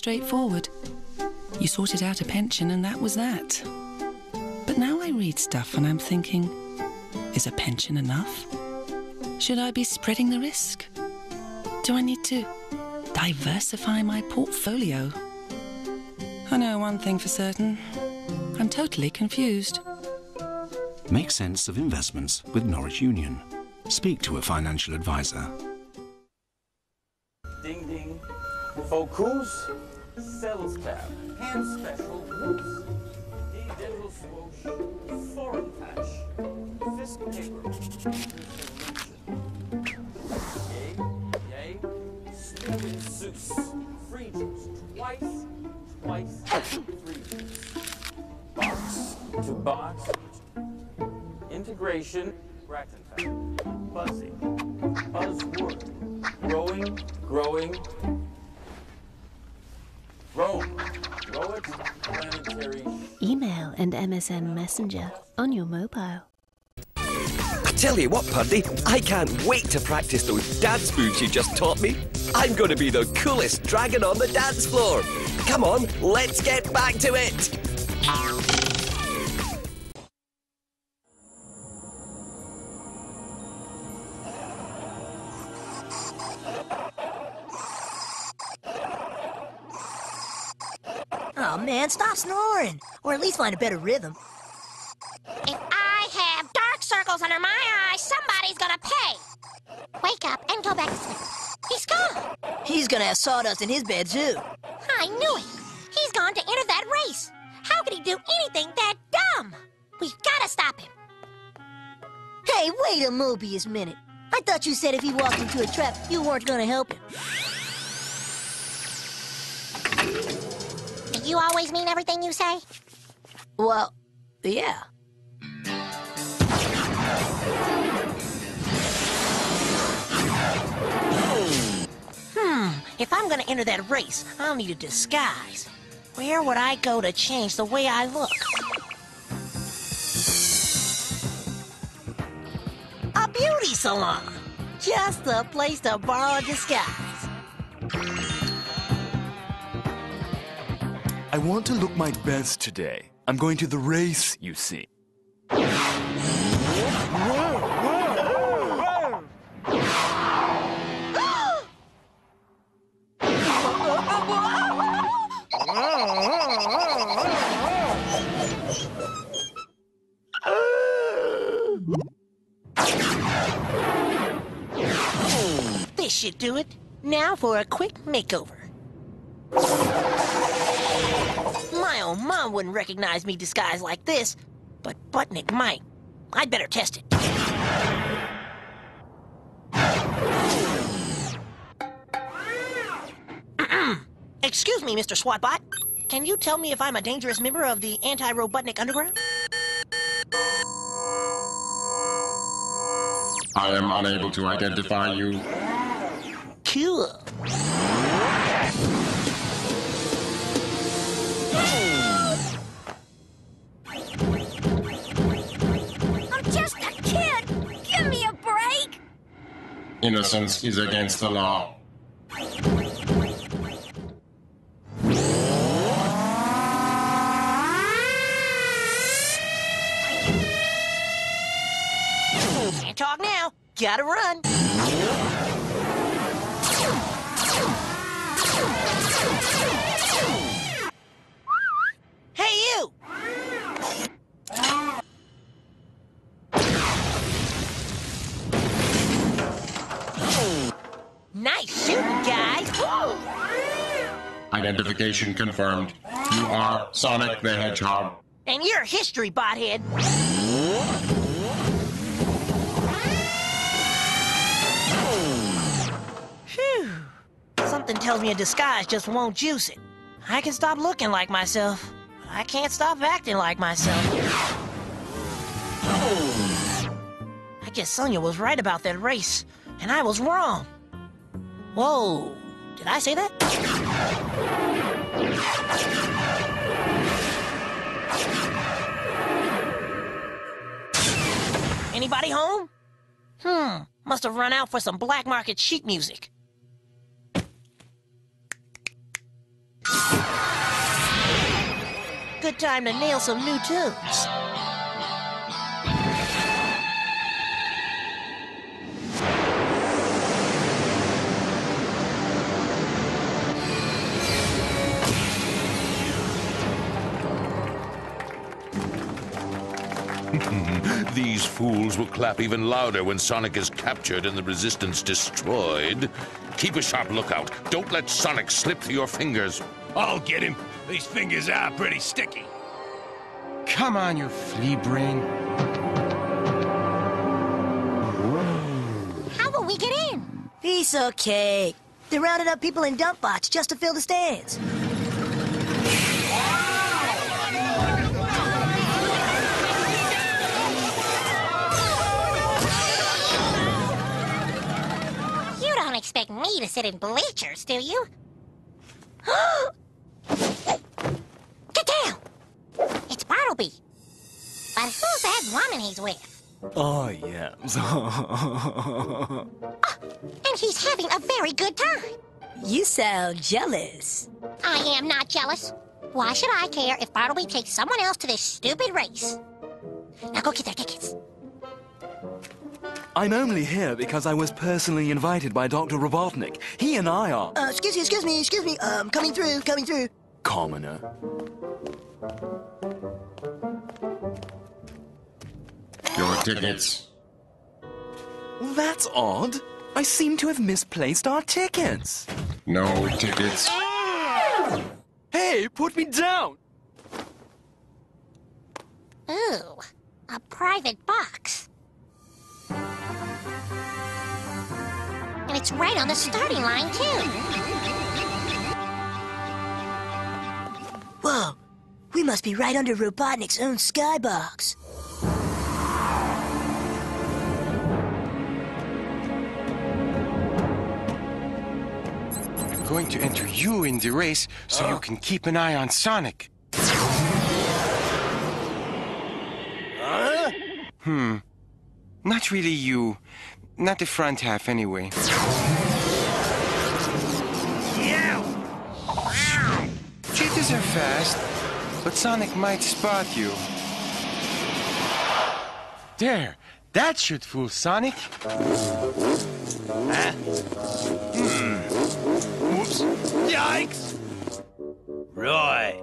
straightforward. You sorted out a pension and that was that. But now I read stuff and I'm thinking, is a pension enough? Should I be spreading the risk? Do I need to diversify my portfolio? I know one thing for certain. I'm totally confused.
Make sense of investments with Norwich Union. Speak to a financial advisor.
Ding ding. Focus. Cells tab. Hand special. Whoops. dental swoosh. Foreign patch. Fisk paper. Yay. Yay.
juice. Free juice. Twice, twice, free juice. Box to box. Integration. Rectangle. Fuzzy. Buzzword. Growing, growing. Rome. Grow it. Planetary.
Email and MSN Messenger on your mobile.
I tell you what, Purrdy, I can't wait to practice those dance moves you just taught me. I'm going to be the coolest dragon on the dance floor. Come on, let's get back to it.
Man, stop snoring. Or at least find a better rhythm.
If I have dark circles under my eyes, somebody's gonna pay. Wake up and go back to sleep. He's gone.
He's gonna have sawdust in his bed too.
I knew it. He's gone to enter that race. How could he do anything that dumb? We've gotta stop him.
Hey, wait a Mobius minute. I thought you said if he walked into a trap, you weren't gonna help him.
You always mean everything you say?
Well, yeah. Hmm, if I'm gonna enter that race, I'll need a disguise. Where would I go to change the way I look? A beauty salon! Just the place to borrow a disguise.
I want to look my best today. I'm going to the race, you see.
This should do it. Now for a quick makeover. My own mom wouldn't recognize me disguised like this, but Buttnik might. I'd better test it. (clears throat) Excuse me, Mr. SWATbot. Can you tell me if I'm a dangerous member of the anti-Robotnik Underground?
I am unable to identify you.
Cool.
Innocence is against the law.
Can't talk now. Gotta run.
Identification confirmed. You are Sonic the Hedgehog.
And you're history, bothead. Phew. Something tells me a disguise just won't juice it. I can stop looking like myself, but I can't stop acting like myself. I guess Sonia was right about that race, and I was wrong. Whoa, did I say that? Anybody home? Hmm, must have run out for some black market sheet music. Good time to nail some new tunes. (laughs)
These fools will clap even louder when Sonic is captured and the Resistance destroyed. Keep a sharp lookout. Don't let Sonic slip through your fingers.
I'll get him. These fingers are pretty sticky. Come on, you flea brain.
How will we get in?
Piece of cake.
They rounded up people in dump bots just to fill the stands.
Expect me to sit in bleachers, do you? (gasps) Get down! It's Bartleby. But who's that woman he's with?
Oh, yes. (laughs)
Ah, and he's having a very good time.
You sound jealous.
I am not jealous. Why should I care if Bartleby takes someone else to this stupid race? Now go get their tickets.
I'm only here because I was personally invited by Dr. Robotnik. He and I are
Uh, excuse me, excuse me, excuse me. Um, coming through, coming through.
commoner.
Your tickets.
That's odd. I seem to have misplaced our tickets.
No tickets.
Hey, put me down!
Ooh, a private box. And it's right on the starting line, too.
Whoa, we must be right under Robotnik's own skybox.
I'm going to enter you in the race so you can keep an eye on Sonic. Hmm. Not really you. Not the front half, anyway. Cheetahs are fast, but Sonic might spot you. There, that should fool Sonic.
Huh? Hmm. Whoops. Yikes. Right.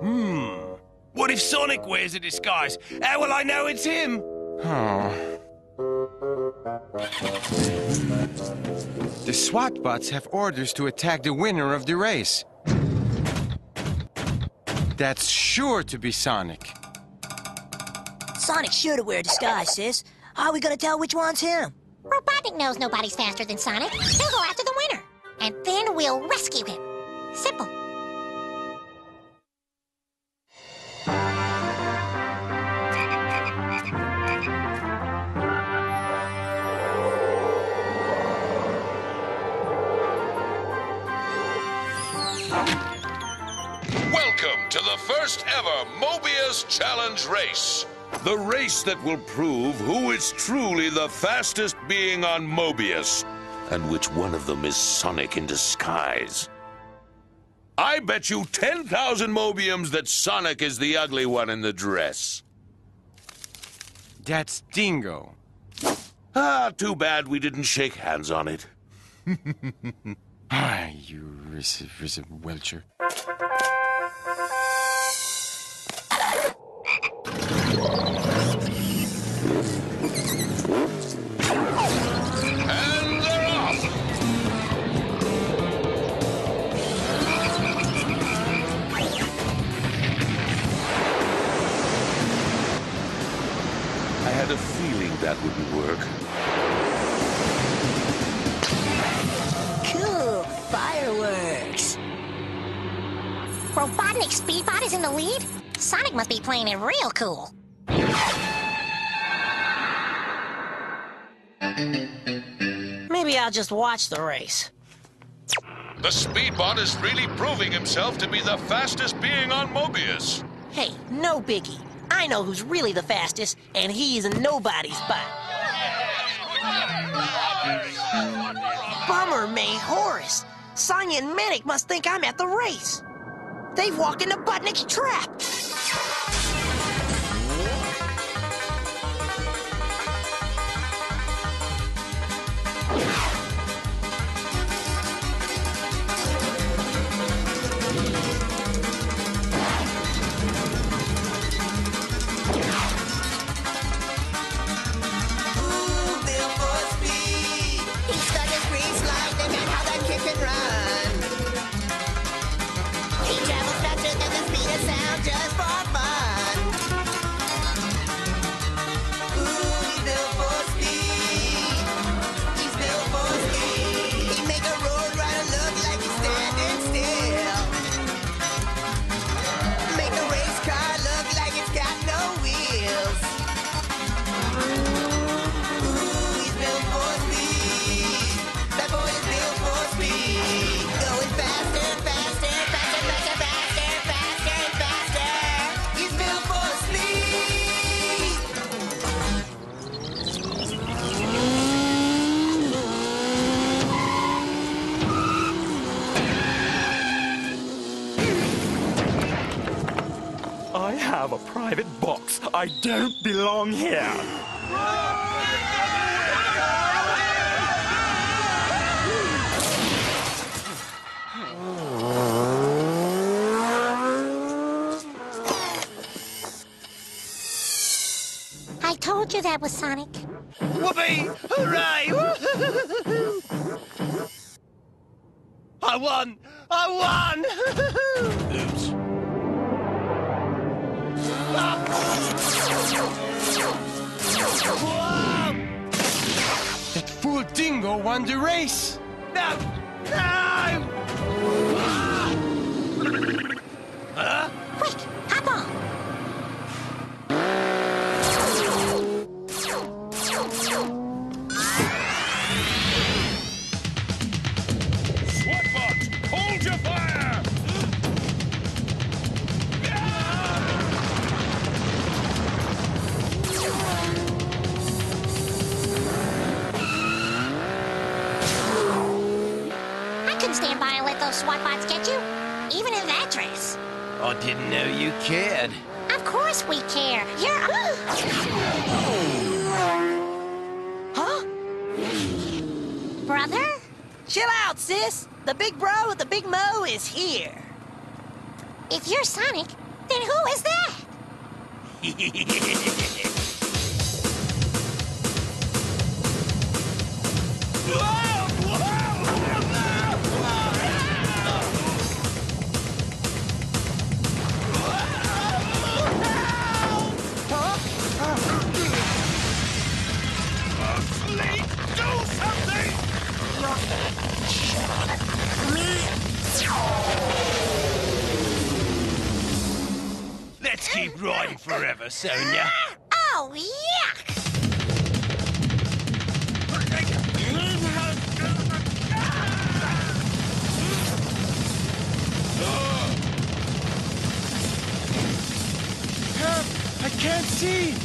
Hmm. What if Sonic wears a disguise? How will I know it's him?
Oh. The SWAT bots have orders to attack the winner of the race. That's sure to be Sonic.
Sonic's sure to wear a disguise, sis. How are we gonna tell which one's him?
Robotnik knows nobody's faster than Sonic. He'll go after the winner. And then we'll rescue him. Simple.
To the first ever Mobius Challenge race. The race that will prove who is truly the fastest being on Mobius and which one of them is Sonic in disguise. I bet you 10,000 Mobiums that Sonic is the ugly one in the dress.
That's Dingo.
Ah, too bad we didn't shake hands on it. (laughs)
Ah, you Welcher.
And off! I had a feeling that wouldn't work.
Robotnik Speedbot is in the lead? Sonic must be playing it real cool.
Maybe I'll just watch the race.
The Speedbot is really proving himself to be the fastest being on Mobius.
Hey, no biggie. I know who's really the fastest, and he's nobody's butt. Bummer, May Horace. Sonia and Manic must think I'm at the race. They've walked into Buttnik's trap.
He's
have a private box. I don't belong here.
I told you that was Sonic.
Whoopee! Hooray! (laughs) I won! I won! (laughs) Oops.
That fool Dingo won the race!
No! No!
Big mo is here.
If you're Sonic, then who is that? (laughs)
keep riding forever, Sonia.
Oh, yuck!
I can't see!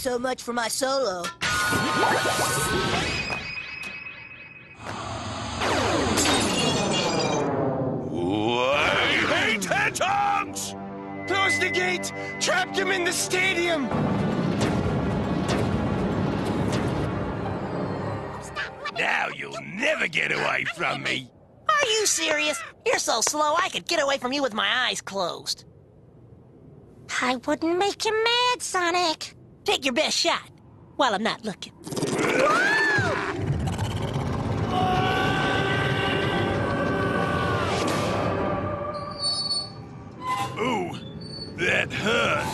So much for my solo.
I hate hedgehogs!
Close the gate! Trapped him in the stadium!
Now you'll never get away from me.
Are you serious? You're so slow I could get away from you with my eyes closed.
I wouldn't make you mad, Sonic.
Take your best shot while I'm not looking.
Ooh, that hurt.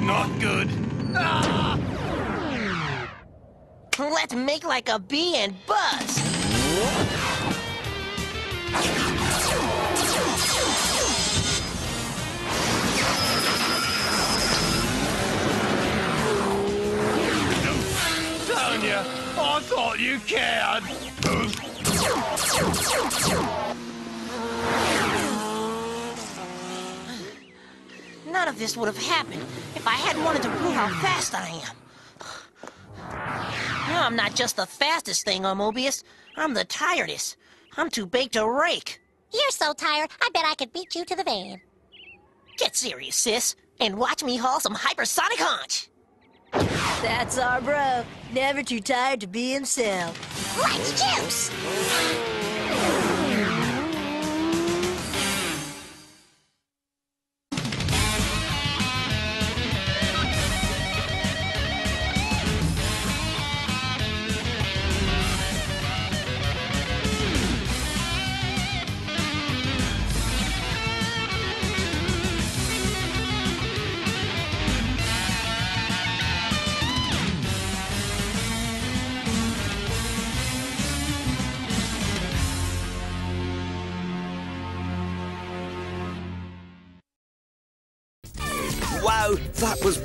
Not good. Ah!
Let's make like a bee and buzz.
Sonia, I thought you cared.
None of this would have happened if I hadn't wanted to prove how fast I am. Now I'm not just the fastest thing on Mobius, I'm the tiredest. I'm too baked to rake.
You're so tired, I bet I could beat you to the van.
Get serious, sis, and watch me haul some hypersonic haunch.
That's our bro. Never too tired to be himself.
Let's juice!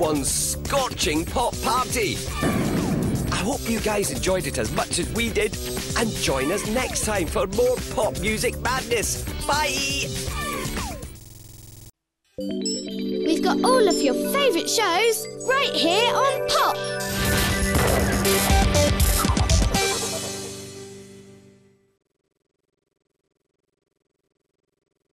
One scorching pop party. I hope you guys enjoyed it as much as we did. And join us next time for more pop music madness. Bye!
We've got all of your favourite shows right here on Pop.